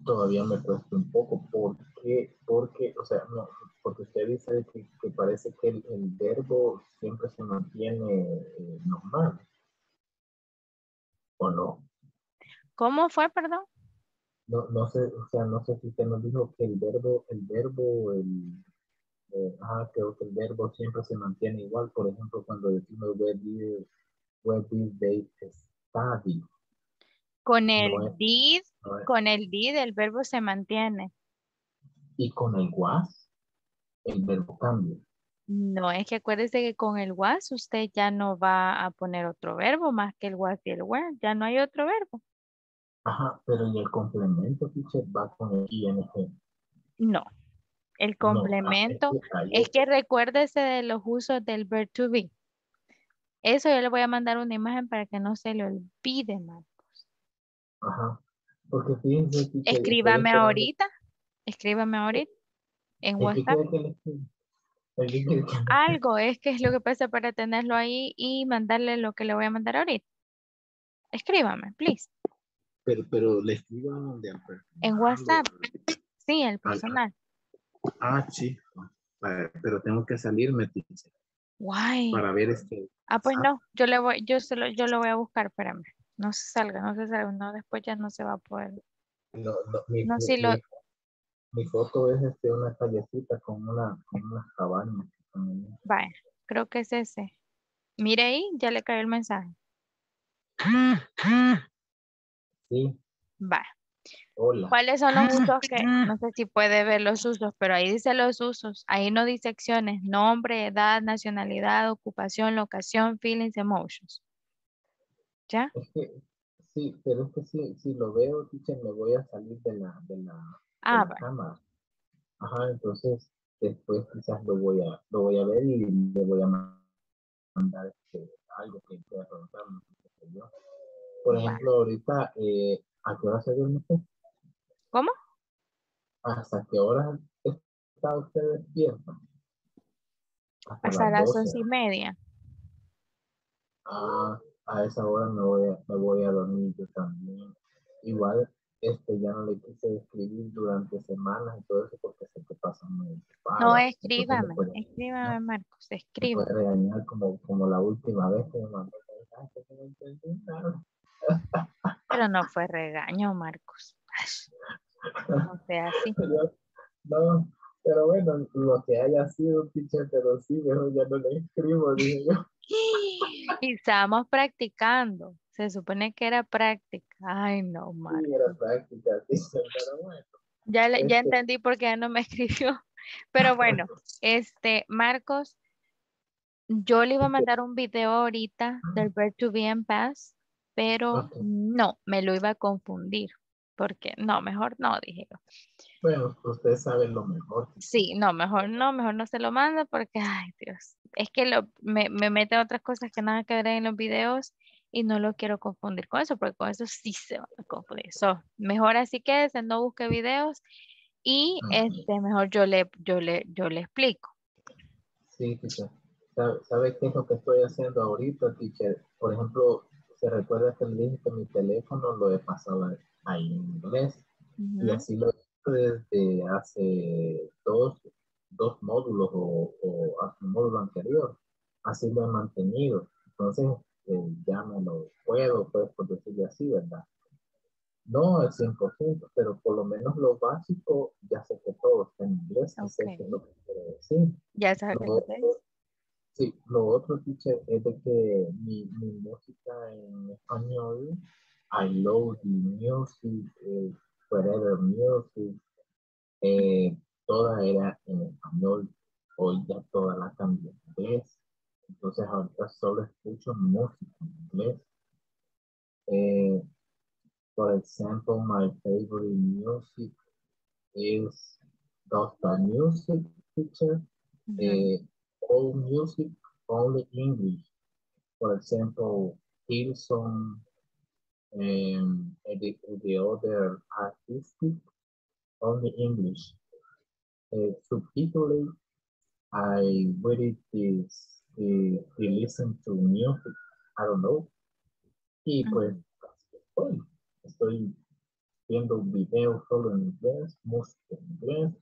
todavía me cuesta un poco. ¿Por qué? Porque, o sea, no, porque usted dice que, que parece que el, el verbo siempre se mantiene eh, normal. ¿O no? ¿Cómo fue, perdón? No, no sé, o sea, no sé si usted nos dijo que el verbo, el verbo, el, eh, ajá, creo que el verbo siempre se mantiene igual. Por ejemplo, cuando decimos where did, where did they study, Con el No es- did, no con el did el verbo se mantiene. y con el was, el verbo cambia. No, es que acuérdese que con el was usted ya no va a poner otro verbo más que el was y el were. Ya no hay otro verbo. Ajá, pero y el complemento, teacher, va con el ing. No. El No, ah, complemento es que es que recuérdese de los usos del verb to be. Eso yo le voy a mandar una imagen para que no se le olvide, Marcos. Ajá. Porque fíjense, teacher, Escríbame ahorita. Escríbame ahorita en ¿En qué WhatsApp. Algo es que es lo que pasa para tenerlo ahí y mandarle lo que le voy a mandar ahorita. Escríbame, please. Pero, pero le escribo a donde En WhatsApp. Sí, el al- personal. Ah, sí. Pero tengo que salirme, teacher, Guay. para ver este. Ah, pues no, yo le voy, yo se lo, yo lo voy a buscar, espérame. No se salga, no se salga, no, después ya no se va a poder. No, no, mi, No, mi- lo, mi- foto es este, una callecita con, una, con unas cabañas. vaya, creo que es ese. Mire ahí, ya le cayó el mensaje. Sí, Vaya. hola. ¿Cuáles son los usos que, no sé si puede ver los usos, pero ahí dice los usos, ahí no dice acciones, nombre, edad, nacionalidad, ocupación, locación, feelings, emotions. ¿Ya? Es que, sí, pero es que si, si lo veo, teacher, me voy a salir de la, de la, Ah, la vaya. cámara. Ajá, entonces después quizás lo voy a, lo voy a ver y le voy a ma- mandar este, algo que pueda preguntarme. Por Vale. ejemplo, ahorita, eh, ¿a qué hora se duerme usted? ¿Cómo? ¿Hasta qué hora está usted despierto? Hasta Hasta las las 12. once y media. Ah, a esa hora me voy a, me voy a dormir yo también. Igual, este, ya no le quise escribir durante semanas y todo eso porque sé que pasa muy. No, escríbame, puede, escríbame, Marcos, me escríbame. puede regañar como, como la última vez que me mandó mensaje que no entendí nada. Pero no fue regaño, Marcos. No sea así. No, pero bueno, lo que haya sido, teacher, pero sí, mejor ya no le escribo, dije yo. Y estábamos practicando. Se supone que era práctica. Ay, no, Sí, Marcos. era práctica, teacher, pero bueno. Ya, le- ya Este- entendí por qué ya no me escribió. Pero bueno, este, Marcos, yo le iba a mandar un video ahorita del verb to be en past, pero no, me lo iba a confundir. Porque, no, mejor no, dije yo. Bueno, usted sabe lo mejor. Sí, no, mejor no, mejor no se lo manda porque, ay Dios, es que lo, me, me mete otras cosas que nada que ver en los videos y no lo quiero confundir con eso, porque con eso sí se van a confundir. So, mejor así que no busque videos y este, mejor yo le, yo le, yo le explico. Sí, teacher. ¿Sabe, sabe qué es lo que estoy haciendo ahorita, teacher? Por ejemplo, se recuerda que le dije que mi teléfono lo he pasado a, a inglés y así lo he desde hace dos, dos módulos o, o hasta un módulo anterior. Así lo he mantenido. Entonces, eh, ya me lo puedo, pues, por decirlo así, ¿verdad? No al 100%, pero por lo menos lo básico ya sé que todo está en inglés y sé qué es lo que quiere decir. Ya sabes Lo otro- Sí, lo otro, teacher, es de que mi, mi música en español, I love the music, eh, whatever music, eh, toda era en español, hoy ya toda la cambié en inglés, entonces ahorita solo escucho música en inglés. Eh, for example, my favorite music is gospel music, teacher. Eh, all music, only English. For example, Hillsong and the, the other artistic, only English. Uh, subtitling, I really this, the, the listen to music, I don't know. Y pues, estoy, estoy viendo videos solo en inglés, música en inglés,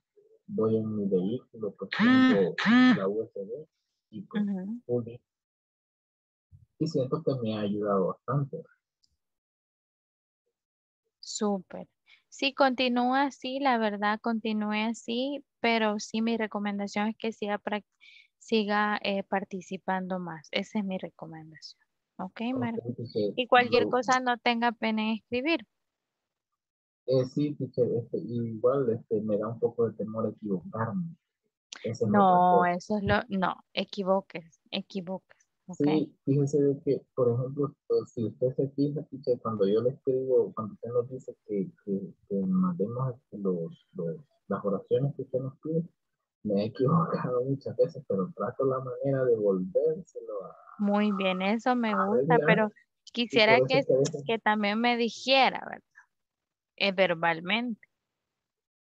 voy en mi vehículo, pues tengo la USB y pues in- y siento que me ha ayudado bastante. Súper. Sí, continúa así, la verdad, continúe así, pero sí mi recomendación es que siga, siga eh, participando más. Esa es mi recomendación. ¿Ok, Marco? Y cualquier cosa no tenga pena en escribir. eh, sí, teacher, este, igual este, me da un poco de temor equivocarme. No, eso es lo, no, equivoques, equivoques. Sí, fíjese de que, por ejemplo, si usted se fija, cuando yo le escribo, cuando usted nos dice que, que, que mandemos los, los, las oraciones que usted nos pide, me he equivocado muchas veces, pero trato la manera de volvérselo a Muy bien, eso me gusta, pero quisiera que, veces- que también me dijera, ¿verdad? Eh, verbalmente.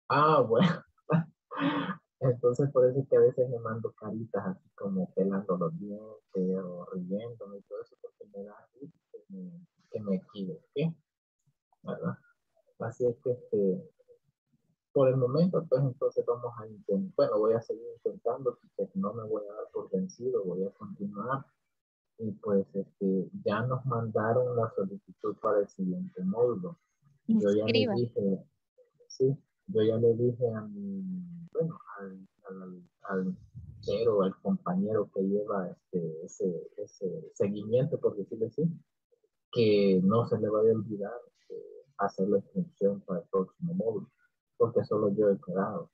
Ah, bueno. Entonces, por eso es que a veces me mando caritas así como pelando los dientes o riéndome y todo eso, porque me da que me, que me equivoqué, ¿verdad? Así es que, este, por el momento, pues entonces vamos a intentar, bueno, voy a seguir intentando, porque no me voy a dar por vencido, voy a continuar. Y pues, este, ya nos mandaron la solicitud para el siguiente módulo. Yo ya le Inscriba. dije, sí, yo ya le dije a mi, bueno, al, al, al chero, al compañero que lleva este, ese, ese seguimiento, por decirlo así, que no se le vaya a olvidar este, hacer la inscripción para el próximo módulo, porque solo yo he quedado.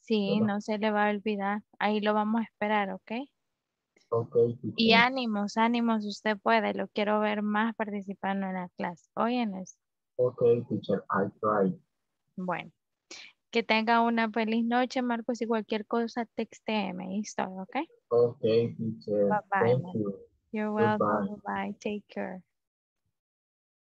Sí, ¿verdad? no se le va a olvidar. Ahí lo vamos a esperar, ¿ok? Ok, Y ánimos, ánimos, usted puede. Lo quiero ver más participando en la clase. Oyen eso. ok, teacher, I tried. Bueno, que tenga una feliz noche, Marcos, y cualquier cosa, textéeme y estoy, ¿ok? Ok, teacher, Bye bye. thank Marcos. you. You're welcome. Bye. Take care.